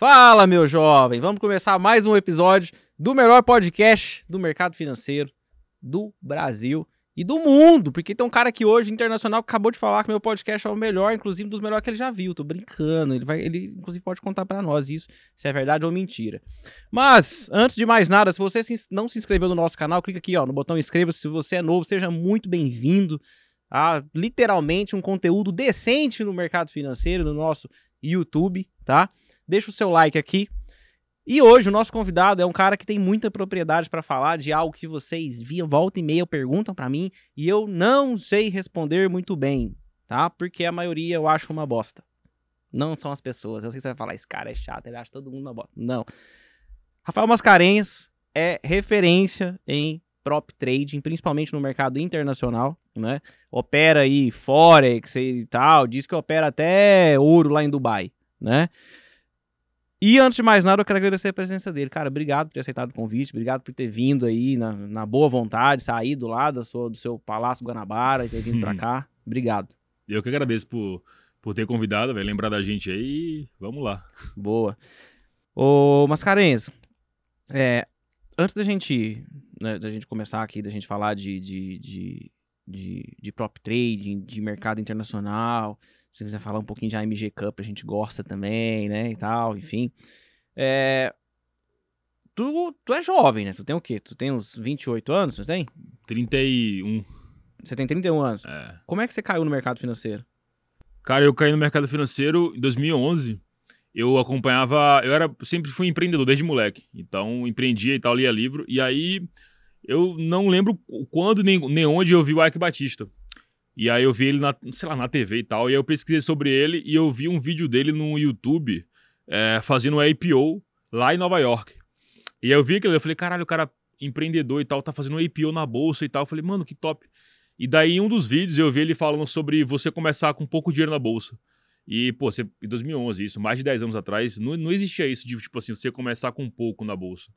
Fala, meu jovem! Vamos começar mais um episódio do melhor podcast do mercado financeiro do Brasil e do mundo, porque tem um cara aqui hoje internacional que acabou de falar que meu podcast é o melhor, inclusive dos melhores que ele já viu. Tô brincando, ele vai, ele inclusive pode contar para nós isso, se é verdade ou mentira. Mas antes de mais nada, se você não se inscreveu no nosso canal, clica aqui, ó, no botão inscreva-se. Se você é novo, seja muito bem-vindo a literalmente um conteúdo decente no mercado financeiro no nosso YouTube, tá? Deixa o seu like aqui. E hoje o nosso convidado é um cara que tem muita propriedade para falar de algo que vocês via volta e meia perguntam para mim e eu não sei responder muito bem, tá? Porque a maioria eu acho uma bosta. Não são as pessoas. Eu sei que você vai falar, esse cara é chato, ele acha todo mundo uma bosta. Não. Rafael Mascarenhas é referência em prop trading, principalmente no mercado internacional, né? Opera aí Forex e tal, diz que opera até ouro lá em Dubai, né? E antes de mais nada, eu quero agradecer a presença dele. Cara, obrigado por ter aceitado o convite, obrigado por ter vindo aí na, na boa vontade, saído lá da sua, do seu Palácio Guanabara e ter vindo hum. pra cá. Obrigado. Eu que agradeço por, por ter convidado, vai lembrar da gente aí vamos lá. Boa. Ô, Mascarenhas, é, antes da gente, né, da gente começar aqui, da gente falar de, de, de, de, de prop trading, de mercado internacional, se quiser falar um pouquinho de AMG Cup, a gente gosta também, né? E tal, enfim. É... Tu, tu é jovem, né? Tu tem o quê? Tu tem uns 28 anos, você tem? 31. Você tem 31 anos? É. Como é que você caiu no mercado financeiro? Cara, eu caí no mercado financeiro em 2011. Eu acompanhava, eu era sempre fui empreendedor desde moleque. Então, empreendia e tal, lia livro. E aí eu não lembro quando nem, nem onde eu vi o Ike Batista. E aí eu vi ele na, sei lá, na TV e tal. E aí eu pesquisei sobre ele e eu vi um vídeo dele no YouTube é, fazendo um IPO lá em Nova York. E aí eu vi aquilo, eu falei, caralho, o cara empreendedor e tal, tá fazendo um IPO na bolsa e tal. Eu falei, mano, que top. E daí em um dos vídeos eu vi ele falando sobre você começar com pouco dinheiro na bolsa. E, pô, você, em 2011, isso, mais de 10 anos atrás, não, não existia isso de, tipo assim, você começar com pouco na bolsa.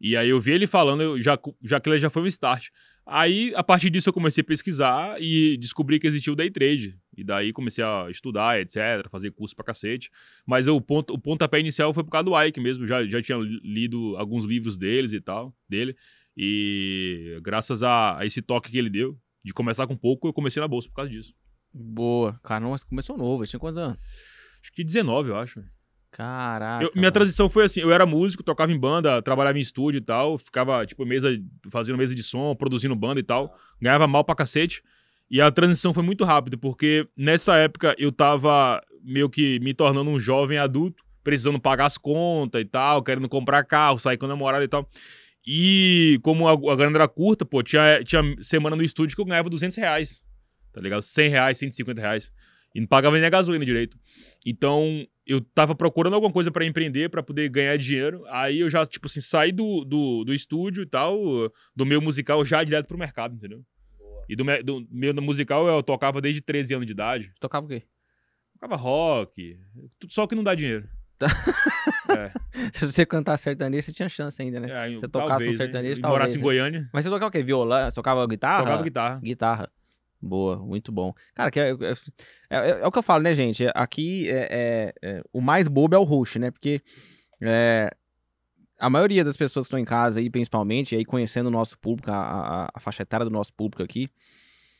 E aí eu vi ele falando, já, já que ele já foi um start. Aí, a partir disso, eu comecei a pesquisar e descobri que existia o day trade. E daí comecei a estudar, etc., fazer curso pra cacete. Mas o, ponto, o pontapé inicial foi por causa do Ike mesmo. Já, já tinha lido alguns livros deles e tal, dele. E graças a, a esse toque que ele deu, de começar com pouco, eu comecei na bolsa por causa disso. Boa. Cara, não, começou novo. Você tinha quantos anos? Acho que 19, eu acho. Caraca. Eu, minha transição foi assim: eu era músico, tocava em banda, trabalhava em estúdio e tal, ficava, tipo, mesa, fazendo mesa de som, produzindo banda e tal. Ganhava mal pra cacete. E a transição foi muito rápida, porque nessa época eu tava meio que me tornando um jovem adulto, precisando pagar as contas e tal, querendo comprar carro, sair com a namorada e tal. E como a, a grana era curta, pô, tinha, tinha semana no estúdio que eu ganhava 200 reais tá ligado? 100 reais, 150 reais. E não pagava nem a gasolina direito. Então, eu tava procurando alguma coisa para empreender, para poder ganhar dinheiro. Aí eu já, tipo assim, saí do, do, do estúdio e tal, do meu musical já direto pro mercado, entendeu? Boa. E do, do meu musical eu tocava desde 13 anos de idade. Tocava o quê? Tocava rock, tudo só que não dá dinheiro. é. Se você cantar sertanejo, você tinha chance ainda, né? É, você tocasse talvez, um sertanejo, né? talvez. Morasse em Goiânia. Mas você tocava o quê? Violão? Você tocava guitarra? Tocava guitarra. Guitarra. Boa, muito bom. Cara, que é, é, é, é, o que eu falo, né, gente? Aqui é, é o mais bobo é o host, né? Porque a maioria das pessoas que estão em casa aí, principalmente, e aí conhecendo o nosso público, a, a, a faixa etária do nosso público aqui,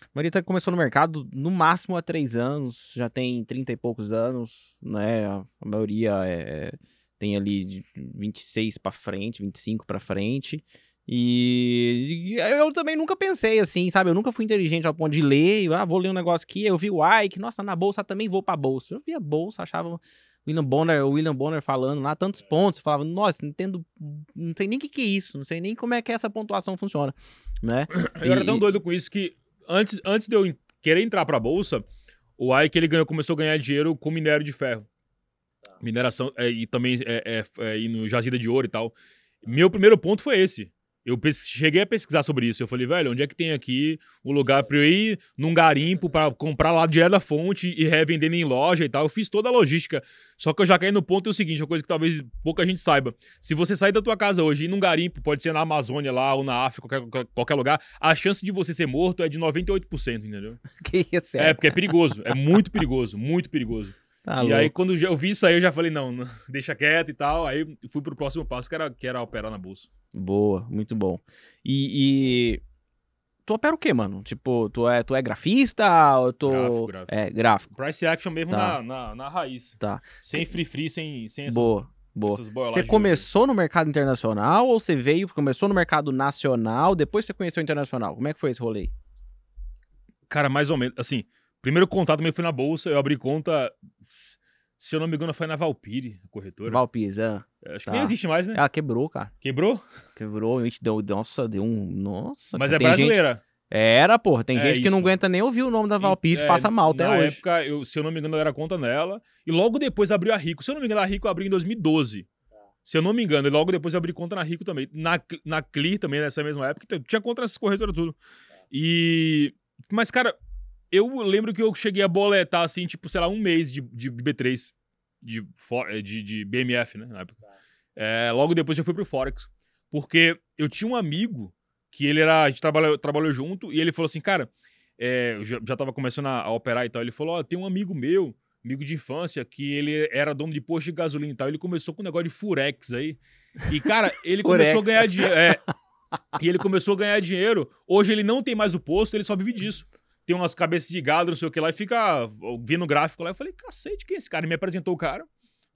a maioria tá, começou no mercado no máximo há três anos, já tem trinta e poucos anos, né? A, a maioria tem ali de 26 para frente, 25 para frente. E eu também nunca pensei assim, sabe? Eu nunca fui inteligente ao ponto de ler, ah, vou ler um negócio aqui, eu vi o Ike, nossa, na bolsa também vou pra bolsa. Eu via bolsa, achava o William Bonner, William Bonner falando lá tantos pontos, eu falava, nossa, não entendo, não sei nem o que, que é isso, não sei nem como é que essa pontuação funciona, né? Eu e, era tão doido com isso que antes, antes de eu querer entrar pra bolsa, o Ike ele ganhou, começou a ganhar dinheiro com minério de ferro. Mineração, é, e também é, é, é, e no jazida de ouro e tal. Meu primeiro ponto foi esse eu cheguei a pesquisar sobre isso. Eu falei, velho, onde é que tem aqui um lugar pra eu ir num garimpo para comprar lá direto da fonte e revender em loja e tal. Eu fiz toda a logística. Só que eu já caí no ponto é o seguinte, uma coisa que talvez pouca gente saiba. Se você sair da tua casa hoje e ir num garimpo, pode ser na Amazônia lá ou na África, qualquer, qualquer lugar, a chance de você ser morto é de 98%, entendeu? Que isso é? É, porque é perigoso. É muito perigoso, muito perigoso. Tá e louco. aí, quando eu vi isso aí, eu já falei, não, deixa quieto e tal. Aí fui pro próximo passo, que era, que era operar na bolsa. Boa, muito bom. E, e tu opera o quê, mano? Tipo, tu é, tu é grafista ou tu... Gráfico, gráfico. É, gráfico. Price action mesmo Tá. na, na, na raiz. Tá. Sem free free, sem, sem essas, Boa, boa. Você começou no mercado internacional ou você veio, começou no mercado nacional, depois você conheceu o internacional? Como é que foi esse rolê? Cara, mais ou menos. Assim, primeiro contato meu foi na bolsa, eu abri conta. Se eu não me engano, foi na Valpire, a corretora. Valpis, ah. Acho tá. que nem existe mais, né? Ela quebrou, cara. Quebrou? Quebrou, a gente deu, nossa, deu um, nossa. Mas cara, é tem gente- brasileira. Era, porra, tem É gente que não isso. aguenta nem ouvir o nome da Valpires, é, passa mal até na hoje. época, eu, se eu não me engano, eu era conta nela. E logo depois abriu a Rico. Se eu não me engano, a Rico abriu em 2012. Se eu não me engano, e logo depois eu abri conta na Rico também. Na, na Clear também, nessa mesma época. Então, tinha conta nessas corretoras tudo. E. Mas, cara, eu lembro que eu cheguei a boletar, assim, tipo, sei lá, um mês de, de B3. De, for- eh, de, de BMF, né? Na época. É, logo depois eu fui pro Forex. Porque eu tinha um amigo que ele era. A gente trabalhou, trabalhou junto e ele falou assim, cara, é, eu já, já tava começando a, a operar e tal. Ele falou: Ó, tem um amigo meu, amigo de infância, que ele era dono de posto de gasolina e tal. Ele começou com um negócio de Furex aí. E, cara, ele começou a ganhar dinheiro. É, e ele começou a ganhar dinheiro. Hoje ele não tem mais o posto, ele só vive disso. Tem umas cabeças de gado, não sei o que lá, e fica vendo gráfico lá. Eu falei, cacete, quem é esse cara? Ele me apresentou o cara,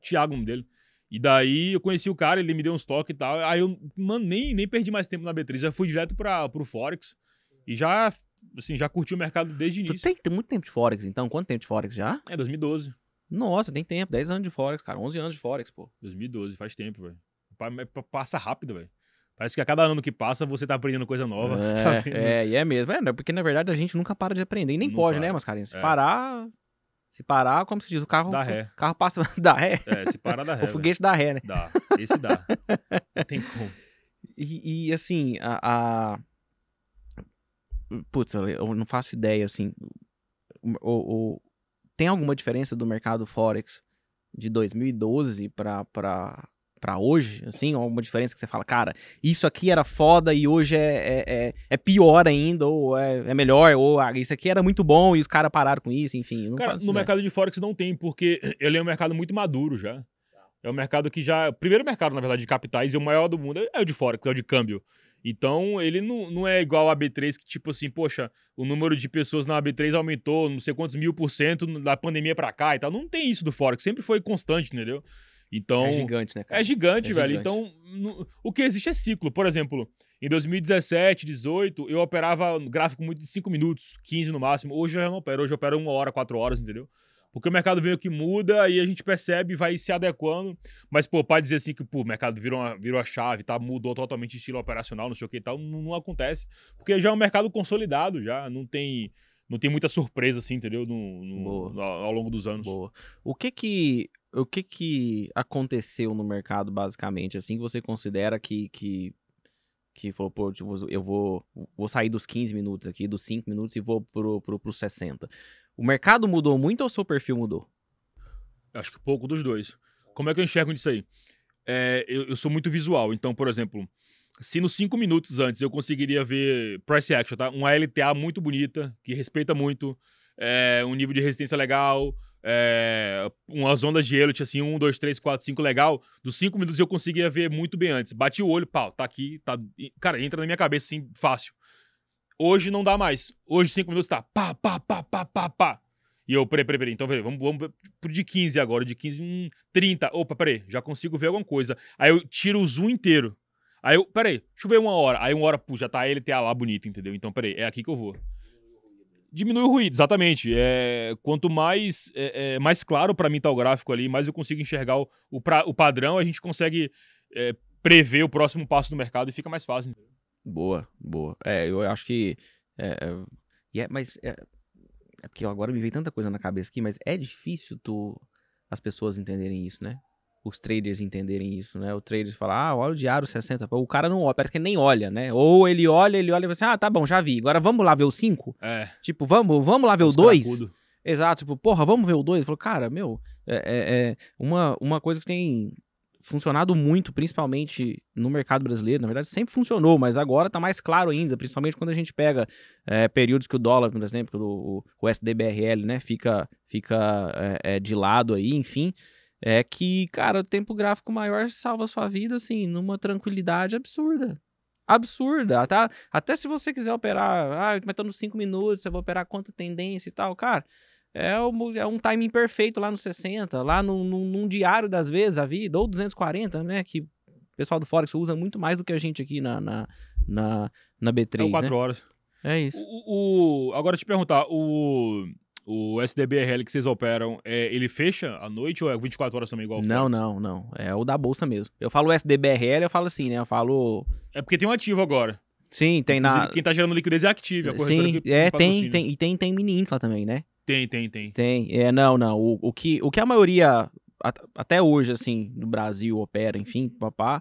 Thiago, o nome dele. E daí eu conheci o cara, ele me deu uns toques e tal. Aí eu, mano, nem, nem perdi mais tempo na B3. Já fui direto pra, pro Forex. E já, assim, já curti o mercado desde o Tu início. tem, tem muito tempo de Forex, então? Quanto tempo de Forex já? É, 2012. Nossa, tem tempo. 10 anos de Forex, cara. 11 anos de Forex, pô. 2012, faz tempo, velho. Passa rápido, velho. Parece que a cada ano que passa você tá aprendendo coisa nova. tá? É, é, e é mesmo. É, né, porque na verdade a gente nunca para de aprender. E nem Não pode, para. né, Mascarinha? Se É. parar. Se parar, como se diz, o carro. Dá ré. O carro passa. dá ré. É, se parar da ré. o foguete dá ré, né? velho. Dá. Esse dá. Não tem como. E, e, assim, a, a- Putz, eu- não faço ideia, assim. O, o- Tem alguma diferença do mercado Forex de 2012 pra, pra, pra hoje? Assim, alguma diferença que você fala, cara, isso aqui era foda e hoje é, é, é, é pior ainda, ou é, é melhor, ou ah, isso aqui era muito bom e os caras pararam com isso, enfim. Cara, no ideia. mercado de Forex não tem, porque ele é um mercado muito maduro já. É um mercado que já. O primeiro mercado, na verdade, de capitais e o maior do mundo é o de Forex, é o de câmbio. Então, ele não, não é igual a B3, que, tipo assim, poxa, o número de pessoas na B3 aumentou não sei quantos mil por cento da pandemia pra cá e tal. Não tem isso do Forex, sempre foi constante, entendeu? Então. É gigante, né, cara? É gigante, É velho. gigante. Então, no- o que existe é ciclo. Por exemplo, em 2017, 18, eu operava um gráfico muito de 5 minutos, 15 no máximo. Hoje eu já não opero. Hoje eu opero uma hora, quatro horas, entendeu? Porque o mercado veio que muda e a gente percebe e vai se adequando. Mas, pô, pode dizer assim que pô, o mercado virou, uma- virou a chave, tá? Mudou totalmente o estilo operacional, não sei o que e tal. Não, não acontece. Porque já é um mercado consolidado, já. Não tem, não tem muita surpresa, assim, entendeu? No, no- no- ao longo dos anos. Boa. O que que o que que aconteceu no mercado basicamente assim que você considera que que que falou, pô, eu vou vou sair dos 15 minutos aqui, dos 5 minutos e vou pro pro, pro 60. O mercado mudou muito ou seu perfil mudou? Acho que pouco dos dois. Como é que eu enxergo isso aí? É, eu, eu sou muito visual, então, por exemplo, se nos cinco minutos antes eu conseguiria ver price action, tá? Uma LTA muito bonita, que respeita muito, é, um nível de resistência legal, é, umas ondas de Elliott, assim, um, dois, três, quatro, cinco, legal. Dos cinco minutos eu conseguia ver muito bem antes. Bati o olho, pau, tá aqui, tá. Cara, entra na minha cabeça, assim, fácil. Hoje não dá mais. Hoje, cinco minutos, tá pá, pá, pá, pá, pá, pá. E eu, peraí, peraí, peraí. Então, peraí, vamos, vamos pro de 15 agora. De 15, hum, 30. Opa, peraí, já consigo ver alguma coisa. Aí eu tiro o zoom inteiro. Aí eu, peraí, deixa eu ver uma hora. Aí uma hora, pô, já tá a lá bonito, entendeu? Então, peraí, é aqui que eu vou. Diminui o ruído, exatamente. É, quanto mais é, é, mais claro pra mim tá o gráfico ali, mais eu consigo enxergar o, o, pra- o padrão, a gente consegue é, prever o próximo passo do mercado e fica mais fácil. Boa, boa. É, eu acho que é, é, é- mas é, é porque agora me veio tanta coisa na cabeça aqui, mas é difícil tu as pessoas entenderem isso, né? Os traders entenderem isso, né? O trader fala, ah, olha o diário 60. Pô, O cara não olha, parece que ele nem olha, né? Ou ele olha, ele olha e fala assim, ah, tá bom, já vi. Agora vamos lá ver o 5? É. Tipo, vamos, vamos lá ver o os 2? cracudo. Exato, tipo, porra, vamos ver o 2? Falou, cara, meu, é, é- é uma, uma coisa que tem funcionado muito, principalmente no mercado brasileiro. Na verdade, sempre funcionou, mas agora tá mais claro ainda, principalmente quando a gente pega é, períodos que o dólar, por exemplo, o, o SDBRL, né, fica, fica é, é, de lado aí, enfim. É que, cara, o tempo gráfico maior salva a sua vida, assim, numa tranquilidade absurda absurda. Até, até se você quiser operar, ah, mas tô nos 5 minutos, você vai operar quanta tendência e tal, cara. É, um, é um timing perfeito lá no 60, lá no, no, num diário das vezes a vida, ou 240, né? Que o pessoal do Forex usa muito mais do que a gente aqui na, na, na, na B3. É 4 né? horas. É isso. O, o, agora te perguntar, o, o SDBRL que vocês operam, é, ele fecha à noite ou é 24 horas também igual o Não, Forex? não, não. É o da bolsa mesmo. Eu falo SDBRL, eu falo assim, né? Eu falo. É porque tem um ativo agora. Sim, tem Inclusive, na. Quem tá gerando liquidez é a Active, a corretora Sim, que é, tem, tem, e tem, tem mini lá também, né? Tem, tem, tem. Tem, é, não, não. O, o, que, o que a maioria, at- até hoje, assim, do Brasil opera, enfim, papá,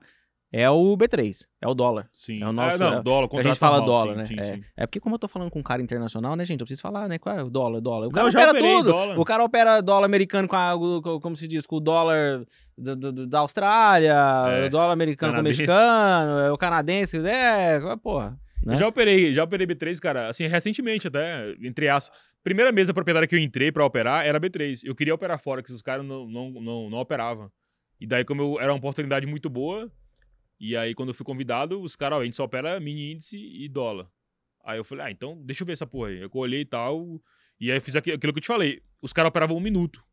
é o B3, é o dólar. Sim. É o nosso- Ah, não, é- dólar, A gente fala normal, dólar, sim, né? Sim, é. sim. é porque como eu tô falando com um cara internacional, né, gente? Eu preciso falar, né? Qual é o dólar, dólar. O Não, cara já opera tudo. dólar. O cara opera dólar americano com a, com- como se diz, com o dólar do- da Austrália, É, o dólar americano canadense. com o mexicano, é, o canadense, é, porra. Né? Eu já operei, já operei B3, cara, assim, recentemente até, entre as. Primeira mesa proprietária que eu entrei pra operar era B3. Eu queria operar Forex, os caras não, não, não, não operavam. E daí, como eu, era uma oportunidade muito boa, e aí quando eu fui convidado, os caras, ó, a gente só opera mini índice e dólar. Aí eu falei, ah, então deixa eu ver essa porra aí. Eu olhei e tal, e aí eu fiz aqui- aquilo que eu te falei. Os caras operavam um minuto.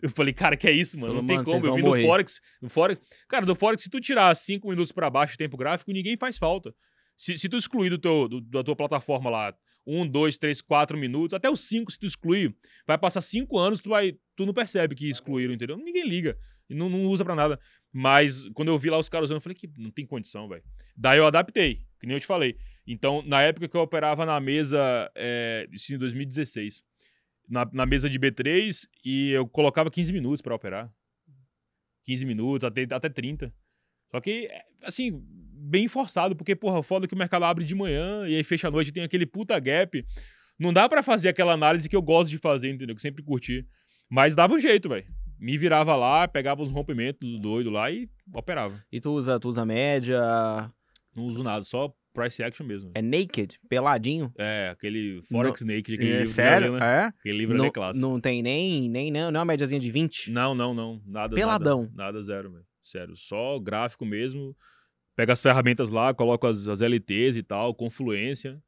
Eu falei, cara, que é isso, mano? Falou, não tem mano, como. Eu vim do. Forex, do Forex. Cara, do Forex, se tu tirar cinco minutos pra baixo tempo gráfico, ninguém faz falta. Se, se tu excluir do teu, do- da tua plataforma lá um, dois, três, quatro minutos, até os cinco, se tu excluir, vai passar cinco anos, tu, vai, tu não percebe que excluíram, entendeu? Ninguém liga. E não, não usa pra nada. Mas quando eu vi lá os caras usando, eu falei que não tem condição, velho. Daí eu adaptei, que nem eu te falei. Então, na época que eu operava na mesa, é, isso em 2016, na, na mesa de B3, e eu colocava 15 minutos pra operar. 15 minutos, até, até 30. Só que, é, assim, bem forçado, porque, porra, foda que o mercado abre de manhã e aí fecha à noite, tem aquele puta gap. Não dá pra fazer aquela análise que eu gosto de fazer, entendeu? Que sempre curti. Mas dava um jeito, velho. Me virava lá, pegava uns rompimentos do doido lá e operava. E tu usa, tu usa média, Não uso nada, só price action mesmo. é naked, peladinho. É, aquele Forex Naked, aquele É, livro. sério? né? É? Aquele livro não, ali é clássico. não tem nem, nem, nem, não é uma médiazinha de 20? Não, não, não. Nada. Peladão. Nada, nada zero, velho. Sério. Só gráfico mesmo. Pega as ferramentas lá, coloca as, as LTs e tal, confluência.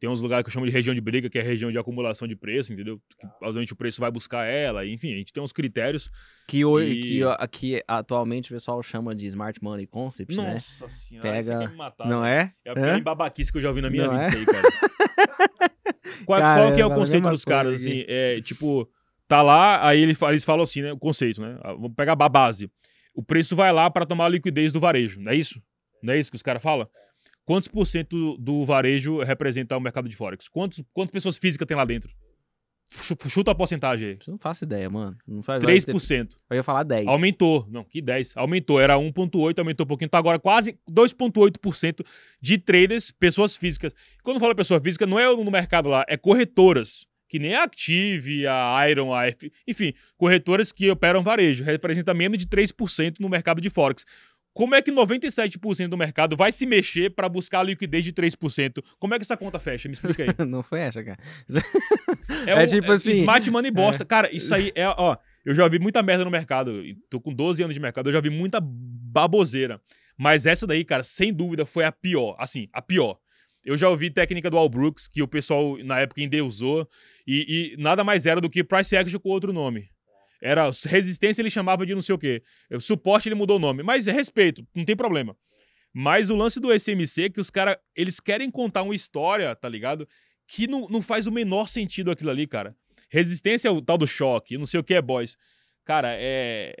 Tem uns lugares que eu chamo de região de briga, que é a região de acumulação de preço, entendeu? Que, obviamente o preço vai buscar ela, enfim, a gente tem uns critérios. Que, hoje, E- que, que atualmente o pessoal chama de Smart Money Concept, né? Nossa senhora, Pega- você quer me matar. Não é? É a pior babaquice que eu já ouvi na minha Não vida, é? isso aí, cara. qual, Cara, qual que é o conceito dos caras, assim? É, tipo, tá lá, aí eles falam assim, né? O conceito, né? Ah, Vamos pegar a base. O preço vai lá para tomar a liquidez do varejo, não é isso? Não é isso que os caras falam? Quantos por cento do varejo representa o mercado de Forex? Quantos, quantas pessoas físicas tem lá dentro? Chu- Chuta a porcentagem aí. Eu não faço ideia, mano. Não faz, vai ter- 3%. Eu ia falar 10. Aumentou. Não, que 10. Aumentou. Era 1,8, aumentou um pouquinho. Tá agora quase 2,8% de traders, pessoas físicas. Quando fala pessoa física, não é no mercado lá, é corretoras. Que nem a Active, a Iron, a F. Enfim, corretoras que operam varejo. Representa menos de 3% no mercado de Forex. Como é que 97% do mercado vai se mexer para buscar a liquidez de 3%? Como é que essa conta fecha? Me explica aí. não fecha, cara. É, É o- tipo assim- Smart money bosta. Cara, isso aí é, ó. Eu já vi muita merda no mercado. Tô com 12 anos de mercado, eu já vi muita baboseira. Mas essa daí, cara, sem dúvida foi a pior. Assim, a pior. Eu já ouvi técnica do Al Brooks, que o pessoal na época endeusou, e, e nada mais era do que price action com outro nome. Era resistência, ele chamava de não sei o quê. Suporte, ele mudou o nome. Mas respeito, não tem problema. Mas o lance do SMC é que os caras, eles querem contar uma história, tá ligado? Que não, não faz o menor sentido aquilo ali, cara. Resistência é o tal do choque, não sei o que é boys. Cara, é.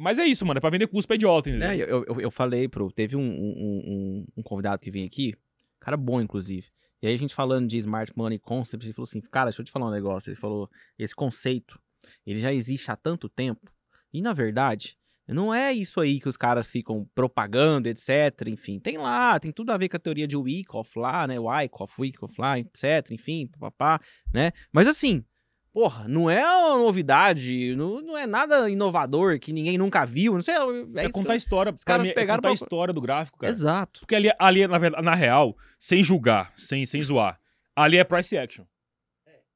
Mas é isso, mano. É pra vender cuspo é idiota, entendeu? Né, eu, eu, eu falei pro. Teve um, um, um, um convidado que vinha aqui, cara bom, inclusive. E aí a gente falando de Smart Money Concept, ele falou assim: Cara, deixa eu te falar um negócio. Ele falou: Esse conceito, ele já existe há tanto tempo. E na verdade, não é isso aí que os caras ficam propagando, etc. Enfim, tem lá, tem tudo a ver com a teoria de Wyckoff lá, né? Wyckoff, Wyckoff lá, etc. Enfim, papapá, né? Mas assim, porra, não é uma novidade, não, não é nada inovador que ninguém nunca viu, não sei. É, É, contar a história. Os caras caras pegaram pegaram a pra- história do gráfico, cara. Exato. Porque ali, ali na, na real, sem julgar, sem, sem zoar, ali é price action.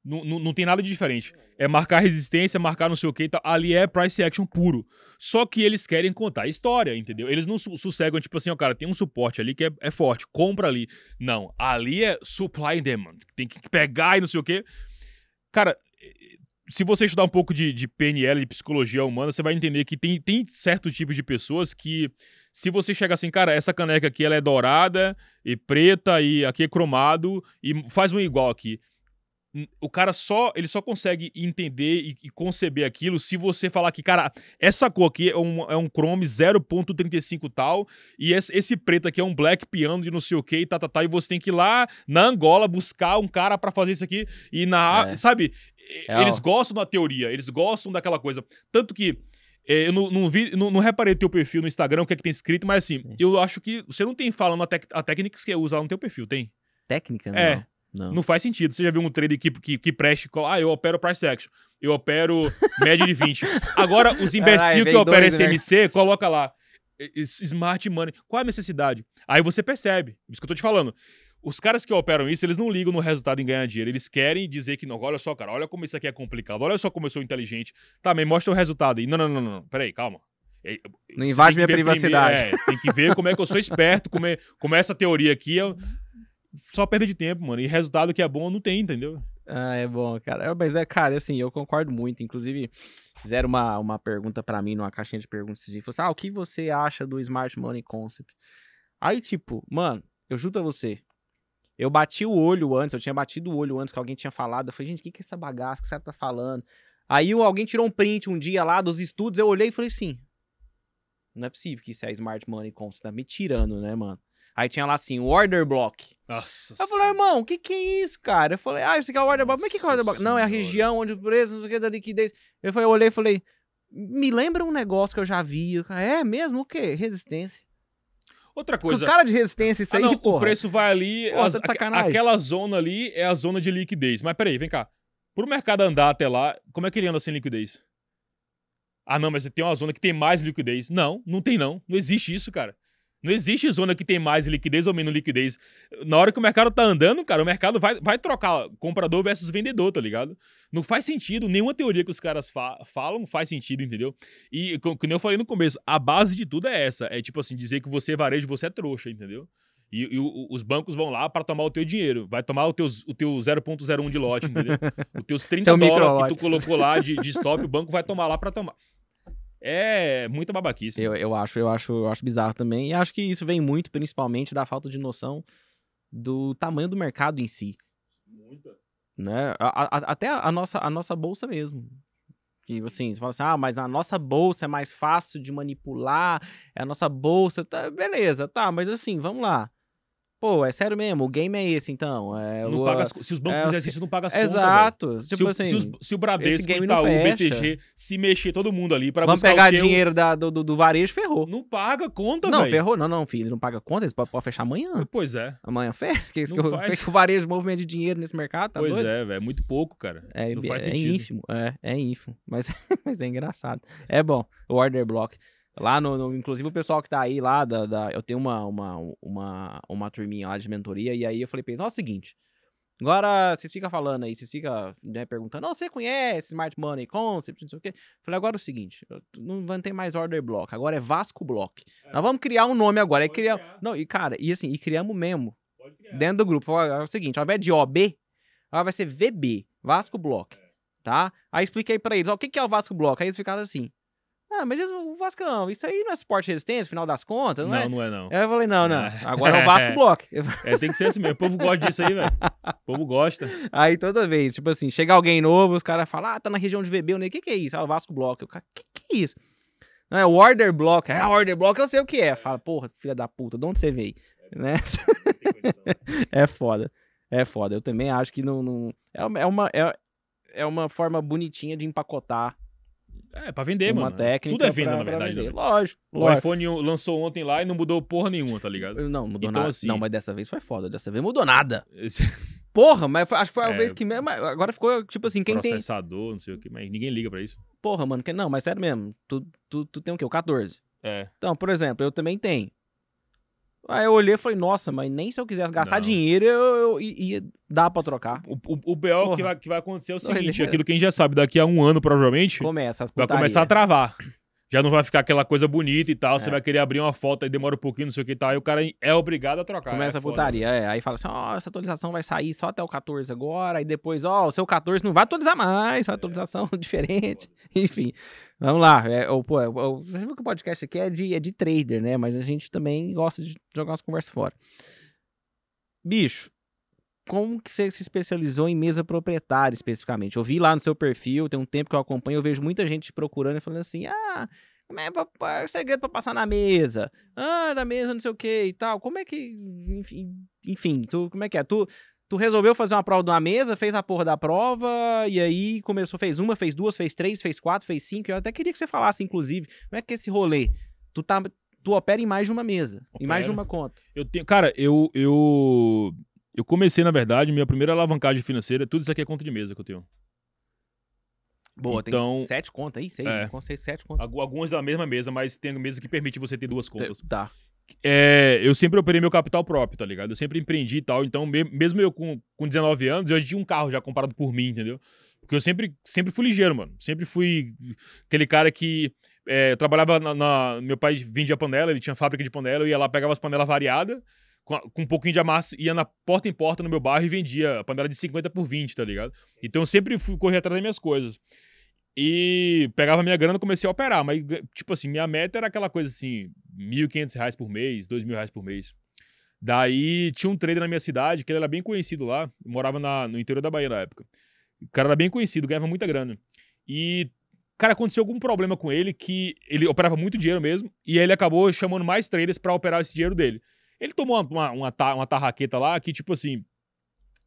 Não, não, não tem nada de diferente. É marcar resistência, marcar não sei o que e tal. Ali é price action puro. Só que eles querem contar a história, entendeu? Eles não sossegam, tipo assim, ó, cara, tem um suporte ali que é, é forte, compra ali. Não, ali é supply and demand. Tem que pegar e não sei o quê. Cara, eh, se você estudar um pouco de, de PNL, de psicologia humana, você vai entender que tem, tem certo tipo de pessoas que, se você chegar assim, cara, essa caneca aqui ela é dourada e preta e aqui é cromado e faz um igual aqui. O cara só, ele só consegue entender e, e conceber aquilo se você falar que, cara, essa cor aqui é um, é um Chrome 0.35 tal, e esse, esse preto aqui é um black piano de não sei o que, e tá, tá, tá, e você tem que ir lá na Angola buscar um cara pra fazer isso aqui, e na, É. sabe, É, eles gostam da teoria, eles gostam daquela coisa. Tanto que é, eu não, não vi, não, não reparei teu perfil no Instagram, o que é que tem escrito, mas assim, eu acho que você não tem falando a, tec a técnica que você usa lá no teu perfil, tem? Técnica, É. não. Não. Não faz sentido. Você já viu um trader que, que, que preste, ah, eu opero price action, eu opero média de 20. Agora, os imbecil Caralho, que operam doido, né? SMC, coloca lá, smart money, qual a necessidade? Aí você percebe, isso que eu tô te falando. Os caras que operam isso, eles não ligam no resultado em ganhar dinheiro. Eles querem dizer que, não, olha só, cara, olha como isso aqui é complicado, olha só como eu sou inteligente. Tá, mas mostra o resultado aí. Não, não, não, não, não. Peraí, calma. É, Não você invade minha privacidade. primeiro- é, tem que ver como é que eu sou esperto, como é, como é essa teoria aqui. Eu... Só perda de tempo, mano. E resultado que é bom não tem, entendeu? Ah, é bom, cara. É, Mas é, cara, assim, eu concordo muito. Inclusive, fizeram uma, uma pergunta pra mim numa caixinha de perguntas. Falaram assim, ah, o que você acha do Smart Money Concept? Aí, tipo, mano, eu juro pra você. Eu bati o olho antes, eu tinha batido o olho antes que alguém tinha falado. Eu falei, gente, o que, que é essa bagaça que cara tá falando? Aí alguém tirou um print um dia lá dos estudos, eu olhei e falei assim: não é possível que isso é Smart Money Concept. Você tá me tirando, né, mano? Aí tinha lá assim, o order block. Nossa. Eu falei, irmão, o que que é isso, cara? Eu falei, ah, isso aqui é o order block. Mas o que que é o order block? Não, é a região onde o preço, não sei o que, da liquidez. Eu, falei, eu olhei e falei, me lembra um negócio que eu já vi. É mesmo? O quê? Resistência. Outra coisa. cara de resistência, isso Ah, aí, não, porra. o preço vai ali. Porra, as- tá aquela zona ali é a zona de liquidez. Mas peraí, vem cá. Pro mercado andar até lá, como é que ele anda sem liquidez? Ah, não, mas tem uma zona que tem mais liquidez. Não, não tem não. Não existe isso, cara. Não existe zona que tem mais liquidez ou menos liquidez. Na hora que o mercado tá andando, cara, o mercado vai, vai trocar comprador versus vendedor, tá ligado? Não faz sentido. Nenhuma teoria que os caras fa- falam faz sentido, entendeu? E, co- como eu falei no começo, a base de tudo é essa. É tipo assim, dizer que você é varejo, você é trouxa, entendeu? E, e os bancos vão lá para tomar o teu dinheiro. Vai tomar o teu, o teu 0.01 de lote, entendeu? Os teus 30 Seu dólares que tu colocou lá de, de stop, o banco vai tomar lá para tomar. É muita babaquice. Eu, eu acho, eu acho, eu acho bizarro também. E acho que isso vem muito, principalmente, da falta de noção do tamanho do mercado em si. Muita. né? A- a- até a nossa, a nossa bolsa mesmo. Que assim, você fala assim, ah, mas a nossa bolsa é mais fácil de manipular, é a nossa bolsa. Tá, beleza, tá, mas assim, vamos lá. Pô, é sério mesmo, o game é esse, então. É, Não o- paga as se os bancos é, fizessem se- isso, não paga as contas. velho. Exato. Se, Tipo o- assim, se, os- se o Bradesco, o Itaú, o. BTG, se mexer todo mundo ali pra vamos buscar pegar o dinheiro da- do, do, varejo, ferrou. Não paga conta, Não, velho. ferrou. Não, não, filho, não paga conta, eles podem pode fechar amanhã. Pois é. Amanhã fecha. Que, isso Não que, o- faz. que o varejo movimento de dinheiro nesse mercado, tá pois doido? é, velho. Muito pouco, cara. É, não faz é sentido. ínfimo, é, é ínfimo, mas, mas é engraçado. É bom, o order block. Lá no, no- inclusive o pessoal que tá aí lá, da, da- eu tenho uma, uma, uma, uma turminha lá de mentoria, e aí eu falei pra eles, ó, é o seguinte, agora vocês ficam falando aí, vocês ficam né, perguntando, ó, você conhece Smart Money Concept, não sei o quê. Falei, agora é o seguinte, não ter mais order block, agora é Vasco Block. Nós vamos criar um nome agora, é Pode criar... criar. Não, e cara, e assim, e criamos mesmo, dentro do grupo. Falou, É o seguinte, ao invés de OB, agora vai ser VB, Vasco Block, tá? Aí expliquei pra eles, ó, o que que é o Vasco Block? Aí eles ficaram assim, ah, mas o Vascão, isso aí não é suporte e resistência, final das contas, não, Não, é? não é não. Aí eu falei, não, não, É. agora é o Vasco Block. É, tem que ser assim mesmo. O povo gosta disso aí, velho. O povo gosta. Aí toda vez, tipo assim, chega alguém novo, os caras falam, ah, tá na região de VB, eu nem, o que que é isso? Ah, o Vasco Block. Eu, cara, que que é isso? Não, é o Order Block. É, Order Block, eu sei o que é. Fala, porra, filha da puta, de onde você veio? Né? É foda. É foda. Eu também acho que não. não... É, uma, é, uma, é, é uma forma bonitinha de empacotar É, pra vender, uma mano. técnica. Tudo é venda, pra- na verdade. né? Lógico, O lógico. iPhone lançou ontem lá e não mudou porra nenhuma, tá ligado? Não, mudou Então, nada. assim- Não, mas dessa vez foi foda. Dessa vez mudou nada. Esse- Porra, mas foi- acho que foi a É. vez que mesmo. Agora ficou, tipo assim, quem tem. Processador, não sei o que, mas ninguém liga pra isso. Porra, mano, que- não, mas sério mesmo. Tu, tu, tu tem o quê? O 14. É. Então, por exemplo, eu também tenho. Aí eu olhei e falei, nossa, mas nem se eu quisesse gastar Não. dinheiro, eu, eu ia dar pra trocar. O, o, o BO que vai, que vai acontecer é o seguinte: aquilo que a gente já sabe, daqui a um ano, provavelmente, Começa vai começar a travar. Já não vai ficar aquela coisa bonita e tal. Você É. vai querer abrir uma foto e demora um pouquinho, não sei o que e tal. Aí o cara é obrigado a trocar. Começa é a putaria, é. Aí fala assim, ó, essa atualização vai sair só até o 14 agora, aí depois, ó, o seu 14 não vai atualizar mais, vai atualização diferente. Enfim, vamos lá. É, o, pô, é, o- você viu que o podcast aqui é de, é de trader, né? Mas a gente também gosta de jogar umas conversas fora. Bicho, como que você se especializou em mesa proprietária especificamente? Eu vi lá no seu perfil, tem um tempo que eu acompanho, eu vejo muita gente te procurando e falando assim, ah... Como é, é o segredo pra passar na mesa? Ah, na mesa, não sei o que e tal. Como é que. Enfim, enfim, tu, como é que é? Tu, tu resolveu fazer uma prova de uma mesa, fez a porra da prova, e aí começou, fez uma, fez duas, fez três, fez quatro, fez cinco. Eu até queria que você falasse, inclusive, como é que é esse rolê? Tu, tá, tu opera em mais de uma mesa, em mais de uma conta. Eu tenho, cara, eu, eu, eu comecei, na verdade, minha primeira alavancagem financeira, tudo isso aqui é conta de mesa que eu tenho. Boa, Então- tem sete contas aí? Seis, É. seis, sete contas. Algu- Algumas da mesma mesa, mas tem mesa que permite você ter duas contas. Tá. É, eu sempre operei meu capital próprio, tá ligado? Eu sempre empreendi e tal. Então, me- mesmo eu com, com 19 anos, eu já tinha um carro já comprado por mim, entendeu? Porque eu sempre, sempre fui ligeiro, mano. Sempre fui aquele cara que é, trabalhava na, na- Meu pai vendia panela, ele tinha fábrica de panela, eu ia lá, pegava as panelas variadas, com, um pouquinho de amassa, ia na porta em porta no meu bairro e vendia a panela de 50 por 20, tá ligado? Então eu sempre fui correr atrás das minhas coisas. E pegava minha grana e comecei a operar. Mas, tipo assim, minha meta era aquela coisa assim: 1.500 reais por mês, 2.000 reais por mês. Daí tinha um trader na minha cidade, que ele era bem conhecido lá, morava na- no interior da Bahia na época. O cara era bem conhecido, ganhava muita grana. E, cara, aconteceu algum problema com ele que ele operava muito dinheiro mesmo, e ele acabou chamando mais traders pra operar esse dinheiro dele. Ele tomou uma, uma, uma, ta- uma tarraqueta lá que, tipo assim,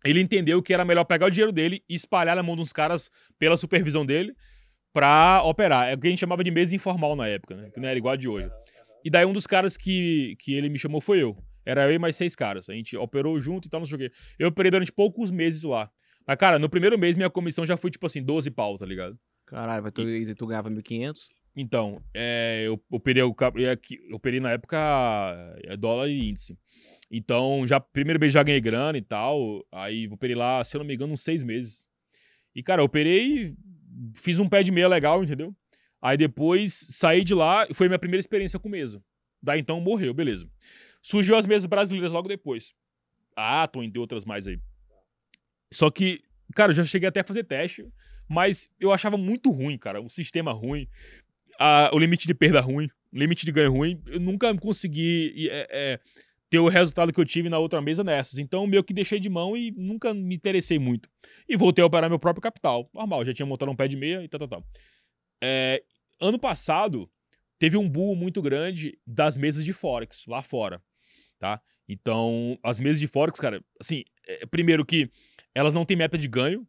ele entendeu que era melhor pegar o dinheiro dele e espalhar na mão dos caras pela supervisão dele pra operar. É o que a gente chamava de mesa informal na época, né? Que não era igual a de hoje. E daí um dos caras que, que ele me chamou foi eu. Era eu e mais seis caras. A gente operou junto e tal, não sei o quê. Eu operei durante poucos meses lá. Mas, cara, no primeiro mês minha comissão já foi, tipo assim, 12 pau, tá ligado? Caralho, mas tu, e tu ganhava 1.500? Então, é, eu operei, é eu operei na época é, dólar e índice. Então, já primeiro mês já ganhei grana e tal. Aí operei lá, se eu não me engano, uns seis meses. E, cara, eu operei, fiz um pé de meia legal, entendeu? Aí depois saí de lá e foi minha primeira experiência com mesa. Daí então morreu, beleza. Surgiu as mesas brasileiras logo depois. A Atom, entre outras mais aí. Só que, cara, eu já cheguei até a fazer teste, mas eu achava muito ruim, cara. O sistema ruim, a- o limite de perda ruim, limite de ganho ruim. Eu nunca consegui é, é, ter o resultado que eu tive na outra mesa nessas. Então, meio que deixei de mão e nunca me interessei muito. E voltei a operar meu próprio capital. Normal, já tinha montado um pé de meia e tal, tal, tal. É, ano passado, teve um boom muito grande das mesas de Forex lá fora, tá? Então, as mesas de Forex, cara, assim, é, primeiro que elas não têm meta de ganho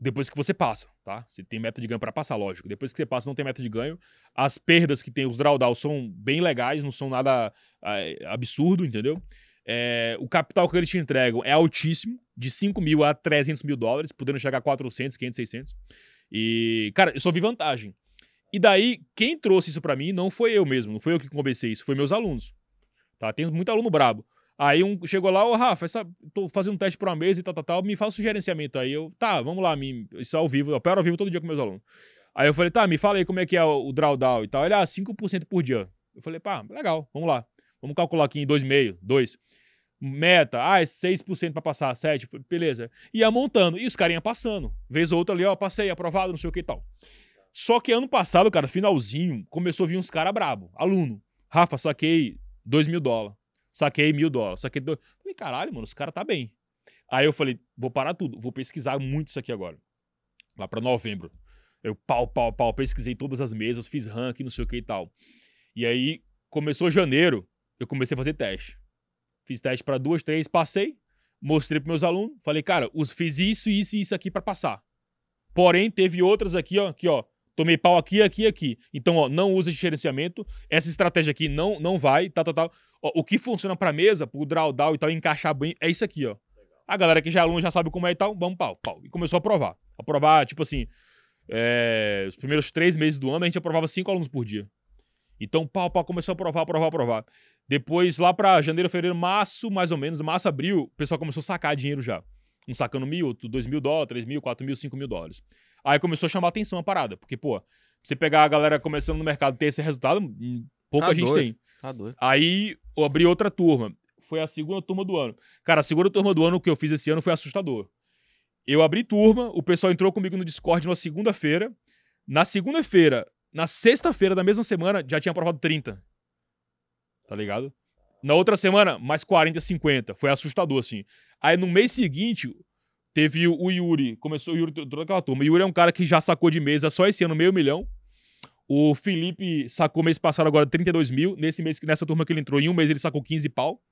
depois que você passa, tá? Você tem meta de ganho para passar, lógico. Depois que você passa, não tem meta de ganho. As perdas que tem, os drawdowns são bem legais, não são nada é, absurdo, entendeu? É, o capital que eles te entregam é altíssimo, de 5 mil a 300 mil dólares, podendo chegar a 400, 500, 600. E, cara, eu só vi vantagem. E daí, quem trouxe isso pra mim não foi eu mesmo, não foi eu que conversei isso, foi meus alunos. Tá? Tem muito aluno brabo. Aí um chegou lá, ô Rafa, essa, tô fazendo um teste pra uma mesa e tal, tal, tal, me faz um gerenciamento aí. Eu, tá, vamos lá, me, isso ao vivo, eu opero ao vivo todo dia com meus alunos. Aí eu falei, tá, me fala aí como é que é o, o drawdown e tal. Ele, ah, 5% por dia. Eu falei, pá, legal, vamos lá. Vamos calcular aqui em 2,5, 2. Meta, ah, é 6% pra passar, 7, Falei, beleza. Ia montando, e os carinha passando. Vez ou outra ali, ó, passei, aprovado, não sei o que e tal. Só que ano passado, cara, finalzinho, começou a vir uns caras brabo, aluno. Rafa, saquei 2 mil dólares. Saquei mil dólares. Saquei dois. Falei, caralho, mano, os caras tá bem. Aí eu falei, vou parar tudo, vou pesquisar muito isso aqui agora. Lá pra novembro. Eu pau, pau, pau, pesquisei todas as mesas, fiz ranking, não sei o que e tal. E aí, começou janeiro, eu comecei a fazer teste. Fiz teste pra duas, três, passei, mostrei pros meus alunos, falei, cara, os, fiz isso, isso e isso aqui pra passar. Porém, teve outras aqui, ó, aqui, ó. Tomei pau aqui, aqui, aqui. Então, ó, não usa gerenciamento. Essa estratégia aqui não, não vai, tal, tal, tal. Ó, o que funciona pra mesa, pro drawdown e tal, encaixar bem, é isso aqui, ó. A galera que já é aluno já sabe como é e tal, vamos pau, pau. E começou a provar. A provar, tipo assim, é, os primeiros três meses do ano a gente aprovava cinco alunos por dia. Então, pau, pau, começou a provar, provar, provar. Depois, lá pra janeiro, fevereiro, março, mais ou menos, março, abril, o pessoal começou a sacar dinheiro já. Um sacando mil, outro dois mil dólares, três mil, quatro mil, cinco mil dólares. Aí começou a chamar atenção a parada. Porque, pô, você pegar a galera começando no mercado e ter esse resultado, hum, pouca Tá gente doido. tem. Tá doido. Aí eu abri outra turma. Foi a segunda turma do ano. Cara, a segunda turma do ano que eu fiz esse ano foi assustador. Eu abri turma, o pessoal entrou comigo no Discord na segunda-feira. Na segunda-feira, na sexta-feira da mesma semana, já tinha aprovado 30. Tá ligado? Na outra semana, mais 40, 50. Foi assustador, assim. Aí no mês seguinte, teve o Yuri. Começou o Yuri, toda aquela turma. O Yuri é um cara que já sacou de mesa só esse ano meio milhão. O Felipe sacou mês passado agora 32 mil. Nesse mês, nessa turma que ele entrou, em um mês ele sacou 15 pau.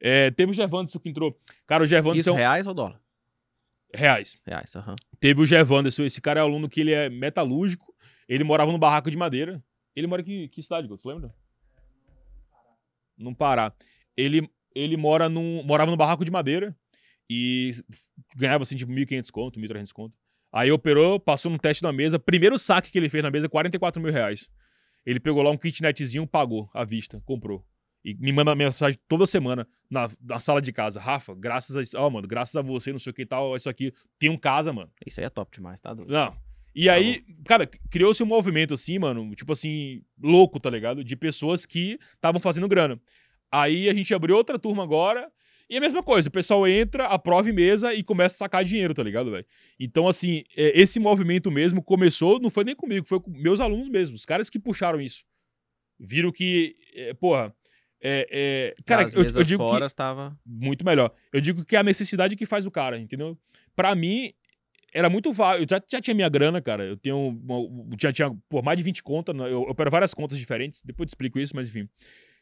É, teve o Gervanderson que entrou. Cara, o Isso Gervanderson. reais ou dólar? Reais. Reais, aham. Teve o Gervanderson. Esse cara é aluno que ele é metalúrgico. Ele morava no barraco de madeira. Ele mora em que, cidade, Guto? Tu lembra? No Pará. Ele, ele mora num, morava no barraco de madeira e ganhava assim, tipo, 1.500 conto, 1.300 conto. Aí operou, passou no teste na mesa. Primeiro saque que ele fez na mesa, 44 mil reais. Ele pegou lá um kitnetzinho, pagou à vista, comprou. E me manda mensagem toda semana na, na sala de casa. Rafa, graças a. Ó, mano, graças a você, não sei o que e tal, isso aqui. Tem um casa, mano. Isso aí é top demais, tá doido. Não. E aí, cara, criou-se um movimento assim, mano, tipo assim, louco, tá ligado? De pessoas que estavam fazendo grana. Aí a gente abriu outra turma agora. E a mesma coisa, o pessoal entra, aprova em mesa e começa a sacar dinheiro, tá ligado, velho? Então, assim, é, esse movimento mesmo começou, não foi nem comigo, foi com meus alunos mesmo, os caras que puxaram isso. Viram que, é, porra, é, é, cara, eu, eu digo que fora estava... muito melhor. Eu digo que é a necessidade que faz o cara, entendeu? Pra mim, era muito válido. Eu já, já tinha minha grana, cara. Eu tenho. Uma, já tinha por mais de 20 contas. Eu, eu opero várias contas diferentes. Depois eu te explico isso, mas enfim.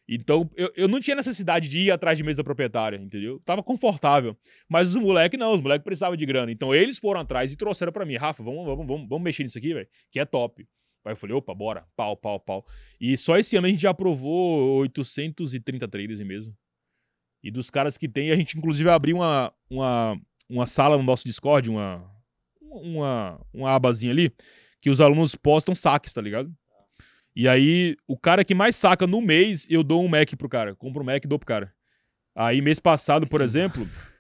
Então, eu, eu não tinha necessidade de ir atrás de mesa proprietária, entendeu? Tava confortável. Mas os moleques não, os moleques precisavam de grana. Então, eles foram atrás e trouxeram pra mim. Rafa, vamos, vamos, vamos, vamos mexer nisso aqui, velho. Que é top. Aí eu falei, opa, bora. Pau, pau, pau. E só esse ano a gente já aprovou 830 traders em mesa. E dos caras que tem, a gente inclusive abriu uma, uma, uma sala no nosso Discord, uma, uma, uma abazinha ali, que os alunos postam saques, tá ligado? E aí, o cara que mais saca no mês, eu dou um Mac pro cara. Compro um Mac e dou pro cara. Aí, mês passado, por exemplo,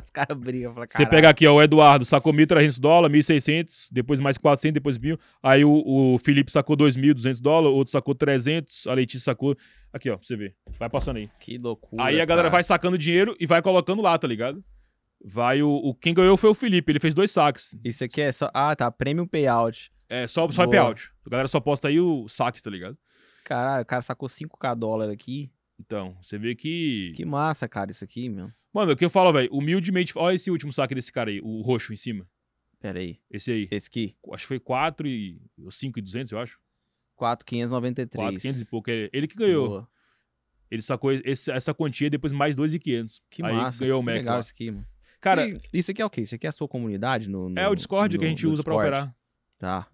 Os caras brigam pra você pega aqui, ó, o Eduardo sacou 1.300 dólares, 1.600, depois mais 400, depois 1.000. Aí o, o Felipe sacou 2.200 dólares, outro sacou 300, a Letícia sacou... Aqui, ó, pra você ver. Vai passando aí. Que loucura, Aí a galera cara. vai sacando dinheiro e vai colocando lá, tá ligado? Vai o, o- Quem ganhou foi o Felipe, ele fez dois saques. Isso aqui é só... Ah, tá. Premium Payout. É, só, só Boa. payout. A galera só posta aí o saques, tá ligado? Caralho, o cara sacou 5k dólar aqui. Então, você vê que. Que massa, cara, isso aqui, meu. Mano, o que eu falo, velho, humildemente. Olha esse último saque desse cara aí, o roxo em cima. Pera aí. Esse aí. Esse aqui. Acho que foi 4 e. ou 5 e 200, eu acho. 4,593. 4, 500 e pouco. É Ele que ganhou. Boa. Ele sacou esse- essa quantia depois mais 2,500. Que aí massa. ganhou o Mac legal lá. isso aqui, mano. Cara, E isso aqui é o quê? Isso aqui é a sua comunidade? No, no- é o Discord que a no- gente no usa pra Discord? operar. Tá.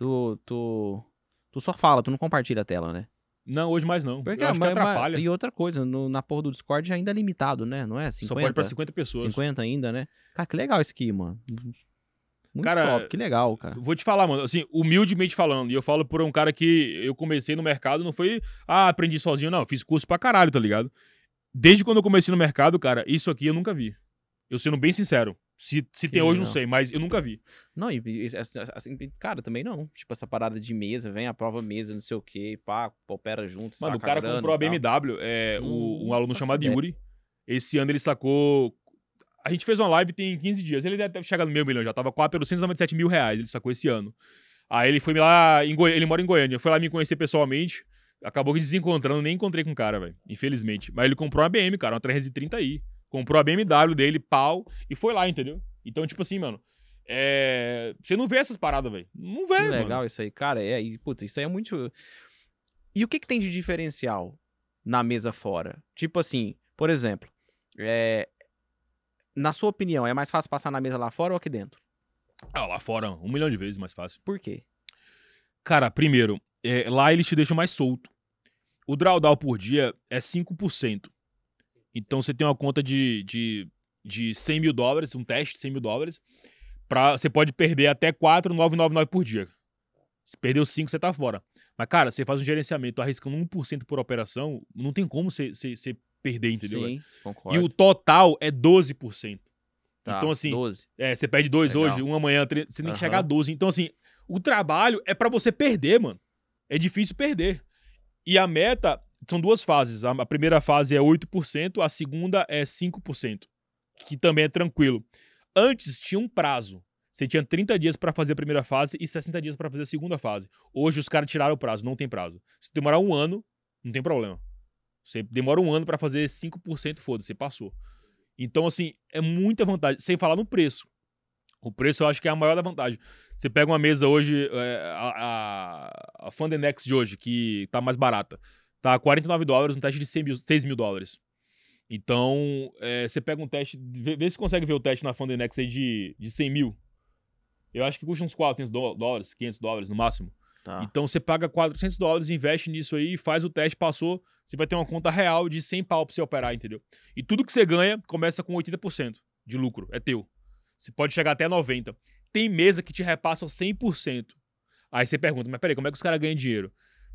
Tu, tu, tu só fala, tu não compartilha a tela, né? Não, hoje mais não. Porque, eu acho mas- que atrapalha. mas- E outra coisa, no- na porra do Discord ainda é limitado, né? Não é? 50? Só pode pra 50 pessoas. 50 ainda, né? Cara, que legal isso aqui, mano. Muito Cara, top, que legal, cara. Vou te falar, mano, assim, humildemente falando, e eu falo por um cara que eu comecei no mercado, não foi, ah, aprendi sozinho, não, eu fiz curso pra caralho, tá ligado? Desde quando eu comecei no mercado, cara, isso aqui eu nunca vi. Eu sendo bem sincero. Se, se tem hoje, não legal. sei, mas eu nunca vi. Não, e, e, assim, assim, cara, também não. Tipo, essa parada de mesa, vem a prova mesa, não sei o quê, pá, opera junto, Mano, o cara grana comprou a. BMW, é, o- um Não aluno chamado ideia. Yuri. Esse ano ele sacou. A gente fez uma live tem 15 dias. Ele deve ter chegado no meio milhão já. Tava 497 mil reais. Ele sacou esse ano. Aí ele foi lá. Em Goi... Ele mora em Goiânia. Foi lá me conhecer pessoalmente. Acabou que desencontrando, nem encontrei com o cara, velho. Infelizmente. Mas ele comprou uma BM, cara, uma 330i. Comprou a BMW dele, pau, e foi lá, entendeu? Então, tipo assim, mano. É... Você não vê essas paradas, velho. Não vê, Que mano. legal isso aí, cara. É, e, puta, isso aí é muito. E o que, que tem de diferencial na mesa fora? Tipo assim, por exemplo, é, na sua opinião, é mais fácil passar na mesa lá fora ou aqui dentro? Ah, lá fora, um milhão de vezes mais fácil. Por quê? Cara, primeiro, é, lá eles te deixam mais solto. O drawdown por dia é 5%. Então você tem uma conta de, de de 100 mil dólares, um teste de 100 mil dólares, pra, você pode perder até 4,999 por dia. Se perdeu 5, você tá fora. Mas, cara, você faz um gerenciamento arriscando 1% por operação, não tem como você, você, você perder, entendeu? Sim, E concordo. o total é 12%. Tá, então, assim, 12. É, você perde dois Legal. hoje, um amanhã, você tem que chegar a Aham. 12. Então, assim, o trabalho é pra você perder, mano. É difícil perder. E a meta são duas fases. A primeira fase é 8%, a segunda é 5%, que também é tranquilo. Antes tinha um prazo. Você tinha 30 dias pra fazer a primeira fase e 60 dias pra fazer a segunda fase. Hoje os caras tiraram o prazo, não tem prazo. Se demorar um ano, não tem problema. Você demora um ano pra fazer 5%, foda-se, você passou. Então, assim, é muita vantagem. Sem falar no preço. O preço eu acho que é a maior da vantagem. Você pega uma mesa hoje, é, a, a, a Fundenex de hoje, que tá mais barata, tá 49 dólares, um teste de 100 mil, 6 mil dólares. Então, é, você pega um teste, vê, vê se consegue ver o teste na Fundenex aí de, de 100 mil. Eu acho que custa uns 400 dó- dólares, 500 dólares no máximo. Tá. Então você paga 400 dólares, investe nisso aí, faz o teste, passou, você vai ter uma conta real de 100 pau pra você operar, entendeu? E tudo que você ganha começa com 80% de lucro, é teu. Você pode chegar até 90%. Tem mesa que te repassam 100%. Aí você pergunta, mas peraí, como é que os caras ganham dinheiro?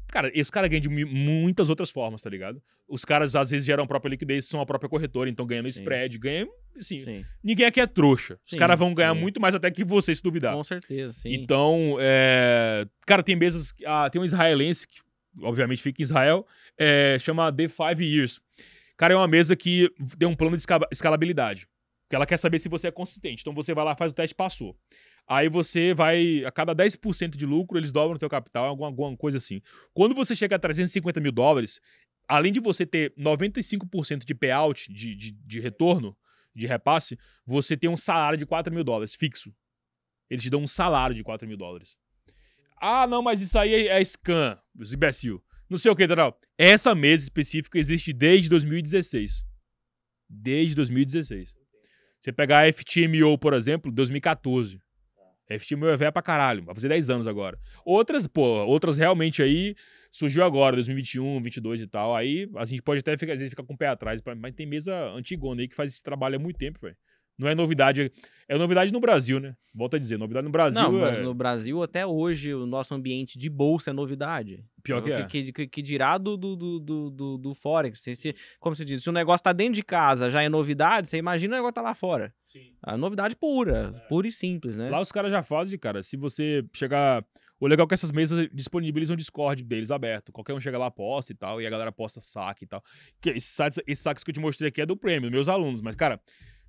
Cara, esses caras ganham de mu- muitas outras formas, tá ligado? Os caras às vezes geram a própria liquidez, são a própria corretora, então ganham no Sim. spread, ganham, assim, Sim, ninguém aqui é trouxa. Os caras vão ganhar sim. muito mais até que você, se duvidar. com certeza, sim. Então, é... cara, tem mesas. Ah, tem um israelense, que obviamente fica em Israel, é, chama The Five Years. Cara, é uma mesa que tem um plano de esca- escalabilidade. Que ela quer saber se você é consistente. Então você vai lá, faz o teste, passou. Aí você vai, a cada 10% de lucro, eles dobram o teu capital, alguma, alguma coisa assim. Quando você chega a 350 mil dólares, além de você ter 95% de payout, de, de, de retorno, de repasse, você tem um salário de 4 mil dólares fixo. Eles te dão um salário de 4 mil dólares. Ah, não, mas isso aí é, é scam, os imbecil. Não sei o que, Daniel. Essa mesa específica existe desde 2016. Desde 2016. Você pegar a FTMO, por exemplo, 2014. FTMO é velha pra caralho, vai fazer 10 anos agora. Outras, pô, outras realmente aí surgiu agora, 2021, 22 e tal. Aí a gente pode até ficar, às vezes ficar com o pé atrás, mas tem mesa antigona aí que faz esse trabalho há muito tempo, velho. Não é novidade. É novidade no Brasil, né? Volto a dizer, novidade no Brasil Não, mas é no Brasil, até hoje, o nosso ambiente de bolsa é novidade. pior que é. Que, que, que dirá do, do, do, do, do- Forex. Se, se- como se diz, se o negócio tá dentro de casa já é novidade, você imagina o negócio tá lá fora. A novidade pura, pura e simples, né? Lá os caras já fazem, cara. Se você chegar. O legal é que essas mesas disponibilizam o Discord deles aberto. Qualquer um chega lá, posta e tal, e a galera posta saque e tal. Que esses, sites, esses saques que eu te mostrei aqui é do prêmio, meus alunos. Mas, cara,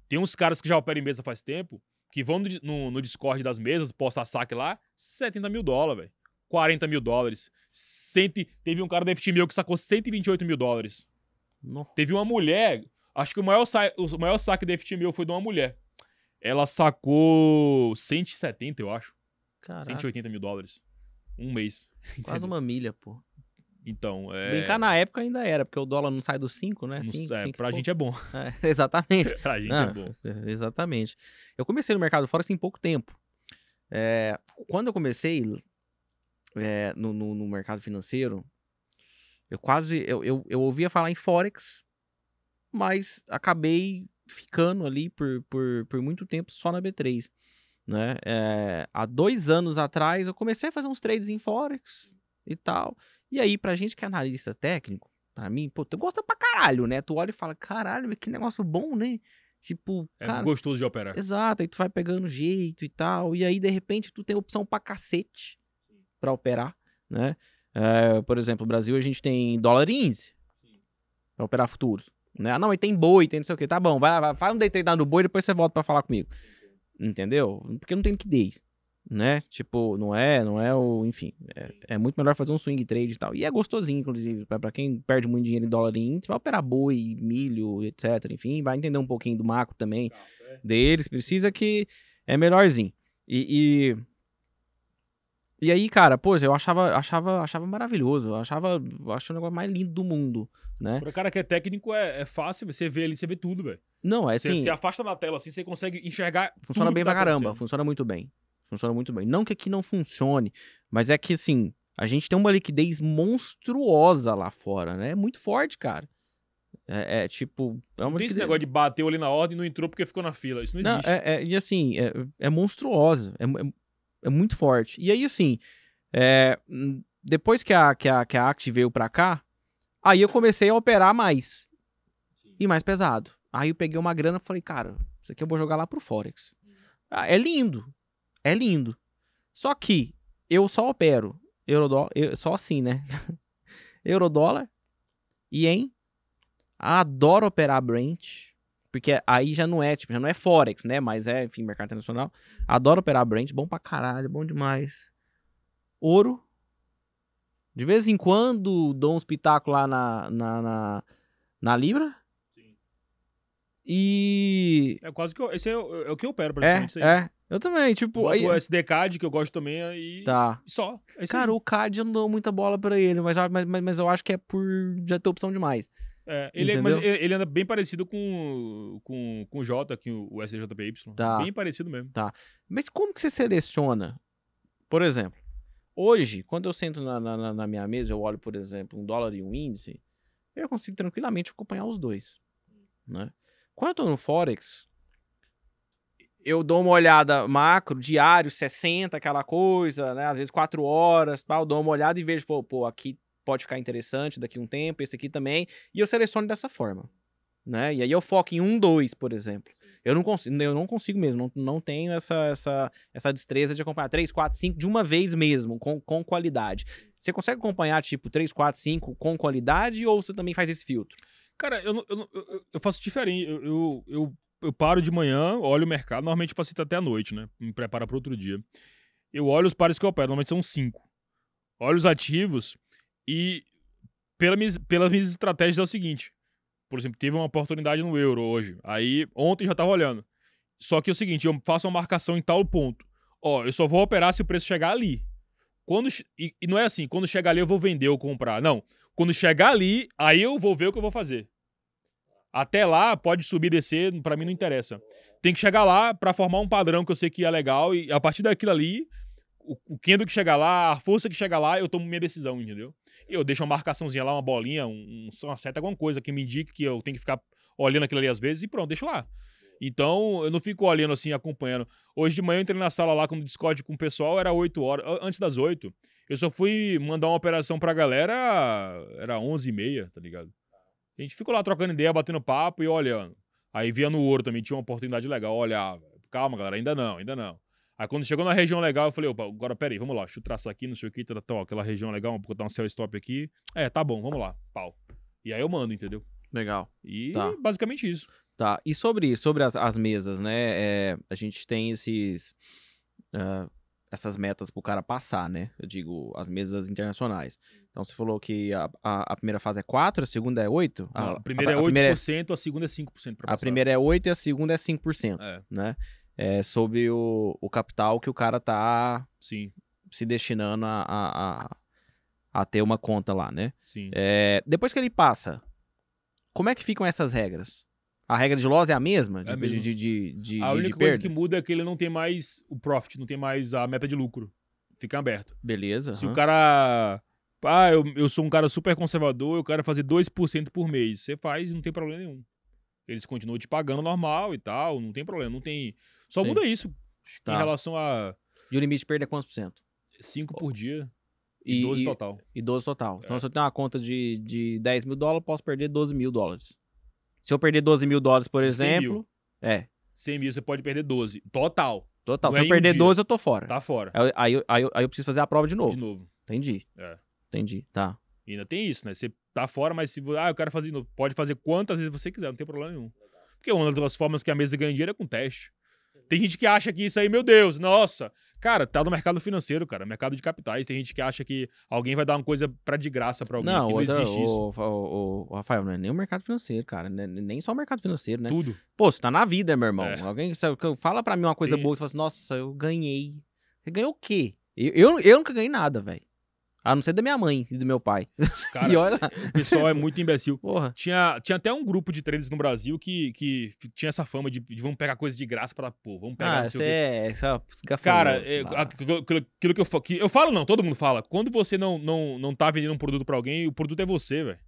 tem uns caras que já operam em mesa faz tempo, que vão no, no- no Discord das mesas, postar saque lá, 70 mil dólares, velho. 40 mil dólares. Cento, teve um cara da FTMO que sacou 128 mil dólares. Teve uma mulher, acho que o maior, sa- o maior saque da FTMO foi de uma mulher. Ela sacou 170, eu acho. Caraca, 180 mil dólares. Um mês. quase uma milha, pô. Então, é. Brincar na época ainda era, porque o dólar não sai dos 5, né? não- Cinco, é, cinco e pra pouco. gente é bom. É, exatamente. pra gente Não, é bom. ex- Exatamente. Eu comecei no mercado fora em pouco tempo. É, quando eu comecei é, no, no- no mercado financeiro, eu quase. Eu, eu, eu ouvia falar em Forex, mas acabei ficando ali por, por, por muito tempo só na B3. Né? É, há dois anos atrás eu comecei a fazer uns trades em Forex e tal. E aí, pra gente que é analista técnico, pra mim, pô, tu gosta pra caralho, né? Tu olha e fala, caralho, que negócio bom, né? Tipo, É cara, gostoso de operar. Exato, aí tu vai pegando jeito e tal, e aí de repente tu tem opção pra cacete pra operar, né? É, por exemplo, no Brasil a gente tem dólar e índice pra operar futuros, né? Ah, não, e tem boi, tem não sei o que, tá bom, vai vai, faz um day trade no boi, depois você volta pra falar comigo, entendeu? Porque não tem liquidez, né? Tipo, não é, não é o, enfim, é, é muito melhor fazer um swing trade e tal, e é gostosinho, inclusive, pra, pra quem perde muito dinheiro em dólar e índice, vai operar boi, milho, etc, enfim, vai entender um pouquinho do macro também, deles, precisa que é melhorzinho. E, e, e aí, cara, pô, eu achava, achava, achava maravilhoso, eu achava, acho o negócio mais lindo do mundo, né? Para cara que é técnico, é, é fácil, você vê ali, você vê tudo, velho. Não, é Você assim, se afasta da tela assim, você consegue enxergar. funciona bem tá pra caramba, funciona muito bem. Funciona muito bem. Não que aqui não funcione, mas é que assim, a gente tem uma liquidez monstruosa lá fora, né? É muito forte, cara. É, é tipo. É Não tem esse negócio de bateu ali na ordem e não entrou porque ficou na fila. Isso não Não, existe. é, é- e assim, é, é monstruosa. É, é, é muito forte. E aí, assim, é, hum, depois que a, que, a, que a Act veio pra cá, aí eu comecei a operar mais. E mais pesado. Aí eu peguei uma grana e falei, cara, isso aqui eu vou jogar lá pro Forex. Ah, é lindo. É lindo. Só que eu só opero eurodólar, eu- só assim, né? Eurodólar, ien, adoro operar Brent, porque aí já não é, tipo, já não é Forex, né? Mas é, enfim, mercado internacional. Adoro operar Brent, bom pra caralho, bom demais. Ouro. De vez em quando dou uns pitacos lá na, na, na, na Libra. E. É quase que eu, esse é, o- é o que eu opero, É, praticamente. isso aí. é. Eu também, tipo. Boto Aí, o SDCAD, que eu gosto também, e tá. e só. É Cara, aí. o CAD eu não dou muita bola pra ele, mas, eu- mas, mas, eu acho que é por já ter opção demais. É, ele, é- mas ele anda bem parecido com, com, com o J, que o, o SDJPY. Tá. Bem parecido mesmo. Mas como que você seleciona? Por exemplo, hoje, quando eu sento na, na- na minha mesa, eu olho, por exemplo, um dólar e um índice, eu consigo tranquilamente acompanhar os dois. Né? Quando eu tô no Forex, eu dou uma olhada macro, diário, 60, aquela coisa, né? Às vezes 4 horas, tal, eu dou uma olhada e vejo, pô, pô, aqui pode ficar interessante daqui a um tempo, esse aqui também, e eu seleciono dessa forma. Né? E aí eu foco em um, dois, por exemplo. Eu não consigo, eu não consigo mesmo, não, não tenho essa, essa, essa destreza de acompanhar 3, 4, 5 de uma vez mesmo, com, com qualidade. Você consegue acompanhar, tipo, 3, 4, 5 com qualidade ou você também faz esse filtro? Cara, eu, eu, eu, eu faço diferente. Eu, eu, eu, paro de manhã, olho o mercado. Normalmente isso até a noite, né? Me prepara para outro dia. Eu olho os pares que eu opero. Normalmente são cinco. Olho os ativos e pela pelas minhas estratégias é o seguinte. Por exemplo, teve uma oportunidade no euro hoje. Aí, ontem já tava olhando. Só que é o seguinte, eu faço uma marcação em tal ponto. Ó, eu só vou operar se o preço chegar ali. Quando, e, e não é assim, quando chegar ali eu vou vender ou comprar. Não. Quando chegar ali, aí eu vou ver o que eu vou fazer. Até lá, pode subir e descer, pra mim não interessa. Tem que chegar lá pra formar um padrão que eu sei que é legal e a partir daquilo ali, o, o candle que chegar lá, a força que chegar lá, eu tomo minha decisão, entendeu? Eu deixo uma marcaçãozinha lá, uma bolinha, um, uma seta, alguma coisa que me indique que eu tenho que ficar olhando aquilo ali às vezes e pronto, deixo lá. Então, eu não fico olhando assim, acompanhando. Hoje de manhã eu entrei na sala lá com o Discord com o pessoal, era 8 horas. Antes das 8, eu só fui mandar uma operação pra galera, era 11 e meia, tá ligado? A gente ficou lá trocando ideia, batendo papo e olhando. Aí via no ouro também, tinha uma oportunidade legal. Olha, calma, galera, ainda não, ainda não. Aí quando chegou na região legal, eu falei, opa, agora peraí, vamos lá, deixa eu traçar aqui, não sei o que, tá, ó, aquela região legal, vou botar um cell stop aqui. É, tá bom, vamos lá, pau. E aí eu mando, entendeu? Legal. E Tá. basicamente isso. Tá, e sobre, sobre as, as mesas, né? é, a gente tem esses. ah, essas metas pro cara passar, né? Eu digo, as mesas internacionais. Então você falou que a, a, a primeira fase é 4, a segunda é 8? Não, a primeira é 8%, primeira a segunda é 5% pra a primeira é 8 e a segunda é 5%, É, né? É sobre o, o capital que o cara tá sim, se destinando a, a, a, a ter uma conta lá, né? sim. É, depois que ele passa, como é que ficam essas regras? A regra de loss é a mesma? De, É a mesma. de, de, de, a única coisa perda? que muda é que ele não tem mais o profit, não tem mais a meta de lucro. Fica aberto. Beleza. Se o aham. cara. Ah, eu, eu sou um cara super conservador, eu quero fazer 2% por mês. Você faz e não tem problema nenhum. Eles continuam te pagando normal e tal, não tem problema. Não tem. Só Sim. muda isso. Tá. Em relação a E o limite de perda é quantos por cento? 5 por dia e, E, 12 e, total. e 12 total. Então, É. se eu tenho uma conta de, de 10 mil dólares, posso perder 12 mil dólares. Se eu perder 12 mil dólares, por 100 exemplo. mil. É, 100 mil você pode perder 12. Total. total. Não Se é eu um perder dia. 12, eu tô fora. Tá fora. Aí, eu- aí, aí, aí eu preciso fazer a prova de novo. De novo. Entendi. É. Entendi. Tá. E ainda tem isso, né? Você tá fora, mas se ah, eu quero fazer de novo. Pode fazer quantas vezes você quiser, não tem problema nenhum. Porque uma das formas que a mesa ganha dinheiro é com teste. Tem gente que acha que isso aí, meu Deus, nossa. Cara, tá no mercado financeiro, cara, mercado de capitais. Tem gente que acha que alguém vai dar uma coisa pra de graça pra alguém. Não, que não outra- existe isso. o, o, o- o Rafael, não é nem o mercado financeiro, cara. né? Nem só o mercado financeiro, né? Tudo. Pô, você tá na vida, meu irmão. É. Alguém sabe, que- fala pra mim uma coisa Tem- boa, você fala assim, nossa, eu ganhei. Você ganhou o quê? Eu, eu, eu nunca ganhei nada, velho. A não ser da minha mãe e do meu pai. Cara, e olha lá. o pessoal é muito imbecil. Porra. Tinha, tinha até um grupo de traders no Brasil que, que tinha essa fama de, de vamos pegar coisa de graça pra pô, vamos pegar Ah, não sei você o quê. é, você é Cara, é, aquilo, aquilo- aquilo que eu falo. Que eu falo, não, todo mundo fala. Quando você não, não, não tá vendendo um produto pra alguém, o produto é você, velho.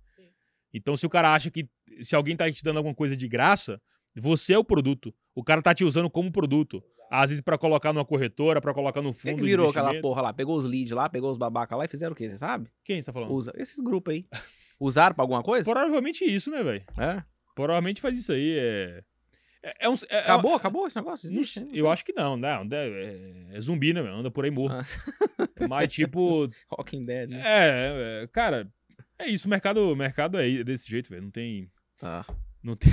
Então, se o cara acha que se alguém tá te dando alguma coisa de graça, você é o produto. O cara tá te usando como produto. Às vezes pra colocar numa corretora, pra colocar no que, fundo que de virou aquela porra lá? Pegou os leads lá, pegou os babaca lá e fizeram o quê? Você sabe? Quem você tá falando? Usa. Esses grupos aí. Usaram pra alguma coisa? Provavelmente isso, né, velho? É. Provavelmente faz isso aí. É, é, é um, é- Acabou? é- Acabou esse negócio? não Existe? sei, eu acho que não, né? É, é zumbi, né? meu? Anda por aí morto. Ah, Mas, tipo, Walking Dead, né? é, é, cara, é isso. O mercado, mercado é desse jeito, velho. Não tem. Ah, Não tem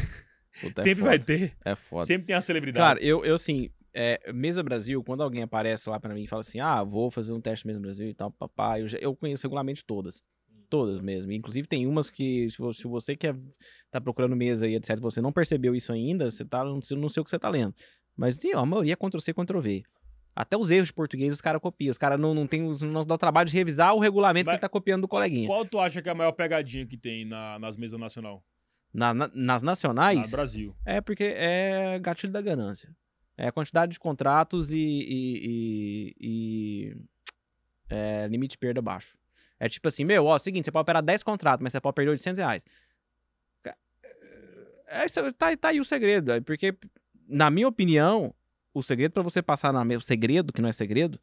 puta, é sempre vai ter. É foda. Sempre tem as celebridades. Cara, eu, eu assim, é, Mesa Brasil, quando alguém aparece lá pra mim e fala assim, ah, vou fazer um teste Mesa Brasil e tal, papai, eu, já- eu conheço regularmente todas. Todas mesmo. Inclusive tem umas que, se vo- se você quer tá procurando mesa e etc, você não percebeu isso ainda, você tá, não sei, não sei o que você tá lendo. Mas sim, ó, a maioria é Ctrl-C, Ctrl-V. Até os erros de português os caras copiam. Os caras não, não, tem, não dá o trabalho de revisar o regulamento Mas- que ele tá copiando do coleguinha. Qual tu acha que é a maior pegadinha que tem na- nas mesas nacional? Na- na- nas nacionais, Brasil. É porque é gatilho da ganância. É quantidade de contratos e, e- e- e, é, limite de perda baixo. É tipo assim, meu, ó, seguinte, você pode operar 10 contratos, mas você pode perder 800 reais. É, isso- tá, tá aí o segredo. é Porque, na minha opinião, o segredo pra você passar na o segredo, que não é segredo,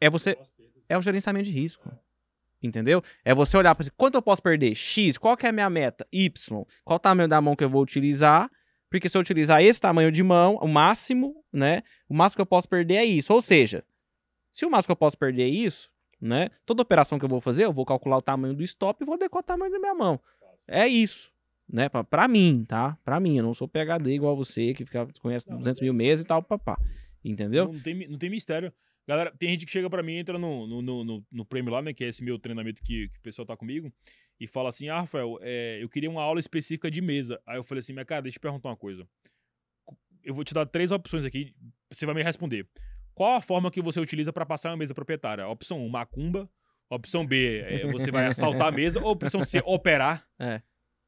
é você é o gerenciamento de risco. Entendeu? É você olhar para quanto eu posso perder? X, qual que é a minha meta? Y, qual o tamanho da mão que eu vou utilizar? Porque se eu utilizar esse tamanho de mão, o máximo, né? O máximo que eu posso perder é isso. Ou seja, se o máximo que eu posso perder é isso, né? Toda operação que eu vou fazer, eu vou calcular o tamanho do stop e vou adequar o tamanho da minha mão. É isso, né? Pra, pra mim, tá? Pra mim, eu não sou PHD igual você, que fica, conhece Não, 200 é- mil meses e tal, papá. Entendeu? Não tem, não tem mistério. Galera, tem gente que chega pra mim, entra no, no, no, no, no prêmio lá, né? Que é esse meu treinamento que, que o pessoal tá comigo. E fala assim: Ah, Rafael, é, eu queria uma aula específica de mesa. Aí eu falei assim: Mas cara, deixa eu te perguntar uma coisa. Eu vou te dar três opções aqui. Você vai me responder. Qual a forma que você utiliza pra passar uma mesa proprietária? Opção 1, macumba. Opção B, é, você vai assaltar a mesa. Ou opção C, operar. É.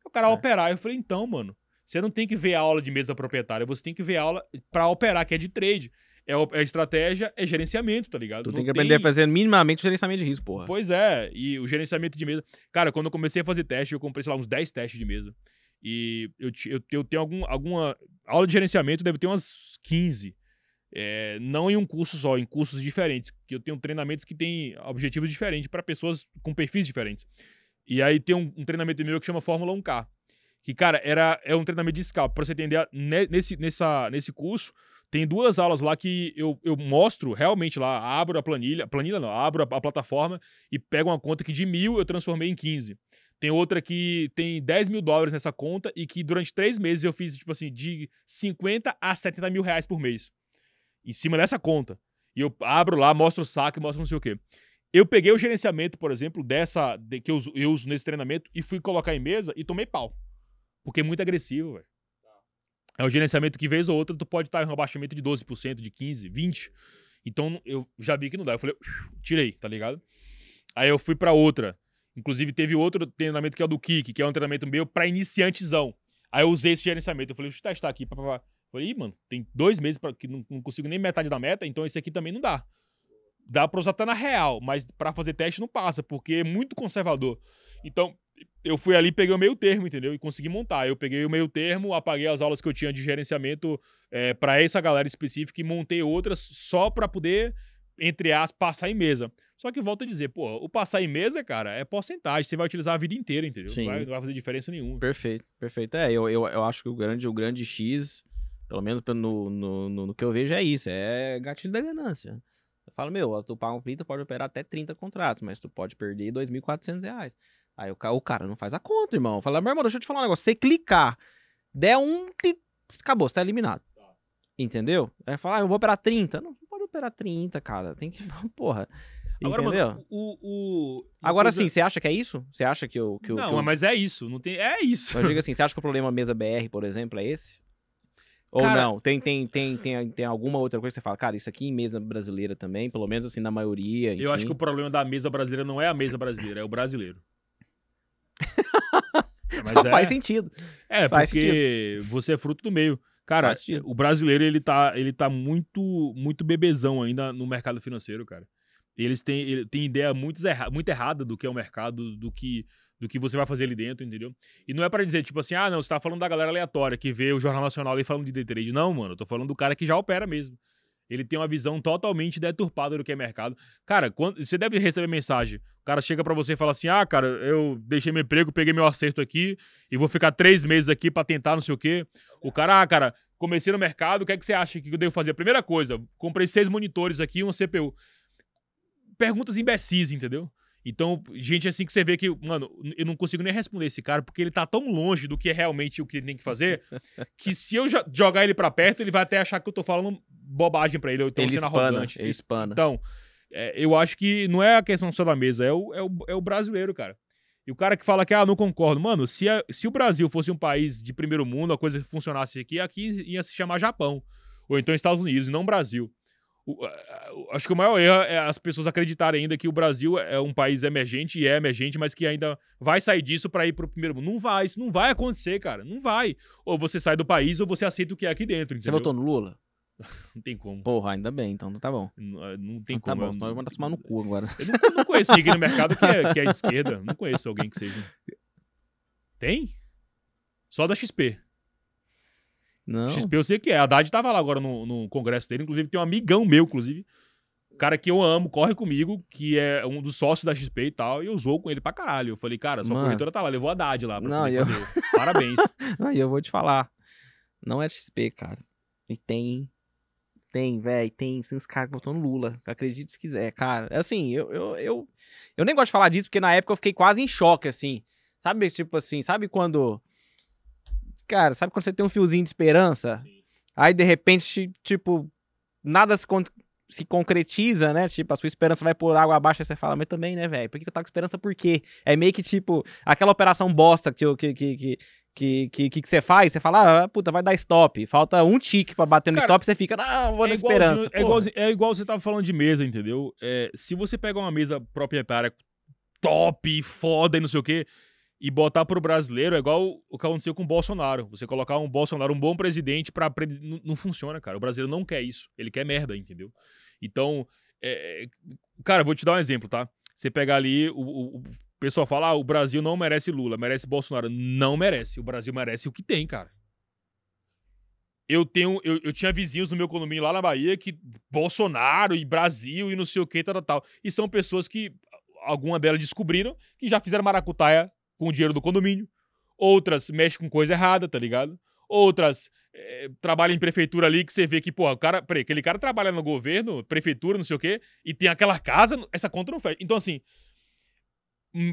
O cara É. operar. Eu falei, então, mano, você não tem que ver a aula de mesa proprietária, você tem que ver a aula pra operar, que é de trade. É, o- é estratégia, é gerenciamento, tá ligado? Tu Não tem que aprender a fazer minimamente o gerenciamento de risco, porra. Pois é, e o gerenciamento de mesa. Cara, quando eu comecei a fazer teste, eu comprei, sei lá, uns 10 testes de mesa. E eu, eu, eu tenho algum, alguma. Aula de gerenciamento deve ter umas 15. É, não em um curso só, em cursos diferentes. Que eu tenho treinamentos que têm objetivos diferentes para pessoas com perfis diferentes. E aí tem um, um treinamento meu que chama Fórmula 1K. Que, cara, era, é um treinamento de scalp. Pra você entender, ne- nesse, nessa, nesse curso, tem duas aulas lá que eu, eu mostro realmente lá, abro a planilha, planilha não, abro a, a plataforma e pego uma conta que de mil eu transformei em 15. Tem outra que tem 10 mil dólares nessa conta e que durante três meses eu fiz, tipo assim, de 50 a 70 mil reais por mês. Em cima dessa conta. E eu abro lá, mostro o saque, mostro não sei o quê. Eu peguei o gerenciamento, por exemplo, dessa de- que eu eu uso nesse treinamento e fui colocar em mesa e tomei pau. Porque é muito agressivo, velho. É um gerenciamento que, vez ou outra, tu pode estar em um abaixamento de 12%, de 15%, 20%. Então, eu já vi que não dá. Eu falei, tirei, tá ligado? Aí eu fui pra outra. Inclusive, teve outro treinamento que é o do Kik, que é um treinamento meu pra iniciantezão. Aí eu usei esse gerenciamento. Eu falei, deixa eu testar aqui. Pá, pá. Falei, mano, tem dois meses pra, que não, não consigo nem metade da meta, então esse aqui também não dá. Dá pra usar até na real, mas pra fazer teste não passa, porque é muito conservador. Então, eu fui ali e peguei o meio termo, entendeu? E consegui montar. Eu peguei o meio termo, apaguei as aulas que eu tinha de gerenciamento é, para essa galera específica e montei outras só pra poder, entre aspas, passar em mesa. Só que volto a dizer, pô, o passar em mesa, cara, é porcentagem. Você vai utilizar a vida inteira, entendeu? Sim. Não vai, não vai fazer diferença nenhuma. Perfeito, perfeito. É, eu, eu, eu acho que o grande, o grande X, pelo menos no, no, no, no que eu vejo, é isso. É gatilho da ganância. Eu falo, meu, tu paga um PRI, tu pode operar até 30 contratos, mas tu pode perder 2.400 reais. Aí o, o cara não faz a conta, irmão. Fala, meu irmão, deixa eu te falar um negócio. Você clicar, der um, acabou, você tá eliminado. Entendeu? Aí fala, ah, eu vou operar 30. Não, não pode operar 30, cara. Tem que. Porra. Agora, Entendeu? mano, o. o Agora coisa- sim, você acha que é isso? Você acha que eu. Que eu Não, que eu... mas é isso. Não tem... É isso. Eu digo assim, você acha que o problema mesa BR, por exemplo, é esse? Ou Cara- não? Tem, tem, tem, tem, tem alguma outra coisa que você fala, cara, isso aqui em mesa brasileira também, pelo menos assim na maioria. Eu acho que o enfim. problema da mesa brasileira não é a mesa brasileira, é o brasileiro. Mas é, faz sentido. é faz porque você é fruto do meio. Cara, sentido. o brasileiro ele tá, ele tá muito, muito bebezão ainda no mercado financeiro, cara. Eles têm, ele tem ideia muito, erra, muito errada do que é o mercado, do que do que você vai fazer ali dentro, entendeu? E não é pra dizer, tipo assim, ah, não, você tá falando da galera aleatória que vê o Jornal Nacional ali falando de day trade. Não, mano, eu tô falando do cara que já opera mesmo. Ele tem uma visão totalmente deturpada do que é mercado. Cara, quando, você deve receber mensagem. O cara chega para você e fala assim: ah, cara, eu deixei meu emprego, peguei meu acerto aqui e vou ficar três meses aqui para tentar não sei o quê. O cara, ah, cara, comecei no mercado, o que é que você acha que eu devo fazer? Primeira coisa, comprei seis monitores aqui e uma CPU. Perguntas imbecis, entendeu? Então, gente assim que você vê que, mano, eu não consigo nem responder esse cara, porque ele tá tão longe do que é realmente o que ele tem que fazer, que se eu jogar ele para perto, ele vai até achar que eu tô falando bobagem para ele, eu tô ele sendo espana, arrogante. Ele espana. Então, é, eu acho que não é a questão só da mesa, é o, é, o, é o brasileiro, cara. E o cara que fala que, ah, não concordo. Mano, se, a, se o Brasil fosse um país de primeiro mundo, a coisa funcionasse aqui, aqui ia se chamar Japão. Ou então Estados Unidos, e não Brasil. O, acho que o maior erro é as pessoas acreditarem ainda que o Brasil é um país emergente e é emergente, mas que ainda vai sair disso para ir pro primeiro mundo. Não vai, isso não vai acontecer, cara. Não vai. Ou você sai do país ou você aceita o que é aqui dentro, entendeu? Você votou no Lula? não tem como. Porra, ainda bem, então tá bom. Não, eh, não tem então, como. Tá bom, senão eu vou mandar tomar no cu agora. Eu não, não conheço ninguém no mercado que é, que é esquerda. Não conheço alguém que seja. Tem? Só da XP. Não. XP eu sei que é. A Haddad tava lá agora no, no congresso dele. Inclusive, tem um amigão meu, inclusive. Cara que eu amo, corre comigo, que é um dos sócios da XP e tal, e eu zoou com ele pra caralho. Eu falei, cara, sua Mano. corretora tá lá, levou a Haddad lá pra Não, eu- fazer. Parabéns. Aí eu vou te falar. Não é XP, cara. E tem. Tem, velho. Tem, tem uns caras no Lula. Acredite se quiser, cara. Assim, eu, eu, eu, eu nem gosto de falar disso, porque na época eu fiquei quase em choque, assim. Sabe, tipo assim, sabe quando. Cara, sabe quando você tem um fiozinho de esperança? Aí, de repente, tipo, nada se, con- se concretiza, né? Tipo, a sua esperança vai por água abaixo, aí você fala, mas também, né, velho? Por que eu tava com esperança? Por quê? É meio que, tipo, aquela operação bosta que, que, que, que, que, que, que, você faz, você fala, ah, puta, vai dar stop. Falta um tique pra bater no Cara, stop, você fica, não, vou na É esperança. igualzinho- É, igualzinho- é igual você tava falando de mesa, entendeu? É, se você pegar uma mesa proprietária top, foda e não sei o quê, e botar pro brasileiro, é igual o que aconteceu com o Bolsonaro. Você colocar um Bolsonaro, um bom presidente, pra. pre- Não, não funciona, cara. O brasileiro não quer isso. Ele quer merda, entendeu? Então, é, é, cara, vou te dar um exemplo, tá? Você pegar ali, o, o- o pessoal fala, ah, o Brasil não merece Lula, merece Bolsonaro. Não merece. O Brasil merece o que tem, cara. Eu tenho, eu, eu tinha vizinhos no meu condomínio lá na Bahia que Bolsonaro e Brasil e não sei o que, tal, tal, tal. E são pessoas que, alguma delas descobriram que já fizeram maracutaia com o dinheiro do condomínio. Outras mexem com coisa errada, tá ligado? Outras eh, trabalham em prefeitura ali que você vê que, pô, o cara, peraí, aquele cara trabalha no governo, prefeitura, não sei o quê, e tem aquela casa, essa conta não fecha. Então, assim,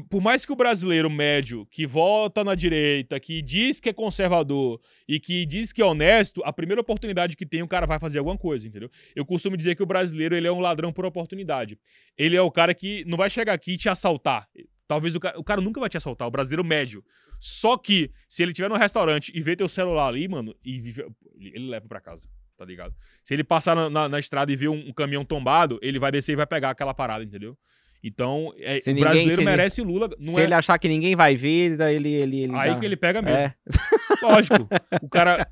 por mais que o brasileiro médio que vota na direita, que diz que é conservador e que diz que é honesto, a primeira oportunidade que tem, o cara vai fazer alguma coisa, entendeu? Eu costumo dizer que o brasileiro ele é um ladrão por oportunidade. Ele é o cara que não vai chegar aqui e te assaltar. Talvez o cara, o cara nunca vai te assaltar, o brasileiro médio. Só que, se ele estiver no restaurante e ver teu celular ali, mano, e vive- ele leva pra casa, tá ligado? Se ele passar na, na- na estrada e ver um, um caminhão tombado, ele vai descer e vai pegar aquela parada, entendeu? Então, é, o ninguém- brasileiro ele- merece Lula. Não Se é... ele achar que ninguém vai ver, ele. ele, ele Aí dá- que ele pega mesmo. É. Lógico. O cara.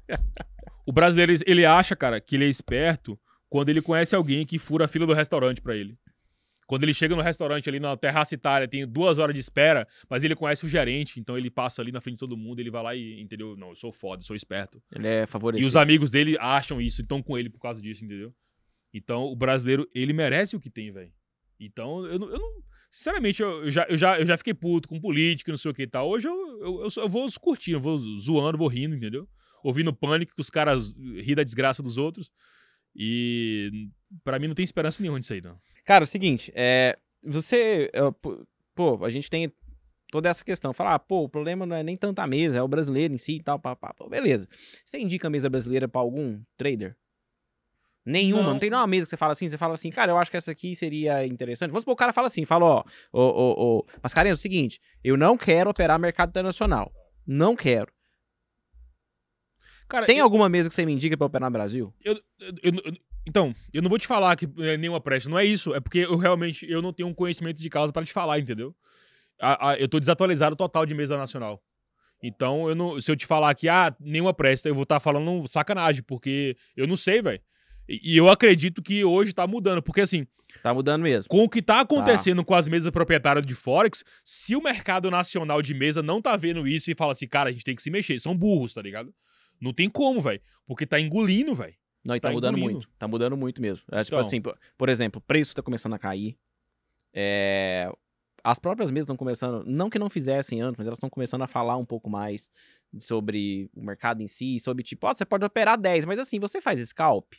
O brasileiro, ele acha, cara, que ele é esperto quando ele conhece alguém que fura a fila do restaurante pra ele. Quando ele chega no restaurante ali na Terraça Itália, tem duas horas de espera, mas ele conhece o gerente, então ele passa ali na frente de todo mundo, ele vai lá e, entendeu? Não, eu sou foda, eu sou esperto. Ele é E favorecido. os amigos dele acham isso, então com ele por causa disso, entendeu? Então o brasileiro, ele merece o que tem, velho. Então eu não. eu não- sinceramente, eu eu já, eu, já, eu já fiquei puto com política, não sei o que e tal. Hoje eu, eu, eu, eu vou curtindo, vou zoando, vou rindo, entendeu? Ouvindo pânico que os caras ri da desgraça dos outros. E pra mim não tem esperança nenhuma disso aí, não. Cara, é o seguinte, é, você. é, pô- a gente tem toda essa questão. Falar, ah, pô, o problema não é nem tanto a mesa, é o brasileiro em si e tal, pá, pá, pô, beleza. Você indica a mesa brasileira pra algum trader? Nenhuma, não. Não. tem nenhuma mesa que você fala assim, você fala assim, cara, eu acho que essa aqui seria interessante. Vamos supor, o cara fala assim, fala, ó, ô, ô, ô, Mascarenhas, é o seguinte, eu não quero operar mercado internacional. Não quero. Cara, Tem eu- alguma mesa que você me indica pra operar no Brasil? eu- eu- então, eu não vou te falar que é nenhuma presta, não é isso. É porque eu realmente eu não tenho um conhecimento de causa pra te falar, entendeu? A- a- eu tô desatualizado total de mesa nacional. Então, eu não, se eu te falar que ah, nenhuma presta, eu vou estar falando sacanagem, porque eu não sei, velho. E, e eu acredito que hoje tá mudando, porque assim, Tá mudando mesmo. com o que tá acontecendo com as mesas proprietárias de Forex, se o mercado nacional de mesa não tá vendo isso e fala assim, cara, a gente tem que se mexer, são burros, tá ligado? Não tem como, velho. Porque tá engolindo, velho. Não, e tá, Tá mudando engolindo. muito. Tá mudando muito mesmo. É, tipo Então. assim, por, exemplo, o preço tá começando a cair. É, as próprias mesas estão começando, não que não fizessem antes, mas elas estão começando a falar um pouco mais sobre o mercado em si, sobre tipo, ó, você pode operar 10, mas assim, você faz scalp?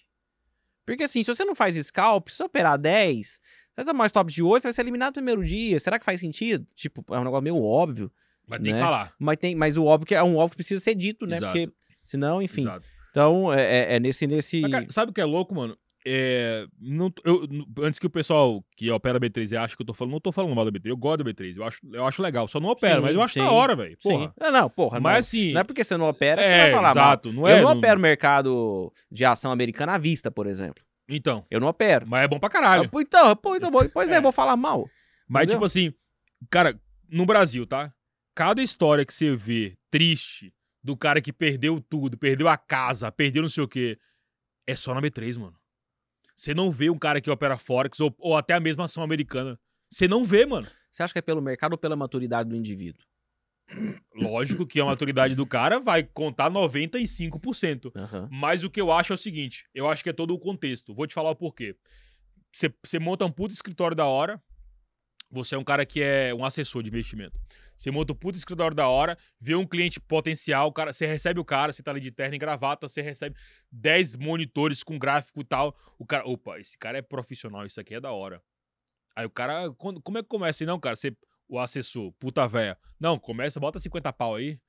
Porque assim, se você não faz scalp, se você operar 10, você vai mais top de 8, você vai ser eliminado no primeiro dia. Será que faz sentido? Tipo, é um negócio meio óbvio. Mas tem Né? que falar. Mas, tem, mas o óbvio que é um óbvio que precisa ser dito, né? Exato. Porque senão, enfim. Exato. Então, é, é- é nesse. nesse... Mas, sabe o que é louco, mano? É, não, eu, antes que o pessoal que opera B3 ache que eu tô falando, não tô falando mal da B3. Eu gosto da B3. Eu acho, eu acho legal. Só não opero, Sim, mas eu acho sim, da hora, velho. Sim. Porra. Não, não, porra. Mas não, assim. não é porque você não opera que é, você vai falar mal. exato. Não é, eu não não- opero mercado de ação americana à vista, por exemplo. Então. Eu não opero. Mas é bom pra caralho. Ah, então, pô, então, bom, pois é, É. vou falar mal. Mas, Entendeu? tipo assim, cara, no Brasil, tá? Cada história que você vê triste do cara que perdeu tudo, perdeu a casa, perdeu não sei o quê, é só na B3, mano. Você não vê um cara que opera Forex ou, ou até a mesma ação americana. Você não vê, mano. Você acha que é pelo mercado ou pela maturidade do indivíduo? Lógico que a maturidade do cara vai contar 95%. Aham. Mas o que eu acho é o seguinte: eu acho que é todo o contexto. Vou te falar o porquê. Você monta um puto escritório da hora. Você é um cara que é um assessor de investimento. Você monta um puto escritório da hora, vê um cliente potencial, o cara, você recebe o cara, você tá ali de terno e gravata, você recebe 10 monitores com gráfico e tal. O cara, opa, esse cara é profissional, isso aqui é da hora. Aí o cara, quando- como é que começa? Não, cara, você, o assessor, puta véia. Não, começa, bota 50 pau aí.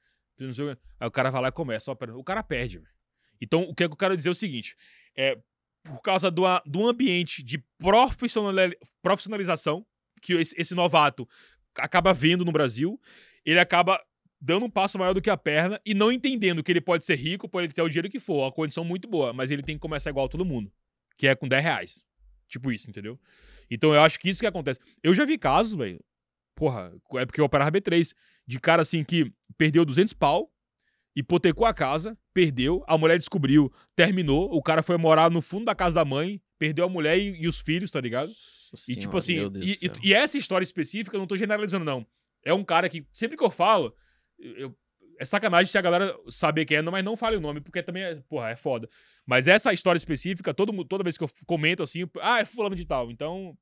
o. Aí o cara vai lá e começa. O cara perde. Então, o que eu quero dizer é o seguinte: é por causa do, do ambiente de profissionali- profissionalização que esse, esse novato acaba vendo no Brasil, ele acaba dando um passo maior do que a perna e não entendendo que ele pode ser rico, pode ter o dinheiro que for, uma condição muito boa, mas ele tem que começar igual a todo mundo, que é com 10 reais. Tipo isso, entendeu? Então eu acho que isso que acontece. Eu já vi casos, velho, porra, é porque eu operava B3, de cara assim que perdeu 200 pau, hipotecou a casa, perdeu, a mulher descobriu, terminou, o cara foi morar no fundo da casa da mãe, perdeu a mulher e, e os filhos, tá ligado? E tipo assim, e, e- e essa história específica, eu não tô generalizando, não. É um cara que, sempre que eu falo, eu- é sacanagem se a galera saber quem é, mas não fale o nome, porque também é, porra, é foda. Mas essa história específica, todo, toda vez que eu comento assim, ah, é fulano de tal. Então,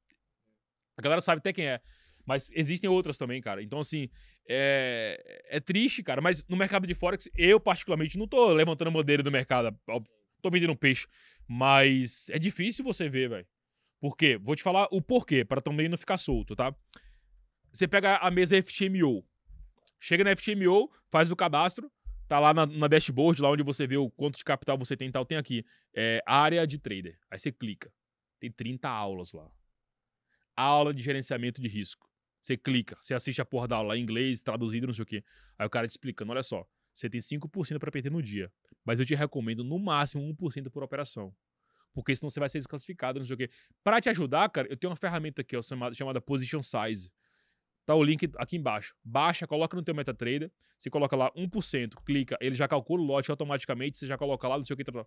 a galera sabe até quem é. Mas existem outras também, cara. Então, assim, é, é triste, cara. Mas no mercado de Forex, eu particularmente não tô levantando a bandeira do mercado. Tô vendendo um peixe. Mas é difícil você ver, velho. Por quê? Vou te falar o porquê, para também não ficar solto, tá? Você pega a mesa FTMO. Chega na FTMO, faz o cadastro, tá lá na, na dashboard, lá onde você vê o quanto de capital você tem e tal, tem aqui. É, área de trader. Aí você clica. Tem 30 aulas lá. Aula de gerenciamento de risco. Você clica, você assiste a porra da aula em inglês, traduzido, não sei o quê. Aí o cara te explicando, olha só, você tem 5% para perder no dia. Mas eu te recomendo no máximo 1% por operação. Porque senão você vai ser desclassificado, não sei o quê. Pra te ajudar, cara, eu tenho uma ferramenta aqui, ó, chamada, chamada Position Size. Tá o link aqui embaixo. Baixa, coloca no teu MetaTrader, você coloca lá 1%, clica, ele já calcula o lote automaticamente, você já coloca lá, não sei o que. Tá, tá.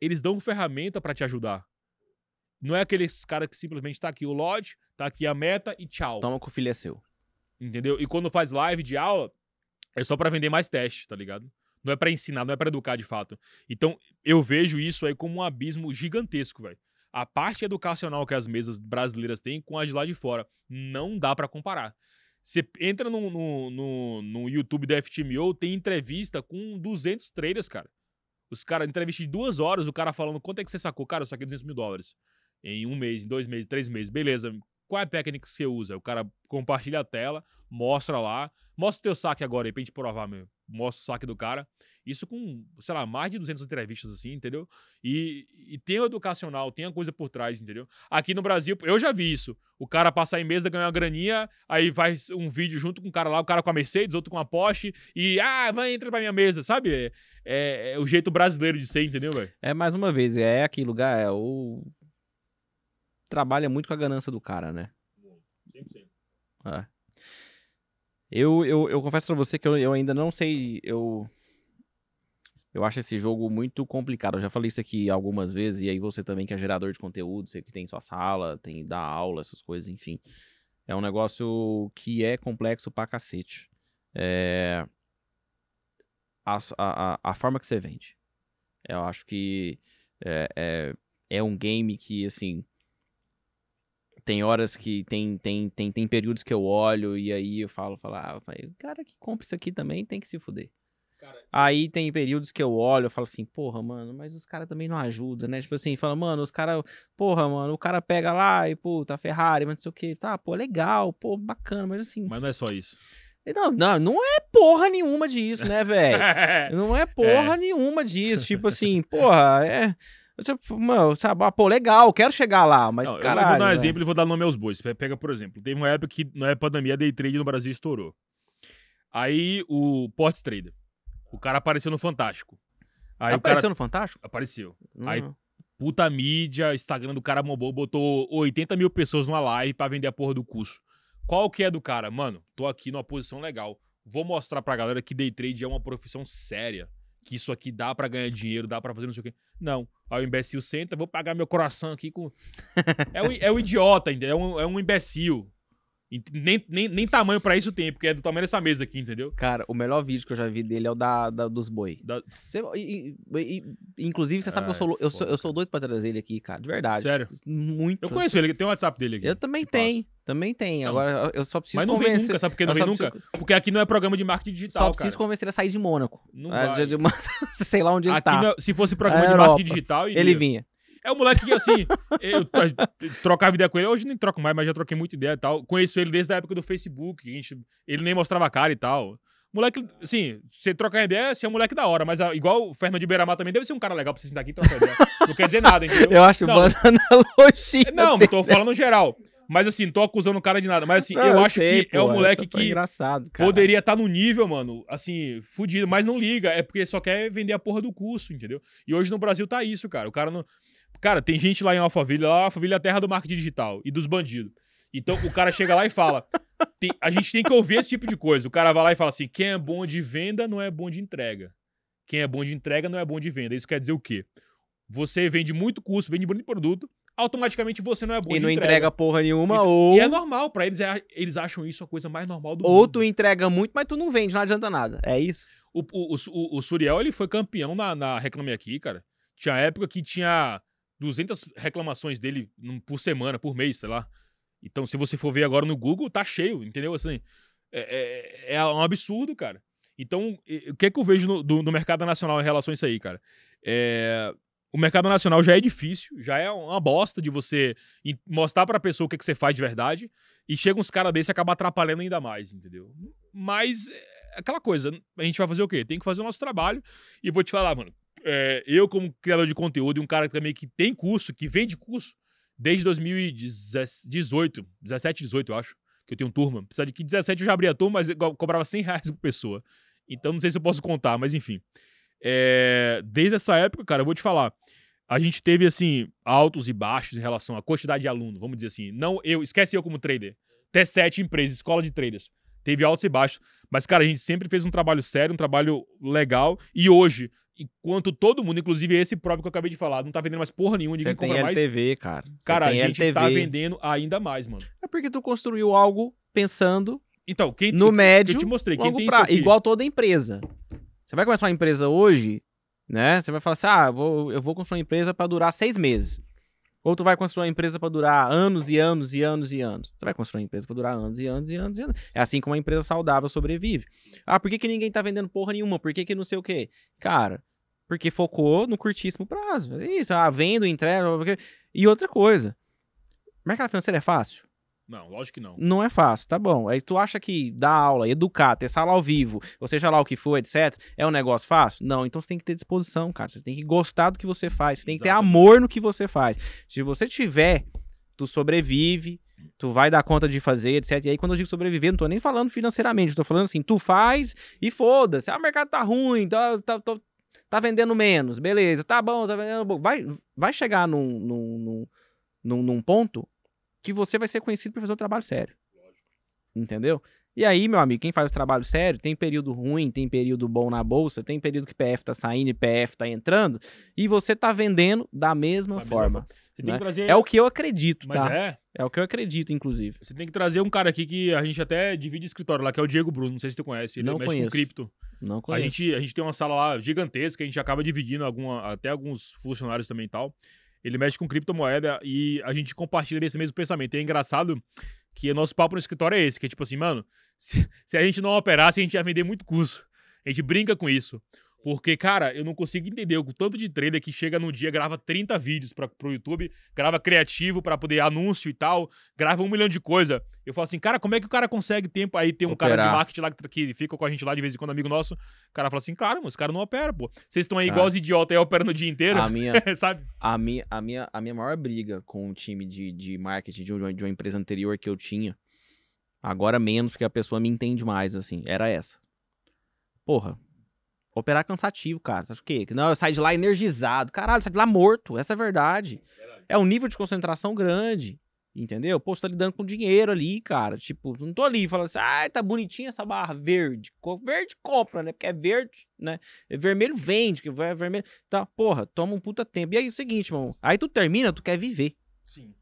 Eles dão ferramenta pra te ajudar. Não é aqueles cara que simplesmente tá aqui o lote, tá aqui a meta e tchau. Toma que o filho é seu. Entendeu? E quando faz live de aula, é só pra vender mais teste, tá ligado? Não é pra ensinar, não é pra educar de fato. Então, eu vejo isso aí como um abismo gigantesco, velho. A parte educacional que as mesas brasileiras têm com as de lá de fora não dá pra comparar. Você entra no, no, no, no YouTube da FTMO, tem entrevista com 200 traders, cara. Os caras, entrevista de duas horas, o cara falando quanto é que você sacou. Cara, eu saquei 200 mil dólares. Em um mês, em dois meses, três meses. Beleza. Qual é a técnica que você usa? O cara compartilha a tela, mostra lá. Mostra o teu saque agora aí pra gente provar mesmo. Mostra o saque do cara. Isso com, sei lá, mais de 200 entrevistas assim, entendeu? E, e tem o educacional, tem a coisa por trás, entendeu? Aqui no Brasil, eu já vi isso. O cara passar em mesa, ganhar uma graninha, aí faz um vídeo junto com um cara lá, o cara com a Mercedes, outro com a Porsche, e, ah, vai, entra pra minha mesa, sabe? É, é- é o jeito brasileiro de ser, entendeu, velho? É mais uma vez, é aquele lugar, é o. Trabalha muito com a ganância do cara, né? 100%. É. Eu, eu, eu confesso pra você que eu, eu ainda não sei. Eu. Eu acho esse jogo muito complicado. Eu já falei isso aqui algumas vezes, e aí você também que é gerador de conteúdo, você que tem sua sala, tem dá aula, essas coisas, enfim. É um negócio que é complexo pra cacete. É... A, a, a forma que você vende. Eu acho que é, é, é um game que, assim, tem horas que tem, tem, tem, tem períodos que eu olho e aí eu falo, falo, ah, o cara que compra isso aqui também tem que se fuder. Cara, aí tem períodos que eu olho e falo assim, porra, mano, mas os caras também não ajudam, né? Tipo assim, fala, mano, os caras, porra, mano, o cara pega lá e, puta, Ferrari, mas não sei o que, tá, pô, legal, pô, bacana, mas assim. Mas não é só isso. Não, não, não é porra nenhuma disso, né, velho? não é porra é. nenhuma disso. Tipo assim, porra, é. Mano, sabe, ah, pô, legal, quero chegar lá, mas não, caralho. Eu vou dar um né? exemplo e vou dar nome aos bois. Pega, por exemplo, teve uma época que na pandemia a day trade no Brasil estourou. Aí o Ports Trader, o cara apareceu no Fantástico. Aí apareceu cara... no Fantástico? Apareceu. Uhum. Aí, puta mídia, Instagram do cara mobou, botou 80 mil pessoas numa live pra vender a porra do curso. Qual que é do cara? Mano, tô aqui numa posição legal. Vou mostrar pra galera que day trade é uma profissão séria que isso aqui dá para ganhar dinheiro, dá para fazer não sei o quê. Não. Aí o imbecil senta, vou pagar meu coração aqui com. é, um, é um idiota, entendeu? É um, é um imbecil. Nem, nem, nem tamanho para isso tem, porque é do tamanho dessa mesa aqui, entendeu? Cara, o melhor vídeo que eu já vi dele é o da, da dos boi. Da... Você, e, e, inclusive, você sabe que eu sou, eu, sou, eu sou doido pra trazer ele aqui, cara, de verdade. Sério? Muito. Eu conheço ele, tem o WhatsApp dele aqui. Eu também tenho. Passo. Também tem. Não. Agora, eu só preciso Mas não convencer... vem nunca, sabe por que não vem nunca? Preciso... Porque aqui não é programa de marketing digital, Só preciso cara. convencer ele a sair de Mônaco. Não ah, vai. De... Sei lá onde ele aqui tá. É... se fosse programa de marketing digital... Iria. Ele vinha. É um moleque que, assim, eu trocava ideia com ele. Hoje nem troco mais, mas já troquei muita ideia e tal. Conheço ele desde a época do Facebook. Gente, ele nem mostrava a cara e tal. Moleque, assim, você trocar ideia, você é um moleque da hora, mas ah, igual o Fernando de Beiramar também deve ser um cara legal pra você sentar aqui e trocar ideia. não quer dizer nada, entendeu? Eu acho boa analogia. Não, tô falando geral. Mas assim, não tô acusando o cara de nada. Mas assim, não, eu, eu, acho sei, que pô, é um moleque que poderia estar tá no nível, mano, assim, fudido, mas não liga. É porque só quer vender a porra do curso, entendeu? E hoje no Brasil tá isso, cara. O cara não. Cara, tem gente lá em Alphaville, lá Alphaville é a terra do marketing digital e dos bandidos. Então o cara chega lá e fala: a gente tem que ouvir esse tipo de coisa. O cara vai lá e fala assim: quem é bom de venda não é bom de entrega. Quem é bom de entrega não é bom de venda. Isso quer dizer o quê? Você vende muito curso, vende muito produto, automaticamente você não é bom e de não entrega. entrega porra nenhuma, e, ou... E é normal, para eles, é, eles acham isso a coisa mais normal do ou mundo. Ou tu entrega muito, mas tu não vende, não adianta nada. É isso? O, o, o, o Suriel, ele foi campeão na, na Reclame Aqui, cara. Tinha época que tinha 200 reclamações dele por semana, por mês, sei lá. Então, se você for ver agora no Google, tá cheio, entendeu? Assim, é, é, é um absurdo, cara. Então, o que é que eu vejo no, do, mercado nacional em relação a isso aí, cara? É, o mercado nacional já é difícil, já é uma bosta de você mostrar pra pessoa o que, é que você faz de verdade, e chega uns caras desse e acaba atrapalhando ainda mais, entendeu? Mas, é aquela coisa, a gente vai fazer o quê? Tem que fazer o nosso trabalho, e vou te falar, mano, é, eu, como criador de conteúdo e um cara também que tem curso, que vende curso, desde 2018, 17, 18, eu acho, que eu tenho turma. Apesar de que 17 eu já abria a turma, mas cobrava 100 reais por pessoa. Então não sei se eu posso contar, mas enfim. É, desde essa época, cara, eu vou te falar. A gente teve, assim, altos e baixos em relação à quantidade de alunos, vamos dizer assim. Não eu, esquece eu como trader. T7 empresa, escola de traders. Teve altos e baixos. Mas, cara, a gente sempre fez um trabalho sério, um trabalho legal. E hoje, enquanto todo mundo, inclusive esse próprio que eu acabei de falar, não tá vendendo mais porra nenhuma, ninguém Você compra tem mais. LTV, cara. Você cara, a gente LTV. tá vendendo ainda mais, mano. É porque tu construiu algo pensando então, quem, no médio, eu te mostrei, quem tem pra, igual toda empresa. Você vai começar uma empresa hoje, né? Você vai falar assim: "Ah, vou, eu vou construir uma empresa para durar seis meses". Ou tu vai construir uma empresa para durar anos e anos e anos e anos. Você vai construir uma empresa para durar anos e anos e anos e anos. É assim que uma empresa saudável sobrevive. Ah, por que, que ninguém tá vendendo porra nenhuma? Por que, que não sei o quê? Cara, porque focou no curtíssimo prazo. É isso, ah, vendo, entrega. E outra coisa. Mercado financeiro é fácil? Não, lógico que não. Não é fácil, tá bom. Aí tu acha que dar aula, educar, ter sala ao vivo, ou seja lá o que for, etc., é um negócio fácil? Não, então você tem que ter disposição, cara. Você tem que gostar do que você faz. Você tem que ter amor no que você faz. Se você tiver, tu sobrevive, tu vai dar conta de fazer, etc. E aí, quando eu digo sobreviver, não tô nem falando financeiramente, tô falando assim, tu faz e foda-se. Ah, o mercado tá ruim, tá, tá, tá, tá vendendo menos, beleza, tá bom, tá vendendo bom. Vai, vai chegar num, num, num, num ponto que você vai ser conhecido por fazer um trabalho sério. Entendeu? E aí, meu amigo, quem faz o trabalho sério, tem período ruim, tem período bom na bolsa, tem período que PF tá saindo e PF tá entrando, e você tá vendendo da mesma Da mesma forma. Você tem né? que trazer. É o que eu acredito, Mas tá? é. É o que eu acredito, inclusive. Você tem que trazer um cara aqui que a gente até divide escritório lá, que é o Diego Bruno. Não sei se tu conhece. Ele Não mexe conheço. com cripto. Não A conheço. gente, a gente tem uma sala lá gigantesca, a gente acaba dividindo alguma, até alguns funcionários também e tal. Ele mexe com criptomoeda e a gente compartilha desse mesmo pensamento. E é engraçado que o nosso papo no escritório é esse, que é tipo assim, mano, se, se a gente não operasse, a gente ia vender muito curso. A gente brinca com isso. Porque, cara, eu não consigo entender o tanto de trader que chega num dia, grava 30 vídeos pra, pro YouTube, grava criativo pra poder anúncio e tal, grava um milhão de coisa. Eu falo assim, cara, como é que o cara consegue tempo? Aí tem um cara de Operar. marketing lá que, que fica com a gente lá de vez em quando, amigo nosso. O cara fala assim, cara, mas os caras não operam, pô. Vocês estão aí Ah. igual os idiotas aí operando o dia inteiro, A minha, sabe? a, minha, a, minha, a minha maior briga com o time de, de marketing de uma, de uma empresa anterior que eu tinha, agora menos, porque a pessoa me entende mais, assim, era essa. Porra, operar é cansativo, cara. Você acha o quê? Que Não, eu saio de lá energizado. Caralho, sai de lá morto. Essa é a verdade. É um nível de concentração grande. Entendeu? Pô, você tá lidando com dinheiro ali, cara. Tipo, não tô ali falando assim, ah, tá bonitinha essa barra verde. Verde compra, né? Porque é verde, né? É Vermelho vende, que é vermelho. Tá, porra, toma um puta tempo. E aí é o seguinte, irmão. Aí tu termina, tu quer viver. Sim.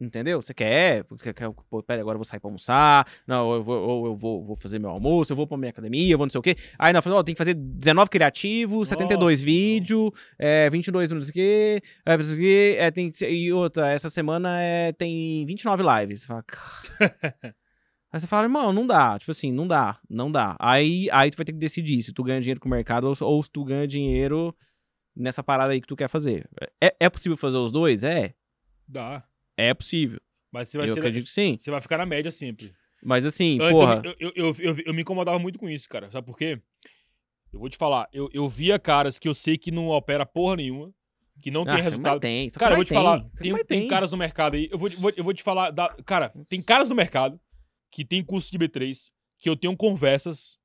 Entendeu? Você quer, você quer, pô, pera, agora eu vou sair pra almoçar, não, eu vou, ou eu vou, vou fazer meu almoço, eu vou pra minha academia, eu vou não sei o quê. Aí não, ó, tem que fazer 19 criativos, 72 Nossa, vídeos, é, 22 não sei o quê, é, não sei o quê, é, tem, e outra, essa semana é, tem 29 lives. Você fala. Aí você fala, irmão, não dá, tipo assim, não dá, não dá. Aí, aí tu vai ter que decidir se tu ganha dinheiro com o mercado ou, ou se tu ganha dinheiro nessa parada aí que tu quer fazer. É, é possível fazer os dois? É, Dá. É possível. Mas você vai Eu ser. acredito que sim. Você vai ficar na média sempre. Mas assim, Antes eu porra. me- eu, eu, eu, eu me incomodava muito com isso, cara. Sabe por quê? Eu vou te falar, eu, eu via caras que eu sei que não opera porra nenhuma, que não tem Ah, resultado. Tem, só que Cara, eu vou te falar, só que tem, tem caras no mercado aí, eu vou, te- vou- eu vou te falar, da, cara, tem caras no mercado que tem curso de B3, que eu tenho conversas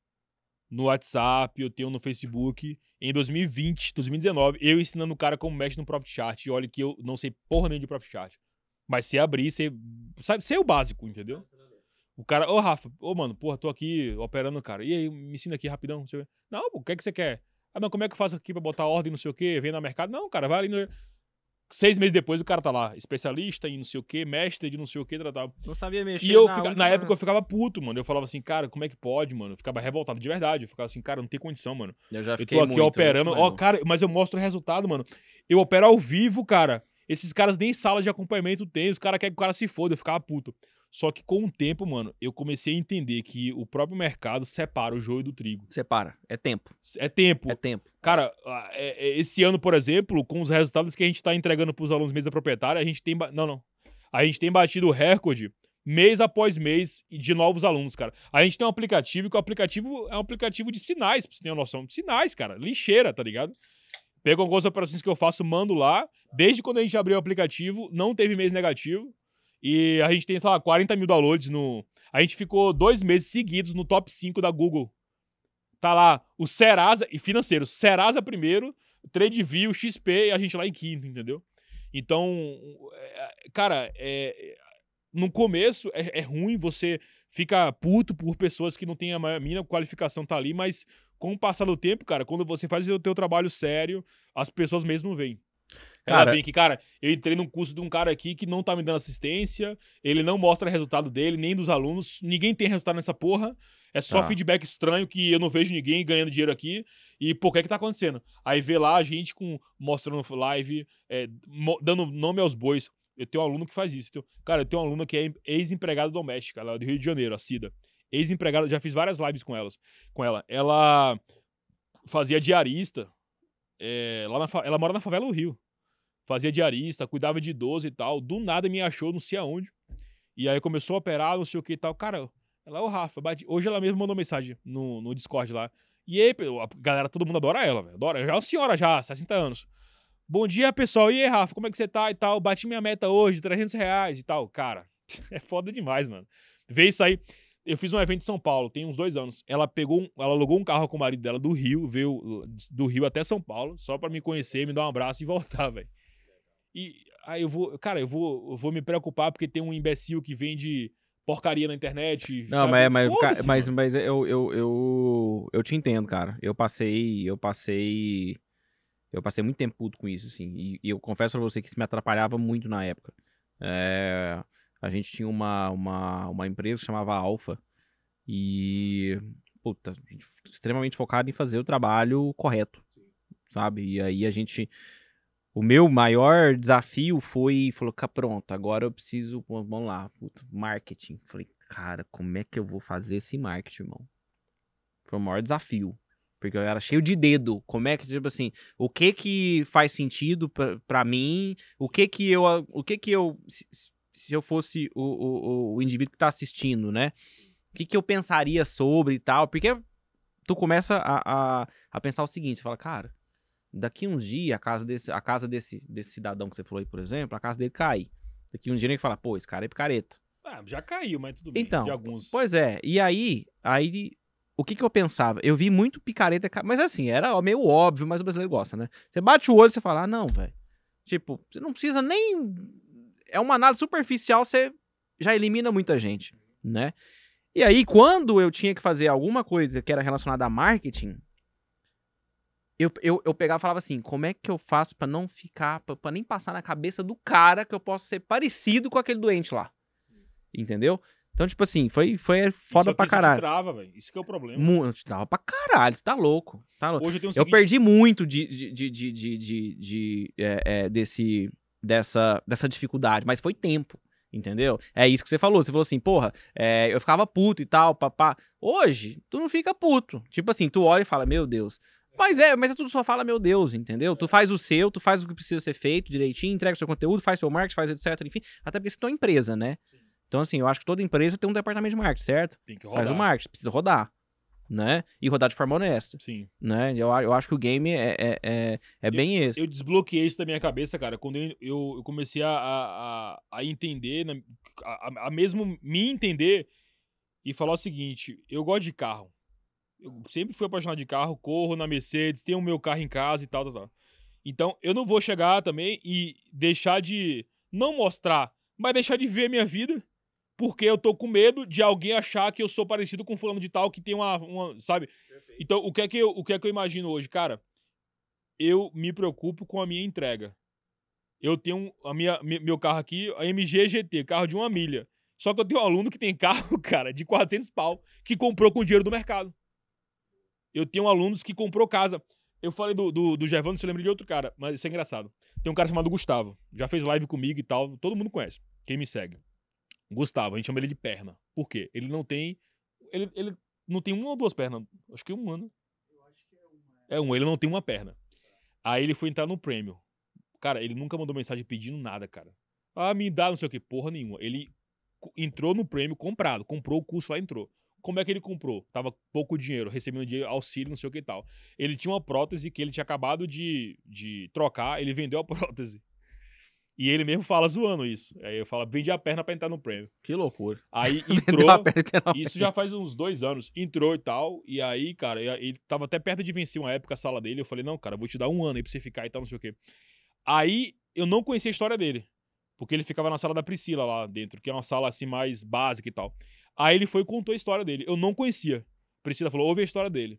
no WhatsApp, eu tenho no Facebook, em 2020, 2019, eu ensinando o cara como mexe no Profit Chart, e olha que eu não sei porra nem de Profit Chart. Mas se abrir, você sabe, sei o básico, entendeu? O cara, ô Rafa, ô mano, porra, tô aqui operando, cara. E aí, me ensina aqui rapidão. não o quê. Não, pô, o que é que você quer? Ah, não, como é que eu faço aqui pra botar ordem, não sei o quê, vem no mercado? Não, cara, vai ali no... Seis meses depois o cara tá lá, especialista em não sei o quê, mestre de não sei o quê, tal, tal. Não sabia mexer. E eu, na fica- na época, eu ficava puto, mano. Eu falava assim, cara, como é que pode, mano? Eu ficava revoltado de verdade. Eu ficava assim, cara, não tem condição, mano. eu já Eu fiquei tô aqui muito, operando. Ó, mano. cara, mas eu mostro o resultado, mano. Eu opero ao vivo, cara. Esses caras nem sala de acompanhamento tem. Os caras querem que o cara se foda. Eu ficava puto. Só que com o tempo, mano, eu comecei a entender que o próprio mercado separa o joio do trigo. Separa. É tempo. É tempo. É tempo. Cara, é- é- esse ano, por exemplo, com os resultados que a gente tá entregando pros alunos mesa proprietária, a gente tem. Não, não. A gente tem batido o recorde mês após mês de novos alunos, cara. A gente tem um aplicativo que o aplicativo é um aplicativo de sinais, pra você ter uma noção. Sinais, cara. Lixeira, tá ligado? Pego algumas operações que eu faço, mando lá. Desde quando a gente abriu o aplicativo, não teve mês negativo. E a gente tem, sei lá, 40 mil downloads no. A gente ficou dois meses seguidos no top 5 da Google. Tá lá o Serasa, e financeiro, Serasa primeiro, TradeView, XP e a gente lá em quinto, entendeu? Então, é, cara, é, no começo é, é ruim, você fica puto por pessoas que não têm a ma- mínima qualificação tá ali, mas com o passar do tempo, cara, quando você faz o teu trabalho sério, as pessoas mesmo vêm. Ela Cara- vem que, cara, eu entrei num curso de um cara aqui que não tá me dando assistência, ele não mostra resultado dele, nem dos alunos, ninguém tem resultado nessa porra, é só Tá. feedback estranho que eu não vejo ninguém ganhando dinheiro aqui, e por que que tá acontecendo? Aí vê lá a gente com, mostrando live, é, dando nome aos bois. Eu tenho um aluno que faz isso. Então, cara, eu tenho uma aluna que é ex-empregada doméstica, ela é do Rio de Janeiro, a Cida. Ex-empregada, já fiz várias lives com elas, com ela. Ela fazia diarista, é, lá na, ela mora na favela do Rio. Fazia diarista, cuidava de idoso e tal. Do nada me achou, não sei aonde. E aí começou a operar, não sei o que e tal. Cara, ela, ô Rafa, bate- hoje ela mesma mandou mensagem no, no Discord lá. E aí, a galera, todo mundo adora ela, velho. Adora. Já é uma senhora já, 60 anos. Bom dia, pessoal. E aí, Rafa, como é que você tá e tal? Bati minha meta hoje, 300 reais e tal. Cara, é foda demais, mano. Vê isso aí. Eu fiz um evento em São Paulo, tem uns dois anos. Ela pegou, um- ela alugou um carro com o marido dela do Rio, veio do Rio até São Paulo, só pra me conhecer, me dar um abraço e voltar, velho. E aí eu vou, cara, eu vou, eu vou me preocupar porque tem um imbecil que vende porcaria na internet. Não, sabe? mas, mas, Foda-se, mas, mano. mas eu, eu, eu, eu te entendo, cara. Eu passei, eu passei, eu passei muito tempo puto com isso, assim. E, e eu confesso pra você que isso me atrapalhava muito na época. É, a gente tinha uma, uma, uma empresa que chamava Alfa e, puta, extremamente focado em fazer o trabalho correto, sabe? E aí a gente, o meu maior desafio foi, falou, cá, pronto, agora eu preciso, vamos lá, marketing. Falei, cara, como é que eu vou fazer esse marketing, irmão? Foi o maior desafio. Porque eu era cheio de dedo. Como é que, tipo assim, o que que faz sentido pra mim? O que que eu, o que que eu, se, eu fosse o, o, o indivíduo que tá assistindo, né? O que que eu pensaria sobre e tal? Porque tu começa a, a, a pensar o seguinte, você fala, cara, daqui uns dias a casa desse, a casa desse, desse cidadão que você falou aí, por exemplo, a casa dele cai. Daqui uns dias ele fala, pô, esse cara é picareta. Ah, já caiu, mas tudo bem. Então, de alguns. Pois é, e aí, aí o que que eu pensava? Eu vi muito picareta, ca- mas assim, era meio óbvio, mas o brasileiro gosta, né? Você bate o olho e você fala, ah, não, velho. Tipo, você não precisa nem. É uma análise superficial, você já elimina muita gente, né? E aí, quando eu tinha que fazer alguma coisa que era relacionada a marketing, eu, eu, eu pegava e falava assim: como é que eu faço pra não ficar, pra, pra nem passar na cabeça do cara que eu posso ser parecido com aquele doente lá? Entendeu? Então, tipo assim, foi, foi foda que pra isso te caralho. trava, velho. Isso que é o problema. Mu- te trava pra caralho, você tá louco. Tá louco. Hoje eu tenho o Eu seguinte, perdi muito de, de, de, de, de, de- de, é, é, desse, dessa, dessa dificuldade, mas foi tempo. Entendeu? É isso que você falou. Você falou assim, porra, é, eu ficava puto e tal, papá. Hoje, tu não fica puto. Tipo assim, tu olha e fala, meu Deus. Mas é, mas tu só fala, meu Deus, entendeu? Tu faz o seu, tu faz o que precisa ser feito direitinho, entrega o seu conteúdo, faz seu marketing, faz etc, enfim. Até porque você tem uma empresa, né? Então, assim, eu acho que toda empresa tem um departamento de marketing, certo? tem que Faz rodar. o marketing, precisa rodar, né? E rodar de forma honesta, Sim. né? Eu, eu acho que o game é, é, é, é bem esse. Eu desbloqueei isso da minha cabeça, cara, quando eu, eu, eu comecei a, a, a- entender, né, a, a- a mesmo me entender e falar o seguinte: eu gosto de carro. Eu sempre fui apaixonado de carro, corro na Mercedes, tenho o meu carro em casa e tal, tal, tal. Então, eu não vou chegar também e deixar de. Não mostrar, mas deixar de ver a minha vida. Porque eu tô com medo de alguém achar que eu sou parecido com fulano de tal que tem uma. uma sabe? Então, o que, é que eu, o que é que eu imagino hoje? Cara, eu me preocupo com a minha entrega. Eu tenho a minha, mi- meu carro aqui, a MG GT, carro de uma milha. Só que eu tenho um aluno que tem carro, cara, de 400 pau, que comprou com dinheiro do mercado. Eu tenho alunos que comprou casa. Eu falei do, do, do Gervando, você lembra de outro cara, mas isso é engraçado. Tem um cara chamado Gustavo, já fez live comigo e tal, todo mundo conhece, quem me segue. Gustavo, a gente chama ele de perna. Por quê? Ele não tem. Ele, ele não tem uma ou duas pernas. Acho que uma, né? É um, ele não tem uma perna. Aí ele foi entrar no prêmio. Cara, ele nunca mandou mensagem pedindo nada, cara. Ah, me dá não sei o que, porra nenhuma. Ele entrou no prêmio comprado, comprou o curso lá, entrou. Como é que ele comprou? Tava pouco dinheiro, recebendo dinheiro, auxílio, não sei o que e tal. Ele tinha uma prótese que ele tinha acabado de, de trocar, ele vendeu a prótese. E ele mesmo fala zoando isso. Aí eu falo, vendi a perna pra entrar no prêmio. Que loucura. Aí entrou. Isso já faz uns dois anos. Entrou e tal. E aí, cara, ele tava até perto de vencer uma época a sala dele. Eu falei, não, cara, vou te dar um ano aí pra você ficar e tal, não sei o quê. Aí eu não conhecia a história dele. Porque ele ficava na sala da Priscila lá dentro, que é uma sala assim mais básica e tal. Aí ele foi e contou a história dele. Eu não conhecia. Priscila falou, ouve a história dele.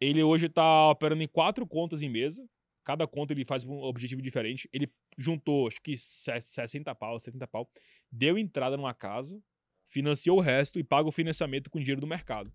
Ele hoje tá operando em quatro contas em mesa. Cada conta ele faz um objetivo diferente. Ele juntou, acho que se- 60 pau, 70 pau. Deu entrada numa casa, financiou o resto e paga o financiamento com dinheiro do mercado.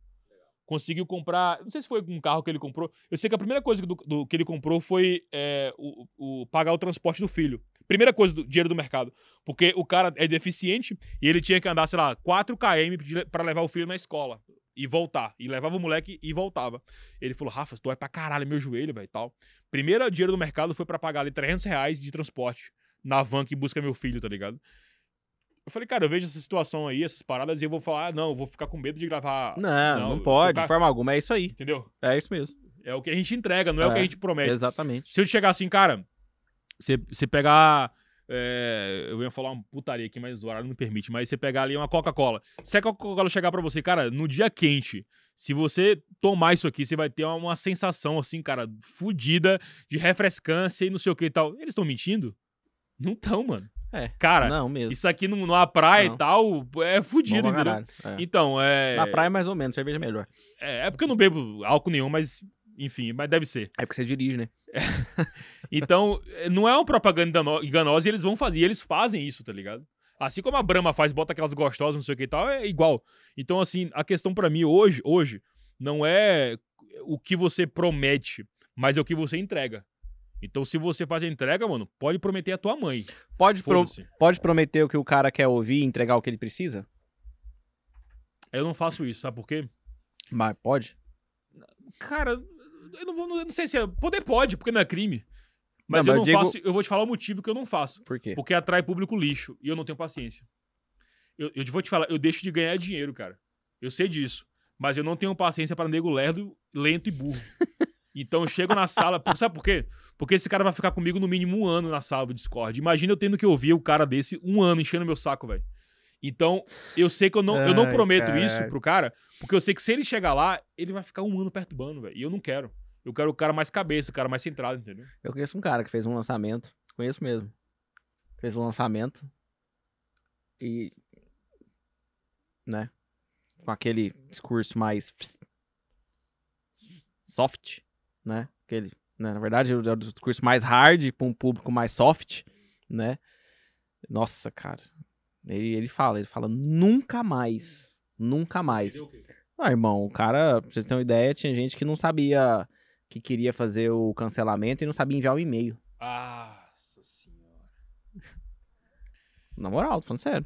Conseguiu comprar. Não sei se foi um carro que ele comprou. Eu sei que a primeira coisa do, do- que ele comprou foi é, o, o- pagar o transporte do filho. Primeira coisa do dinheiro do mercado. Porque o cara é deficiente e ele tinha que andar, sei lá, 4 km pra levar o filho na escola. E voltar. E levava o moleque e voltava. Ele falou, Rafa, tu é pra caralho meu joelho, velho, e tal. Primeiro dinheiro do mercado foi pra pagar ali 300 reais de transporte na van que busca meu filho, tá ligado? Eu falei, cara, eu vejo essa situação aí, essas paradas, e eu vou falar, ah, não, eu vou ficar com medo de gravar. Não, não, Não, pode, cara- de forma alguma. É isso aí. Entendeu? É isso mesmo. É o que a gente entrega, não é, o que É, a gente promete. Exatamente. Se eu chegar assim, cara, você pegar. É, eu ia falar uma putaria aqui, mas o horário não permite. Mas você pegar ali uma Coca-Cola. Se a Coca-Cola chegar pra você, cara, no dia quente, se você tomar isso aqui, você vai ter uma, sensação, assim, cara, fodida de refrescância e não sei o que e tal. Eles estão mentindo? Não estão, mano. É. Cara, não mesmo. isso aqui num- numa praia Não. e tal é fudido, entendeu? É. Então, é. Na praia, mais ou menos, cerveja é melhor. É, é porque eu não bebo álcool nenhum, mas. Enfim, mas deve ser. É porque você dirige, né? Então, eh, não é uma propaganda engano- enganosa e eles vão fazer. E eles fazem isso, tá ligado? Assim como a Brahma faz, bota aquelas gostosas, não sei o que e tal, é igual. Então, assim, a questão pra mim hoje, hoje, não é o que você promete, mas é o que você entrega. Então, se você faz a entrega, mano, pode prometer a tua mãe. Pode, pro- pode prometer o que o cara quer ouvir e entregar o que ele precisa? Eu não faço isso, sabe por quê? Mas pode. Cara, eu não, vou, eu não sei se é. Poder pode, porque não é crime. Mas Não, eu mas não eu digo- faço. Eu vou te falar o motivo que eu não faço. Por quê? Porque atrai público lixo. E eu não tenho paciência. Eu, eu vou te falar, eu deixo de ganhar dinheiro, cara. Eu sei disso. Mas eu não tenho paciência para nego lerdo, lento e burro. Então eu chego na sala. por- Sabe por quê? Porque esse cara vai ficar comigo no mínimo um ano na sala do Discord. Imagina eu tendo que ouvir o cara desse um ano enchendo meu saco, velho. Então, eu sei que eu não, eu não Ai, prometo isso pro cara, porque eu sei que se ele chegar lá, ele vai ficar um ano perturbando, velho. E eu não quero. Eu quero o cara mais cabeça, o cara mais centrado, entendeu? Eu conheço um cara que fez um lançamento. Conheço mesmo. Fez um lançamento. E. Né? Com aquele discurso mais. Soft, né? Aquele, né? Na verdade, é o discurso mais hard para um público mais soft, né? Nossa, cara. Ele, ele fala, ele fala nunca mais. Nunca mais. Ah, irmão, o cara, pra vocês terem uma ideia, tinha gente que não sabia que queria fazer o cancelamento e não sabia enviar o e-mail. Nossa senhora. Na moral, tô falando sério.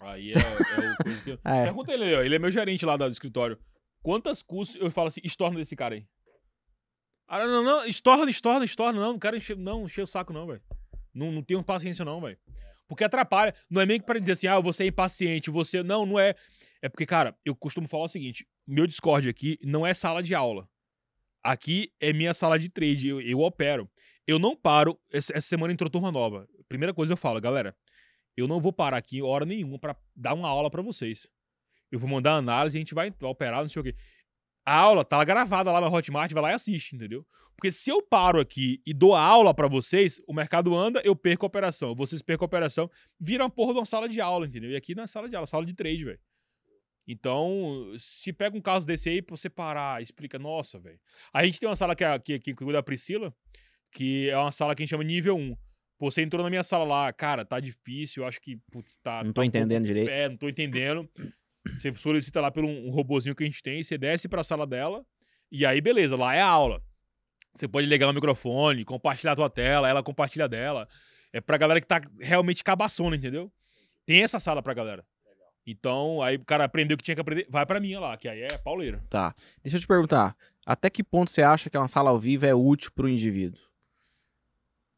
Aí é, é o coisa que eu... É. Pergunta ele, ó. Ele é meu gerente lá do escritório. Quantas custos eu falo assim, estorna desse cara aí? Ah, não, não, estorna, estorna, estorna. Não, não quero encher, não, encher o saco, não, velho. Não, não tenho paciência, não, velho. Porque atrapalha. Não é nem que pra dizer assim, ah, você é impaciente, você. Não, não é. É porque, cara, eu costumo falar o seguinte: meu Discord aqui não é sala de aula. Aqui é minha sala de trade, eu, eu opero. Eu não paro. Essa, essa semana entrou turma nova. Primeira coisa eu falo, galera, eu não vou parar aqui hora nenhuma pra dar uma aula pra vocês. Eu vou mandar análise, a gente vai operar, não sei o quê. A aula tá gravada lá na Hotmart, vai lá e assiste, entendeu? Porque se eu paro aqui e dou a aula pra vocês, o mercado anda, eu perco a operação. Vocês percam a operação, vira uma porra de uma sala de aula, entendeu? E aqui não é sala de aula, é sala de trade, velho. Então, se pega um caso desse aí pra você parar, explica, nossa, velho. A gente tem uma sala que, é, que, que cuida da Priscila, que é uma sala que a gente chama nível 1. Pô, você entrou na minha sala lá, cara, tá difícil, eu acho que, putz, tá. Não tá tô um pouco- entendendo direito. É, não tô entendendo. Você solicita lá pelo um robozinho que a gente tem, você desce pra sala dela, e aí, beleza, lá é a aula. Você pode ligar o microfone, compartilhar a tua tela, ela compartilha dela. É pra galera que tá realmente cabaçona, entendeu? Tem essa sala pra galera. Então, aí o cara aprendeu o que tinha que aprender, vai pra minha lá, que aí é pauleira. Tá. Deixa eu te perguntar. Até que ponto você acha que uma sala ao vivo é útil pro indivíduo?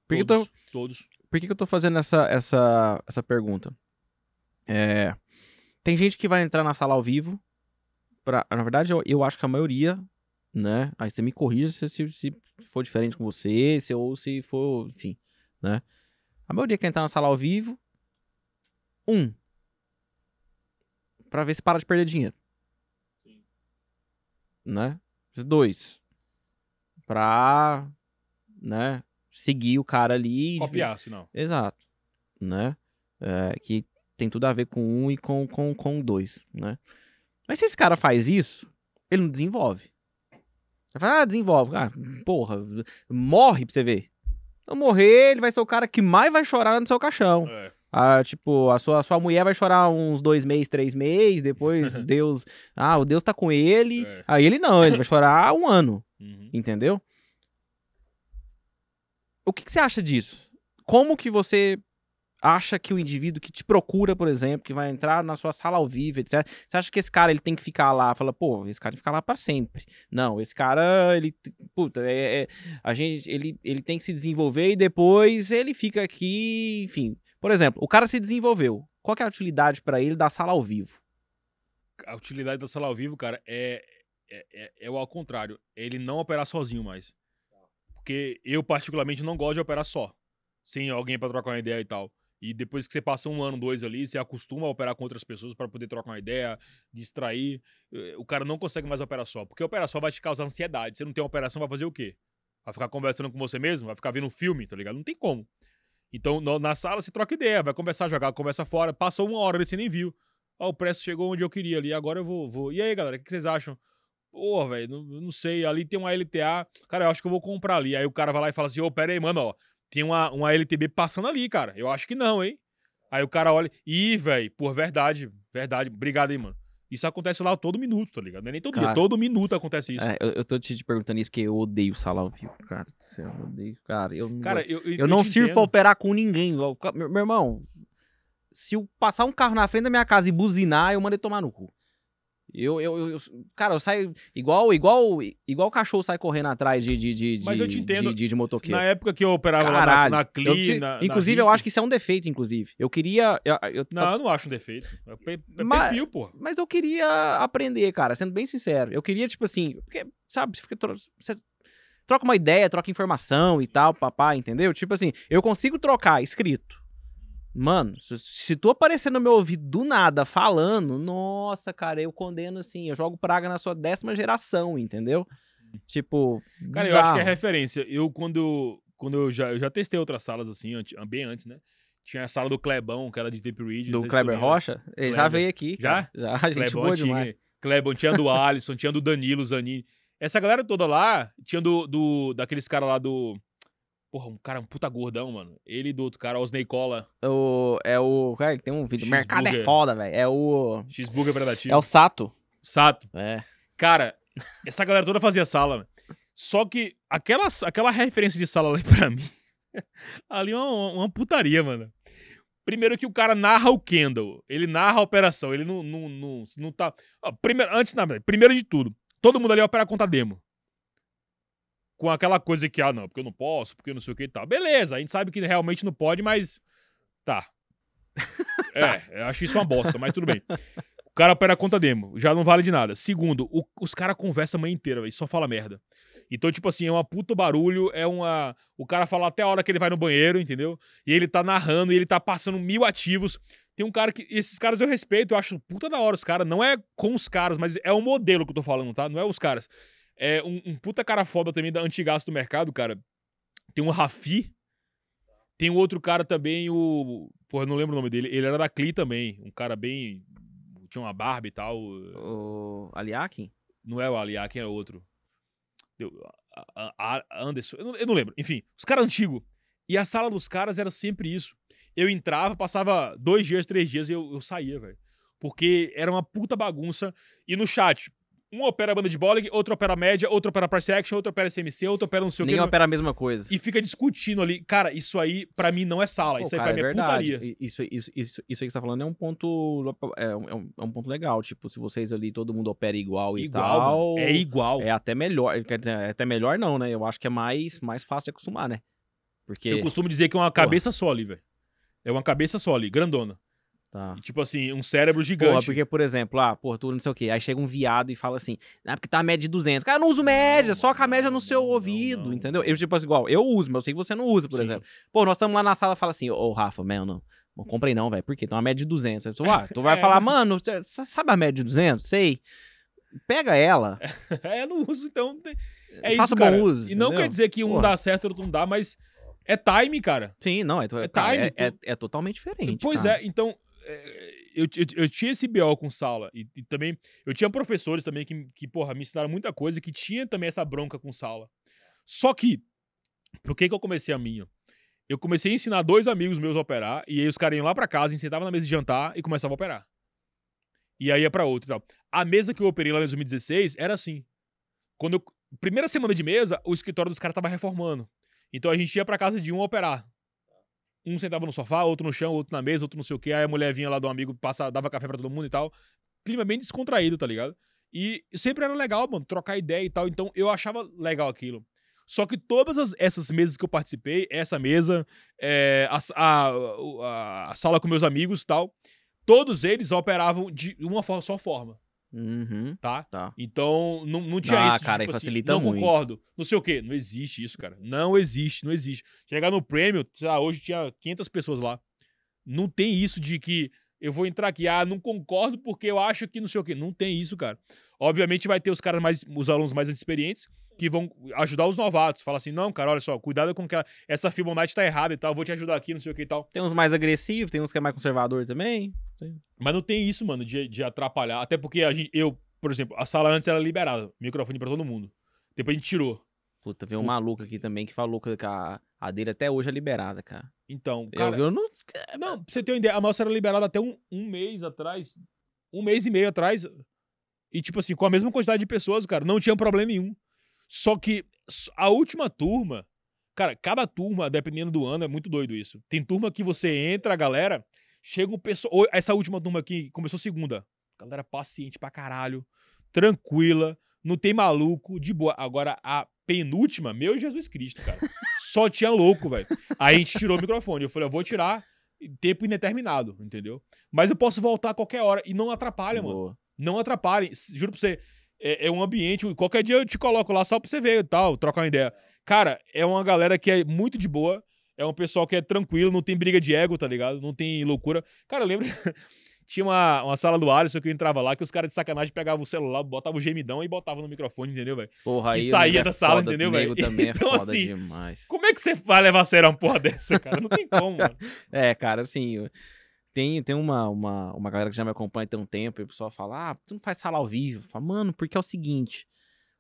Por que, eu tô, todos, todos. por que que eu tô fazendo essa, essa, essa pergunta? É, tem gente que vai entrar na sala ao vivo. Pra, na verdade, eu, eu acho que a maioria, né? Aí você me corrija se, se, se for diferente com você, se, ou se for, enfim, né? A maioria quer entrar na sala ao vivo. Um. Pra ver se para de perder dinheiro. Né? Dois. Pra, né? Seguir o cara ali. Copiar, senão. Exato. Né? É, que tem tudo a ver com um e com, com, com dois, né? Mas se esse cara faz isso, ele não desenvolve. Você fala, ah, desenvolve. Cara, porra, morre pra você ver. Então morrer, ele vai ser o cara que mais vai chorar no seu caixão. É. Ah, tipo, a sua, a sua mulher vai chorar uns dois meses, três meses, depois Deus. Ah, o Deus tá com ele. É. Aí ele não, ele vai chorar um ano. Uhum. Entendeu? O que, que você acha disso? Como que você acha que o indivíduo que te procura, por exemplo, que vai entrar na sua sala ao vivo, etc. Você acha que esse cara ele tem que ficar lá? Fala, pô, esse cara tem que ficar lá pra sempre. Não, esse cara, ele, puta, é, é- a gente, ele, ele tem que se desenvolver e depois ele fica aqui, enfim. Por exemplo, o cara se desenvolveu. Qual é a utilidade pra ele da sala ao vivo? A utilidade da sala ao vivo, cara, é, é, é, é o ao contrário. Ele não operar sozinho mais. Porque eu, particularmente, não gosto de operar só. Sem alguém pra trocar uma ideia e tal. E depois que você passa um ano, dois ali, você acostuma a operar com outras pessoas pra poder trocar uma ideia, distrair. Eh, O cara não consegue mais operar só. Porque operar só vai te causar ansiedade. Você não tem uma operação, vai fazer o quê? Vai ficar conversando com você mesmo? Vai ficar vendo um filme, tá ligado? Não tem como. Então, no- na sala você troca ideia, vai conversar, jogar, conversa fora. Passou uma hora você nem viu. Ó, o preço chegou onde eu queria ali, agora eu vou. vou. E aí, galera, o que vocês acham? Pô, velho, não, não sei, ali tem uma LTA. Cara, eu acho que eu vou comprar ali. Aí o cara vai lá e fala assim: ô, pera aí, mano, ó, tem uma, uma LTB passando ali, cara. Eu acho que não, hein? Aí o cara olha, ih, velho, por verdade, verdade, obrigado aí, mano. Isso acontece lá todo minuto, tá ligado? Não é nem todo dia, Cara, todo minuto acontece isso. É, eu, eu tô te perguntando isso porque eu odeio sala ao vivo, cara do céu, eu odeio. Cara, eu não, Cara, eu, eu não te sirvo pra entendo. operar com ninguém. Eu- Meu, meu irmão, se eu passar um carro na frente da minha casa e buzinar, eu mandei tomar no cu. Eu, eu, eu- eu- cara, eu saio igual, igual, igual o cachorro sai correndo atrás de, de, de, Mas eu te de- entendo. de, de, de motoqueiro. Na época que eu operava lá Caralho. na, na Eu Cli, na, na inclusive, eu Rico- acho que isso é um defeito, inclusive. Eu queria. Eu, eu- Não, eu não acho um defeito. É, é Mas- perfil, pô. Mas eu queria aprender, cara, sendo bem sincero. Eu queria, tipo assim, porque, sabe, você, fica você troca uma ideia, troca informação e tal, papá, entendeu? Tipo assim, eu consigo trocar escrito. Mano, se, se tu aparecer no meu ouvido do nada falando, nossa, cara, eu condeno assim, eu jogo praga na sua décima geração, entendeu? Tipo, Cara, eu acho que é bizarro. referência. Eu, quando, quando eu já, eu já testei outras salas assim, bem antes, né? Tinha a sala do Clebão, que era de Deep Read. do Kleber. Rocha, ele já Kleber. veio aqui. Já? Já, a gente Clebão boa tinha, demais. Clebão, tinha do Alisson, tinha do Danilo, Zanini. Essa galera toda lá, tinha do, do daqueles caras lá do... Porra, um cara, um puta gordão, mano. Ele e do outro cara, Osney Cola, O, é o. Cara, tem um vídeo. Mercado é foda, velho. É o. Cheeseburger predativo. É o Sato. Sato. É. Cara, essa galera toda fazia sala. mano. Só que aquela, aquela referência de sala ali pra mim, ali é uma, uma putaria, mano. Primeiro que o cara narra o Kendall, ele narra a operação, ele não, não, não, não tá... Primeiro, antes, na verdade, primeiro de tudo, todo mundo ali opera conta demo. Com aquela coisa que, ah, não, porque eu não posso, porque eu não sei o que e tal. Beleza, a gente sabe que realmente não pode, mas... Tá. É, eu acho isso uma bosta, mas tudo bem. O cara opera a conta demo, já não vale de nada. Segundo, o- os caras conversam a manhã inteira, velho, só fala merda. Então, tipo assim, é uma puta barulho, é uma. O cara fala até a hora que ele vai no banheiro, entendeu? E ele tá narrando, e ele tá passando mil ativos. Tem um cara que. Esses caras eu respeito, eu acho puta da hora os caras. Não é com os caras, mas é o modelo que eu tô falando, tá? Não é os caras. É um, um puta cara foda também da antigaço do mercado, cara. Tem um Rafi. Tem um outro cara também, o. Pô, eu não lembro o nome dele. Ele era da Cli também. Um cara bem. Tinha uma barba e tal. O Aliakin? Não é o quem é outro? Deu- a- a- a- Anderson, eu não, eu não lembro. Enfim, os caras antigos. E a sala dos caras era sempre isso. Eu entrava, passava dois dias, três dias e eu, eu saía, velho. Porque era uma puta bagunça. E no chat, um opera banda de bowling, outro opera média, outro opera price action, outro opera SMC, outro opera não sei o Nem que. opera a mesma coisa. E fica discutindo ali. Cara, isso aí, pra mim, não é sala. Pô, Isso aí, cara, pra mim, é verdade. putaria. Isso, isso, isso, isso aí que você tá falando é um ponto. É um, é um- é um ponto legal. Tipo, se vocês ali, todo mundo opera igual, e Igual, tal. mano. É igual. É até melhor. Quer dizer, é até melhor não, né? Eu acho que é mais, mais fácil de acostumar, né? Porque. Eu costumo dizer que é uma cabeça só ali, velho. É uma cabeça só ali, grandona. Tá. E, tipo assim, um cérebro gigante. Porra, porque, por exemplo, ah, porra, tu não sei o quê. Aí chega um viado e fala assim, ah, porque tá a média de 200. Cara, não uso média, só com a média no seu não, ouvido, não. entendeu? Eu, tipo assim, igual, eu uso, mas eu sei que você não usa, por Sim. exemplo. Pô, nós estamos lá na sala e fala assim, ô, Rafa, meu, não. Não comprei não, velho. Por quê? Tem uma média de 200. Eu disse, ué, tu vai É, falar, mano, sabe a média de 200? Sei. Pega ela. É, eu não uso, então. É Faça isso, cara. bom uso. E não entendeu? quer dizer que um Porra. dá certo e outro não dá, mas é time, cara. Sim, não, é, É cara, time, é, é, tu- é totalmente diferente. pois cara. é, então. É, eu, eu, eu tinha esse BO com sala. E, e também. Eu tinha professores também que, que, porra, me ensinaram muita coisa, que tinha também essa bronca com sala. Só que. Por que, que eu comecei a minha? Eu comecei a ensinar dois amigos meus a operar, e aí os caras iam lá pra casa, sentavam na mesa de jantar e começavam a operar. E aí ia pra outro e tal. A mesa que eu operei lá em 2016 era assim. Quando eu, primeira semana de mesa, o escritório dos caras tava reformando. Então a gente ia pra casa de um operar. Um sentava no sofá, outro no chão, outro na mesa, outro não sei o quê. Aí a mulher vinha lá do amigo, passa, dava café pra todo mundo e tal. Clima bem descontraído, tá ligado? E sempre era legal, mano, trocar ideia e tal. Então eu achava legal aquilo. Só que todas as- essas mesas que eu participei, essa mesa, é, a, a- a- a sala com meus amigos e tal, todos eles operavam de uma só forma, Uhum, tá? tá. Então, não, não tinha Ah, isso. cara, tipo assim, facilita não muito. concordo. Não sei o quê. Não existe isso, cara. Não existe, não existe. Chegar no prêmio, sei lá, hoje tinha 500 pessoas lá. Não tem isso de que eu vou entrar aqui, ah, não concordo porque eu acho que não sei o quê. Não tem isso, cara. Obviamente vai ter os caras mais, os alunos mais experientes, que vão ajudar os novatos. Fala assim, não, cara, olha só, cuidado com que essa Fibonacci tá errada e tal, vou te ajudar aqui, não sei o que e tal. Tem uns mais agressivos, tem uns que é mais conservador também. Sim. Mas não tem isso, mano, de, de atrapalhar. Até porque a gente, eu, por exemplo, a sala antes era liberada, microfone pra todo mundo. Depois a gente tirou. Puta, veio um maluco aqui também que falou que a, a dele até hoje é liberada, cara. Então, cara... Eu, eu não... Não, pra você ter uma ideia, a nossa era liberada até um, um mês atrás, um mês e meio atrás, e, tipo assim, com a mesma quantidade de pessoas, cara, não tinha problema nenhum. Só que a última turma, cara, cada turma, dependendo do ano, é muito doido isso. Tem turma que você entra, a galera, chega um pessoal. Essa última turma aqui começou segunda. Galera paciente pra caralho, tranquila, não tem maluco, de boa. Agora, a penúltima, meu Jesus Cristo, cara. Só tinha louco, velho. Aí a gente tirou o microfone. Eu falei, eu vou tirar tempo indeterminado, entendeu? Mas eu posso voltar a qualquer hora e não atrapalha, Boa. mano. Não atrapalhem. Juro pra você, é, é, um ambiente. Qualquer dia eu te coloco lá só pra você ver e tal, trocar uma ideia. Cara, é uma galera que é muito de boa. É um pessoal que é tranquilo, não tem briga de ego, tá ligado? Não tem loucura. Cara, lembra. Tinha uma, uma sala do Alisson que eu entrava lá, que os caras de sacanagem pegavam o celular, botavam o gemidão e botavam no microfone, entendeu, velho? Porra, aí. E saía é da sala, foda, entendeu, velho? também é então, foda assim, demais. Como é que você vai levar a sério uma porra dessa, cara? Não tem como, mano. é, cara, assim. Tem, tem uma, uma, uma galera que já me acompanha tem um tempo e o pessoal fala: Ah, tu não faz sala ao vivo. Fala, mano, porque é o seguinte: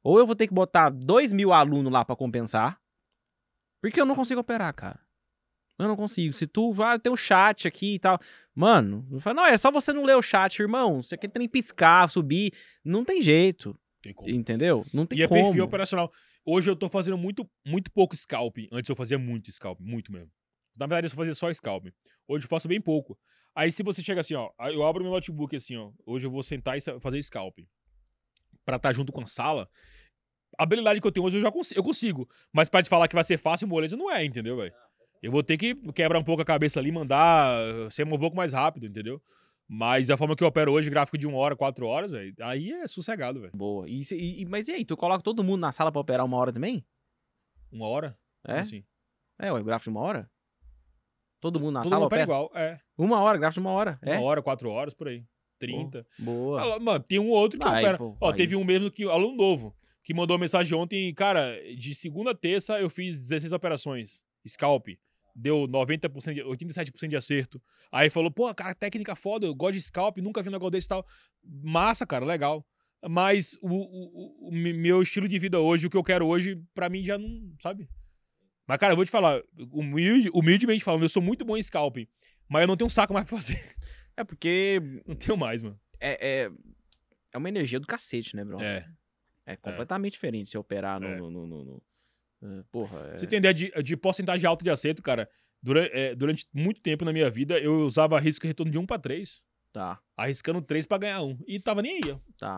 ou eu vou ter que botar dois mil alunos lá para compensar, porque eu não consigo operar, cara. Eu não consigo. Se tu vai ter um chat aqui e tal. Mano, eu falo, não, é só você não ler o chat, irmão. Você quer nem piscar, subir. Não tem jeito. Tem como. Entendeu? Não tem e como. é perfil operacional. Hoje eu tô fazendo muito, muito pouco scalp. Antes eu fazia muito scalp, muito mesmo. Na verdade, eu só fazia só scalp. Hoje eu faço bem pouco. Aí se você chega assim, ó, eu abro meu notebook assim, ó, hoje eu vou sentar e fazer scalp para estar tá junto com a sala. A habilidade que eu tenho hoje eu já consigo, eu consigo, mas para te falar que vai ser fácil, moleza não é, entendeu, velho? Eu vou ter que quebrar um pouco a cabeça ali, mandar ser um pouco mais rápido, entendeu? Mas a forma que eu opero hoje, gráfico de uma hora, quatro horas, véio, aí é sossegado, velho. Boa. E, e, mas e aí, tu coloca todo mundo na sala pra operar uma hora também? Uma hora? É? Assim. É, o gráfico de uma hora? Todo mundo na Todo sala mundo opera igual, é. Uma hora, gráfico de uma hora. É? Uma hora, quatro horas, por aí. Trinta. Boa. Ah, mano, tem um outro que opera. pô, Ó, aí. teve um mesmo que, aluno novo, que mandou uma mensagem ontem, cara, de segunda a terça eu fiz 16 operações. Scalp. Deu 90%, de, 87% de acerto. Aí falou, pô, cara, técnica foda, eu gosto de scalp, nunca vi um negócio desse e tal. Massa, cara, legal. Mas o, o, o- o meu estilo de vida hoje, o que eu quero hoje, pra mim já não, sabe? Mas, cara, eu vou te falar, humilde, humildemente falando, eu sou muito bom em scalp, mas eu não tenho um saco mais pra fazer. É porque Não tenho mais, mano. é, é, é uma energia do cacete, né, bro? É. É completamente diferente se operar no. É. no, no- no- no- é, porra, é... Você tem ideia de, de porcentagem alta de acerto, cara? Durante, durante muito tempo na minha vida, eu usava risco e retorno de 1 pra 3. Tá, Arriscando 3 pra ganhar 1. E tava nem aí, ó. tá.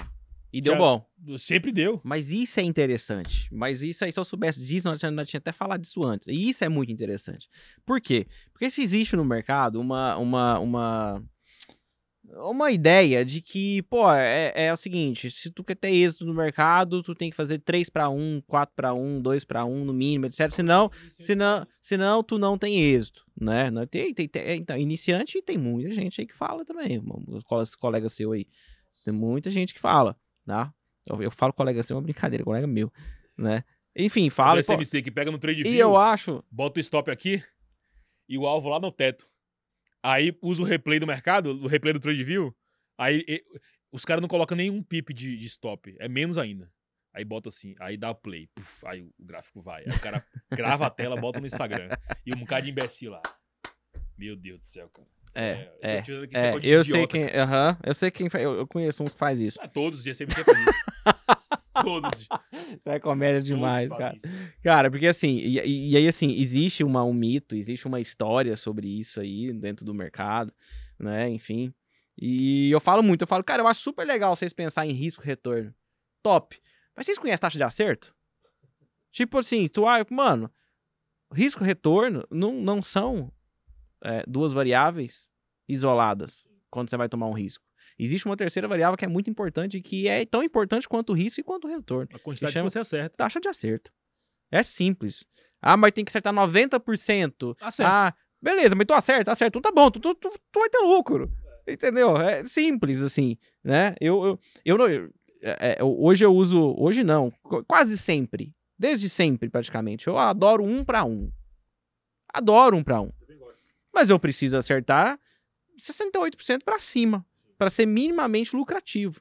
E deu Já- bom. Sempre deu. Mas isso é interessante. Mas isso aí, se eu soubesse disso, nós tinha, nós tinha até falado disso antes. E isso é muito interessante. Por quê? Porque se existe no mercado uma. uma, uma uma ideia de que, pô, é, é o seguinte, se tu quer ter êxito no mercado, tu tem que fazer 3 para 1, 4 para 1, 2 para 1 no mínimo, etc. Senão, senão, senão tu não tem êxito, né? Tem, tem, tem, então, iniciante tem muita gente aí que fala também, os colegas, colegas seu aí. Tem muita gente que fala, tá? Eu, eu falo colega seu, é uma brincadeira, colega meu, né? Enfim, fala. o pô, SMC que pega no trade e view, eu acho, bota o stop aqui e o alvo lá no teto. Aí usa o replay do mercado, o replay do trade view. Aí e- os caras não colocam nenhum pip de, de stop. É menos ainda. Aí bota assim, aí dá play. puf, aí o gráfico vai. Aí o cara grava a tela, bota no Instagram. E um bocado de imbecil lá. Meu Deus do céu, cara. É, eu é. dizendo que isso É, coisa de eu sei idiota, quem, cara. aham, eu sei quem, fa- eu, eu conheço uns que faz isso. Ah, todos os dias sempre faz isso. todos. Isso é comédia demais, cara. isso. Cara, porque assim, e, e- aí assim, existe uma, um mito, existe uma história sobre isso aí dentro do mercado, né, enfim. E eu falo muito, eu falo, cara, eu acho super legal vocês pensarem em risco-retorno. Top. Mas vocês conhecem taxa de acerto? Tipo assim, tu, ah, mano, risco-retorno não, não são é, duas variáveis isoladas quando você vai tomar um risco. Existe uma terceira variável que é muito importante, que é tão importante quanto o risco e quanto o retorno A quantidade chama- que você acerta. taxa de acerto. É simples. Ah, mas tem que acertar 90%. Acerta. Ah, beleza, mas tu acerta, acerta. Então tá bom, tu, tu, tu, tu vai ter lucro. Entendeu? É simples, assim, né? Eu, eu, eu, não- eu, é, é, hoje eu uso. Hoje não, qu- quase sempre. Desde sempre, praticamente. Eu adoro um pra um. Adoro um pra um. Mas eu preciso acertar 68% pra cima. Pra ser minimamente lucrativo.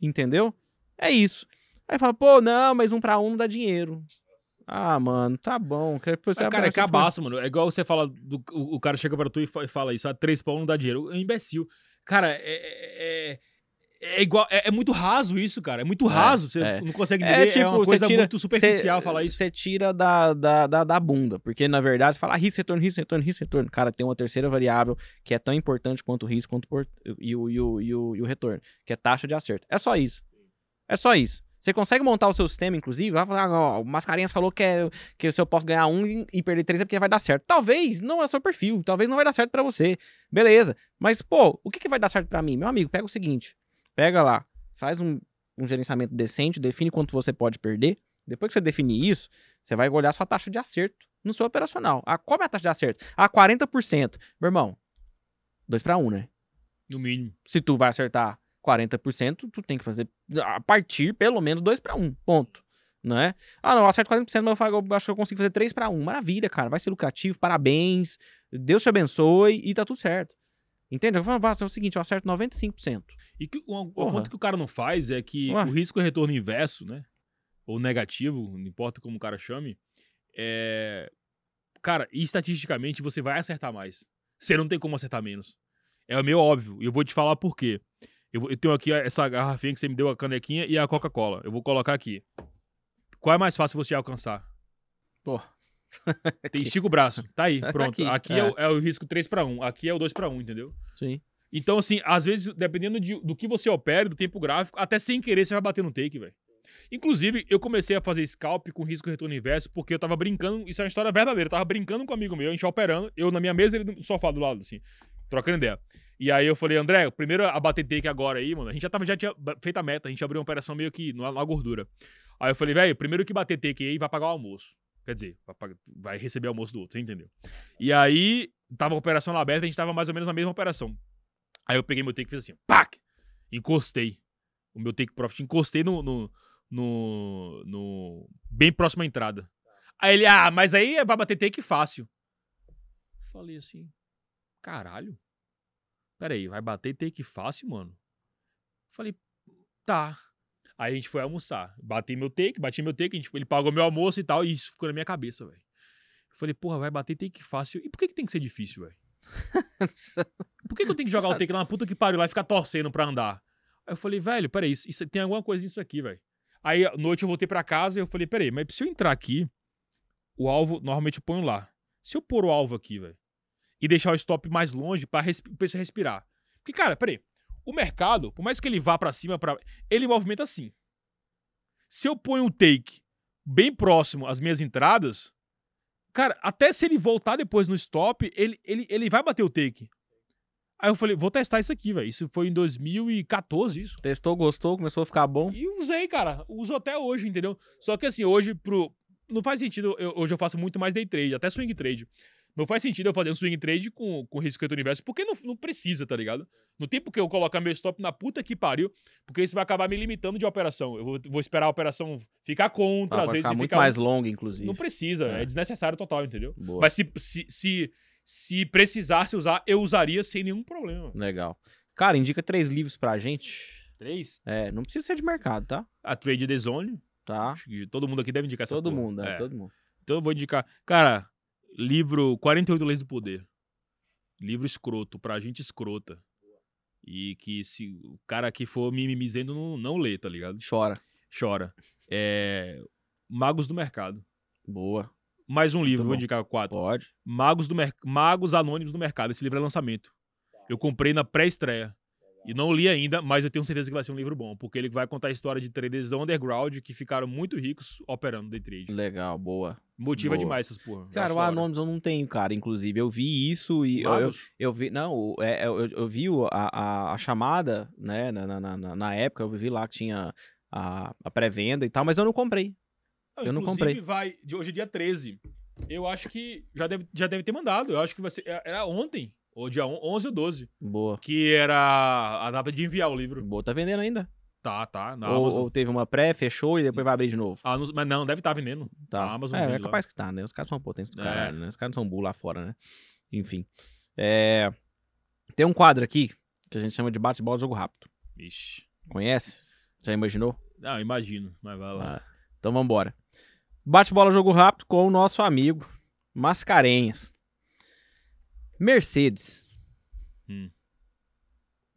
Entendeu? É isso. Aí fala, pô, não, mas um pra um não dá dinheiro. Ah, mano, tá bom. Mas, cara, é abraça outro- cabaço, mano. É igual você fala, do, o, o cara chega pra tu e e fala isso, ah, três pau não dá dinheiro. É um imbecil. Cara, é, é, é- é igual, é, é muito raso isso, cara. É muito raso. Você é. não consegue É, entender. É, tipo, uma você coisa tira- muito superficial Cê- falar isso. Você tira da, da, da, da bunda. Porque, na verdade, você fala ah, risco, retorno, risco, retorno, risco, retorno. Cara, tem uma terceira variável que é tão importante quanto o risco quanto por- e, o, e, o, e, o, e o retorno, que é taxa de acerto. É só isso. É só isso. Você consegue montar o seu sistema, inclusive, vai falar, ó, o Mascarenhas falou que, é, que se eu posso ganhar um e- perder três é porque vai dar certo. Talvez não é o seu perfil, talvez não vai dar certo pra você. Beleza. Mas, pô, o que, que vai dar certo pra mim? Meu amigo, pega o seguinte. Pega lá, faz um, um gerenciamento decente, define quanto você pode perder. Depois que você definir isso, você vai olhar sua taxa de acerto no seu operacional. Ah, qual é a taxa de acerto? Ah, 40%. Meu irmão, 2 para 1, né? No mínimo. Se tu vai acertar 40%, tu tem que fazer a partir pelo menos 2 para 1, ponto. Não é? Ah, não, eu acerto 40%, mas eu acho que eu consigo fazer 3 para 1. Maravilha, cara, vai ser lucrativo, parabéns. Deus te abençoe e tá tudo certo. Entende? Eu falo, "Vá, é o seguinte, eu acerto 95%. E que, uma, uma Porra. conta que o cara não faz é que o risco e retorno inverso, né? Ou negativo, não importa como o cara chame, é. Cara, estatisticamente você vai acertar mais. Você não tem como acertar menos. É meio óbvio. E eu vou te falar por quê. Eu, eu tenho aqui essa garrafinha que você me deu, a canequinha e a Coca-Cola. Eu vou colocar aqui. Qual é mais fácil você alcançar? Pô. Tem estica o braço. Tá aí, Tá pronto. aqui, aqui é. é. o, é o risco 3 para 1. Aqui é o 2 para 1, entendeu? Sim. Então, assim, às vezes, dependendo de- do que você opera, do tempo gráfico, até sem querer você vai bater no take, velho. Inclusive, eu comecei a fazer scalp com risco retorno inverso porque eu tava brincando. Isso é uma história verdadeira. Eu tava brincando com um amigo meu, a gente operando, eu na minha mesa, ele no sofá do lado, assim, trocando ideia. E aí eu falei, André, primeiro a bater take agora aí, mano. A gente já, tava, já tinha feito a meta, a gente abriu uma operação meio que na, na gordura. Aí eu falei, velho, primeiro que bater take aí vai pagar o almoço. Quer dizer, vai, receber almoço do outro, entendeu? E aí, tava a operação lá aberta, a gente tava mais ou menos na mesma operação. Aí eu peguei meu take e fiz assim, pac! Encostei. O meu take profit, encostei no, no, no, no- Bem próximo à entrada. Aí ele, ah, mas aí vai bater take fácil. Falei assim, caralho. Pera aí, vai bater take fácil, mano? Falei, tá. Aí a gente foi almoçar. Bati meu take, bati meu take, a gente, ele pagou meu almoço e tal, e isso ficou na minha cabeça, velho. Eu falei, porra, vai bater take fácil. E por que, que tem que ser difícil, velho? Por que, que eu tenho que jogar o take lá na puta que pariu lá e ficar torcendo pra andar? Aí eu falei, velho, peraí, isso, isso- tem alguma coisa nisso aqui, velho. Aí, noite, eu voltei pra casa e eu falei, peraí, mas se eu entrar aqui, o alvo, normalmente eu ponho lá. Se eu pôr o alvo aqui, velho, e deixar o stop mais longe pra, resp pra você respirar. Porque, cara, peraí, o mercado, por mais que ele vá pra cima, pra... ele movimenta assim. Se eu ponho um take bem próximo às minhas entradas, cara, até se ele voltar depois no stop, ele, ele, ele vai bater o take. Aí eu falei, vou testar isso aqui, velho. Isso foi em 2014, isso. Testou, gostou, começou a ficar bom. E usei, cara. Uso até hoje, entendeu? Só que assim, hoje pro. Não faz sentido. eu- hoje eu faço muito mais day trade, até swing trade. Não faz sentido eu fazer um swing trade com, com risco retorno inverso, porque não, não precisa, tá ligado? No tempo que eu colocar meu stop na puta que pariu, porque isso vai acabar me limitando de operação. Eu vou, vou esperar a operação ficar contra, Ah, às vezes ficar muito ficar mais um- longa, inclusive. Não precisa, É. é. desnecessário total, entendeu? Boa. Mas se, se, se, se precisasse usar, eu usaria sem nenhum problema. Legal. Cara, indica três livros pra gente. Três. É, não precisa ser de mercado, tá? A Trade the Zone. Tá. Acho que todo mundo aqui deve indicar essa Todo porra. mundo, é, É. todo mundo. Então eu vou indicar. Cara, livro 48 Leis do Poder. Livro escroto, pra gente escrota. E que se o cara que for mimimizendo não, não lê, tá ligado? Chora. Chora. É. Magos do Mercado. Boa. Mais um livro, vou indicar quatro. Pode. Magos, do Mer... Magos Anônimos do Mercado. Esse livro é lançamento. Eu comprei na pré-estreia. E não li ainda, mas eu tenho certeza que vai ser um livro bom. Porque ele vai contar a história de traders underground que ficaram muito ricos operando day trade. Legal, boa. Motiva Boa. demais essas porra. Eu Cara, o. Anonymous eu não tenho, cara. Inclusive, eu vi isso e eu, eu, eu vi. Não, o- é, eu, eu vi a, a, a chamada, né? Na, na, na, na época, eu vi lá que tinha a, a pré-venda e tal, mas eu não comprei. Eu não inclusive, comprei. vai de hoje é dia 13. Eu acho que já deve, já deve ter mandado. Eu acho que vai ser, é, era ontem, ou dia on- 11 ou 12, Boa. que era a data de enviar o livro. Boa, tá vendendo ainda. Tá, tá. Na Ou, Amazon. ou teve uma pré, fechou e depois vai abrir de novo? Ah, não- mas não, deve estar vendendo. Tá. A Amazon é, é vende lá. capaz que tá, né? Os caras são potentes do É. caralho, né? Os caras não são burros lá fora, né? Enfim. É, Tem um quadro aqui que a gente chama de bate-bola jogo rápido. Ixi. Conhece? Já imaginou? Não, imagino. Mas vai lá. Ah, então vambora. Bate-bola jogo rápido com o nosso amigo Mascarenhas. Mercedes. Hum.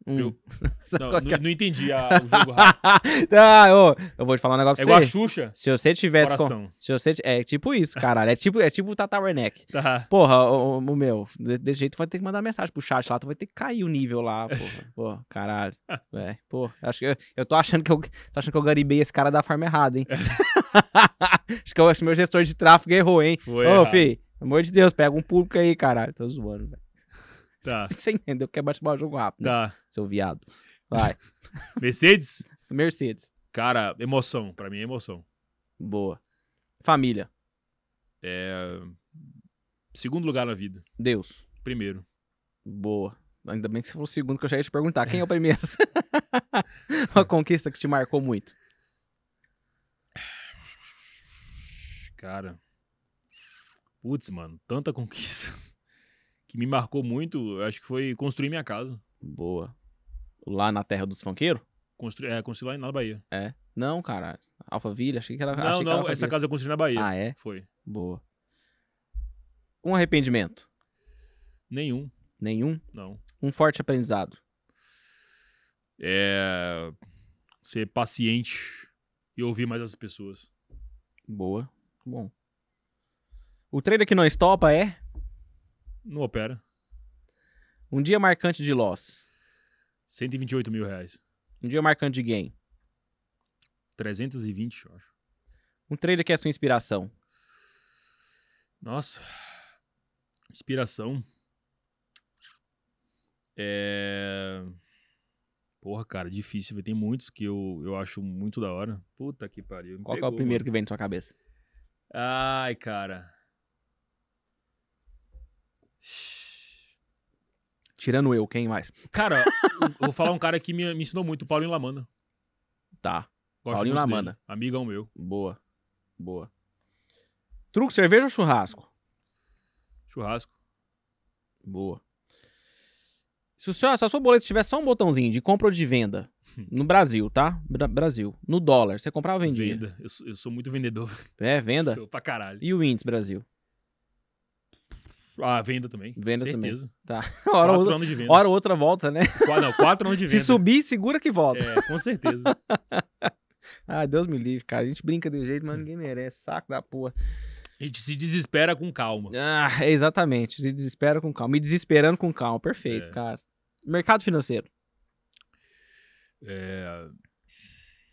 Hum. Eu- Não, que não, é? não entendi a- o jogo rápido. ah, ô, eu vou te falar um negócio É pra igual a você. Xuxa. Se você tivesse. com-. Se você. t- É tipo isso, caralho. É tipo, é tipo o Tata Werneck. Tá. Porra, o, o meu, de- desse jeito vai ter que mandar mensagem pro chat lá, tu vai ter que cair o nível lá, porra. Pô, caralho. É, pô, acho que eu, eu tô achando que eu tô achando que eu garibei esse cara da forma errada, hein? acho que eu acho que meu gestor de tráfego errou, hein? Foi Ô, errado. fi, pelo amor de Deus, pega um público aí, caralho. Tô zoando, velho. Tá. Você entendeu que é bate-bola jogo rápido, né? Tá. seu viado. Vai. Mercedes? Mercedes. Cara, emoção. Pra mim é emoção. Boa. Família. É. Segundo lugar na vida. Deus. Primeiro. Boa. Ainda bem que você falou o segundo, que eu já ia te perguntar. Quem é o primeiro? Uma conquista que te marcou muito. Cara. Putz, mano. Tanta conquista. Que me marcou muito, eu acho que foi construir minha casa. Boa. Lá na terra dos funkeiros? Construir, é, construir lá na Bahia. É. Não, cara. Alphaville, achei que era. Não, que era não, essa casa eu construí na Bahia. Ah, é? Foi. Boa. Um arrependimento? Nenhum, Nenhum? não. Um forte aprendizado? É. Ser paciente e ouvir mais as pessoas. Boa. Bom. O trader que não estopa é Não opera. um dia marcante de loss. 128 mil reais. Um dia marcante de gain. 320, eu acho. Um trader que é sua inspiração. Nossa. Inspiração. É. Porra, cara, difícil. Tem muitos que eu, eu acho muito da hora. Puta que pariu. Qual que é o pegou, primeiro mano. que vem na sua cabeça? Ai, cara. Tirando eu, quem mais? Cara, eu vou falar um cara que me, me ensinou muito, o Paulinho Lamanda. Tá. Gosto Paulinho muito Lamanda. dele. Amigão meu. Boa. Boa. Truco, cerveja ou churrasco? Churrasco. Boa. Se, o seu, se a sua boleta tiver só um botãozinho de compra ou de venda, no Brasil, tá? Bra- Brasil. No dólar, você comprava ou vendia? Venda. Eu, sou- eu sou muito vendedor. É, venda. Sou pra caralho. E o índice Brasil? Ah, venda também. Venda também. Certeza. Tá. Hora, Quatro outra, anos de venda. hora ou outra volta, né? Qua- não, quatro anos de Se venda. subir, segura que volta. É, com certeza. Ah, Deus me livre, cara. A gente brinca de jeito, mas ninguém merece. Saco da porra. A gente se desespera com calma. Ah, exatamente. Se desespera com calma. Me desesperando com calma. Perfeito, É. cara. Mercado financeiro. É...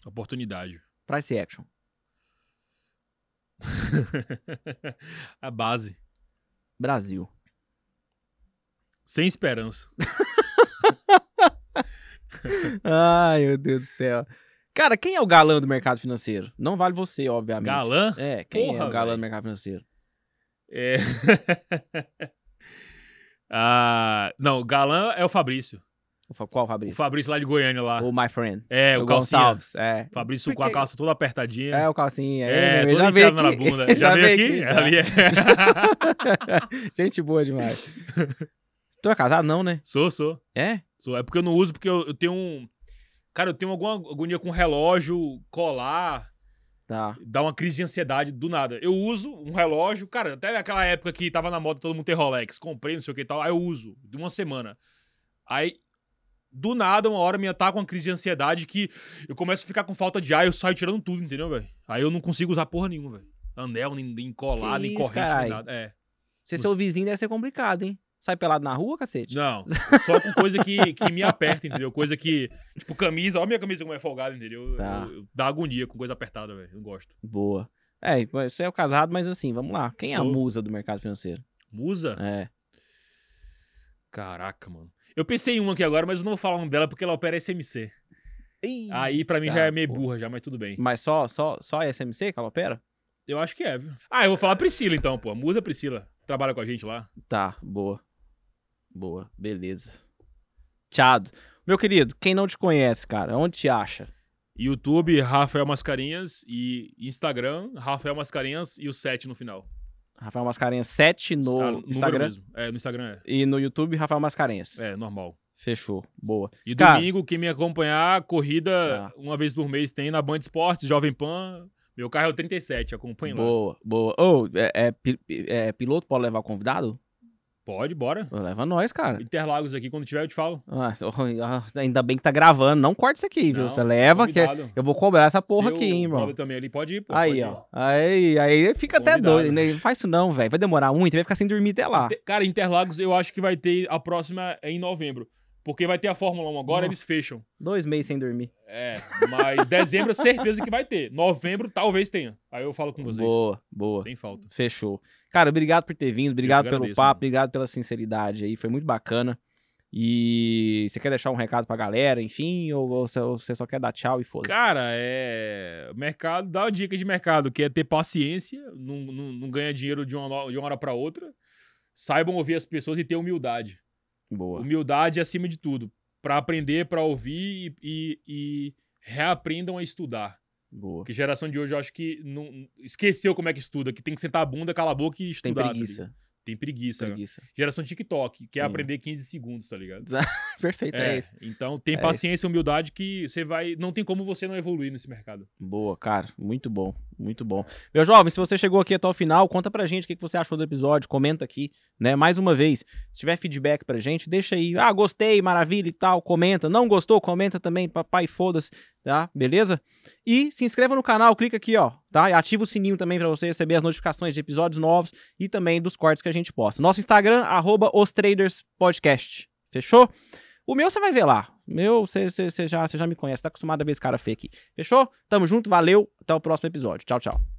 Oportunidade. Price action. A base. Brasil. Sem esperança. Ai, meu Deus do céu. Cara, quem é o galã do mercado financeiro? Não vale você, obviamente. Galã? É, quem é Porra, o galã velho. do mercado financeiro? É... ah, não, galã é o Fabrício. O Qual O Fabrício? Fabrício lá de Goiânia lá. O My Friend. É, o, o calcinha. Gonçalves. É. Fabrício com a Porque- calça toda apertadinha. É, o calcinha. É, É, todo já veio enfiado aqui. na bunda. Já, veio aqui? já. Ali é. Gente boa demais. tu é casado, não, né? sou, sou. É? Sou. É porque eu não uso, porque eu, eu tenho um. Cara, eu tenho alguma agonia com relógio, colar, Tá. dá uma crise de ansiedade do nada. Eu uso um relógio, cara, até naquela época que tava na moda todo mundo ter Rolex, comprei, não sei o que e tal, aí eu uso, de uma semana. Aí, do nada, uma hora me ataca uma crise de ansiedade que eu começo a ficar com falta de ar e eu saio tirando tudo, entendeu, velho? Aí eu não consigo usar porra nenhuma, velho. Anel, nem, nem colar, nem corrente, nem nada. É. Se seu vizinho deve ser complicado, hein? Sai pelado na rua, cacete? Não, só com coisa que, que me aperta, entendeu? Coisa que, tipo, camisa, olha minha camisa como é folgada, entendeu? Tá. Eu- eu- dá agonia com coisa apertada, velho. Eu gosto. Boa. É, você é o casado, mas assim, vamos lá. Quem é a Sou. musa do mercado financeiro? Musa? É. Caraca, mano. Eu pensei em uma aqui agora, mas eu não vou falar o nome dela porque ela opera SMC. Aí pra mim tá, já é meio pô. burra já, mas tudo bem. Mas só, só, só a SMC que ela opera? Eu acho que é, viu? Ah, eu vou falar Priscila então, pô. A Musa Priscila. Trabalha com a gente lá. Tá, boa. Boa, beleza. Tchado. Meu querido, quem não te conhece, cara, onde te acha? YouTube, Rafael Mascarenhas e Instagram, Rafael Mascarenhas e o 7 no final. Rafael Mascarenhas 7 no Ah, Instagram. É, no Instagram e no YouTube, Rafael Mascarenhas. é. É, normal. Fechou. Boa. E Cara- domingo, quem me acompanhar, corrida Tá. uma vez por mês tem na Band Esportes, Jovem Pan. Meu carro é o 37, acompanhe lá. Boa, boa. Ô, é, é pi- é piloto pode levar convidado? Pode, bora. Leva nós, cara. Interlagos aqui, quando tiver eu te falo. Ah, ainda bem que tá gravando. Não corta isso aqui, viu? Não, Você leva que convidado. eu vou cobrar essa porra Seu aqui, hein, brother também ali pode ir, pô. Aí, ó. Aí, aí fica até Convidado. doido. Né? Não faz isso não, velho. Vai demorar muito, vai ficar sem dormir até lá. ir. Cara, Interlagos eu acho que vai ter a próxima é em novembro. Porque vai ter a Fórmula 1 agora, Nossa. eles fecham. Dois meses sem dormir. É, mas dezembro é certeza que vai ter. Novembro talvez tenha. Aí eu falo com vocês. Boa, boa. Tem falta. Fechou. Cara, obrigado por ter vindo, obrigado pelo agradeço, papo, mano. obrigado pela sinceridade aí, foi muito bacana. E você quer deixar um recado pra galera, enfim, ou você, só quer dar tchau e foda-se? Cara, é. Mercado, dá uma dica de mercado, que é ter paciência, não, não, não ganha dinheiro de uma, de uma hora pra outra. Saibam ouvir as pessoas e ter humildade. Boa. Humildade acima de tudo. Pra aprender, pra ouvir e, e- e reaprendam a estudar. Boa. Porque geração de hoje eu acho que não, esqueceu como é que estuda, que tem que sentar a bunda, calar a boca e Tem estudar. tá preguiça. ligado? Tem preguiça. preguiça. Geração TikTok, quer Sim. aprender 15 segundos, tá ligado? Perfeito, é, É, isso. então tem É paciência e humildade que você vai. Não tem como você não evoluir nesse mercado. Boa, cara. Muito bom, muito bom. Meu jovem, se você chegou aqui até o final, conta pra gente o que que você achou do episódio, comenta aqui, né? Mais uma vez, se tiver feedback pra gente, deixa aí. Ah, gostei, maravilha e tal, comenta. Não gostou, comenta também, papai, foda-se, tá? Beleza? E se inscreva no canal, clica aqui, ó, tá? E ativa o sininho também pra você receber as notificações de episódios novos e também dos cortes que a gente posta. Nosso Instagram, arroba os Traders Podcast. Fechou? O meu você vai ver lá. Meu, você já, já me conhece, tá acostumado a ver esse cara feio aqui. Fechou? Tamo junto, valeu. Até o próximo episódio. Tchau, tchau.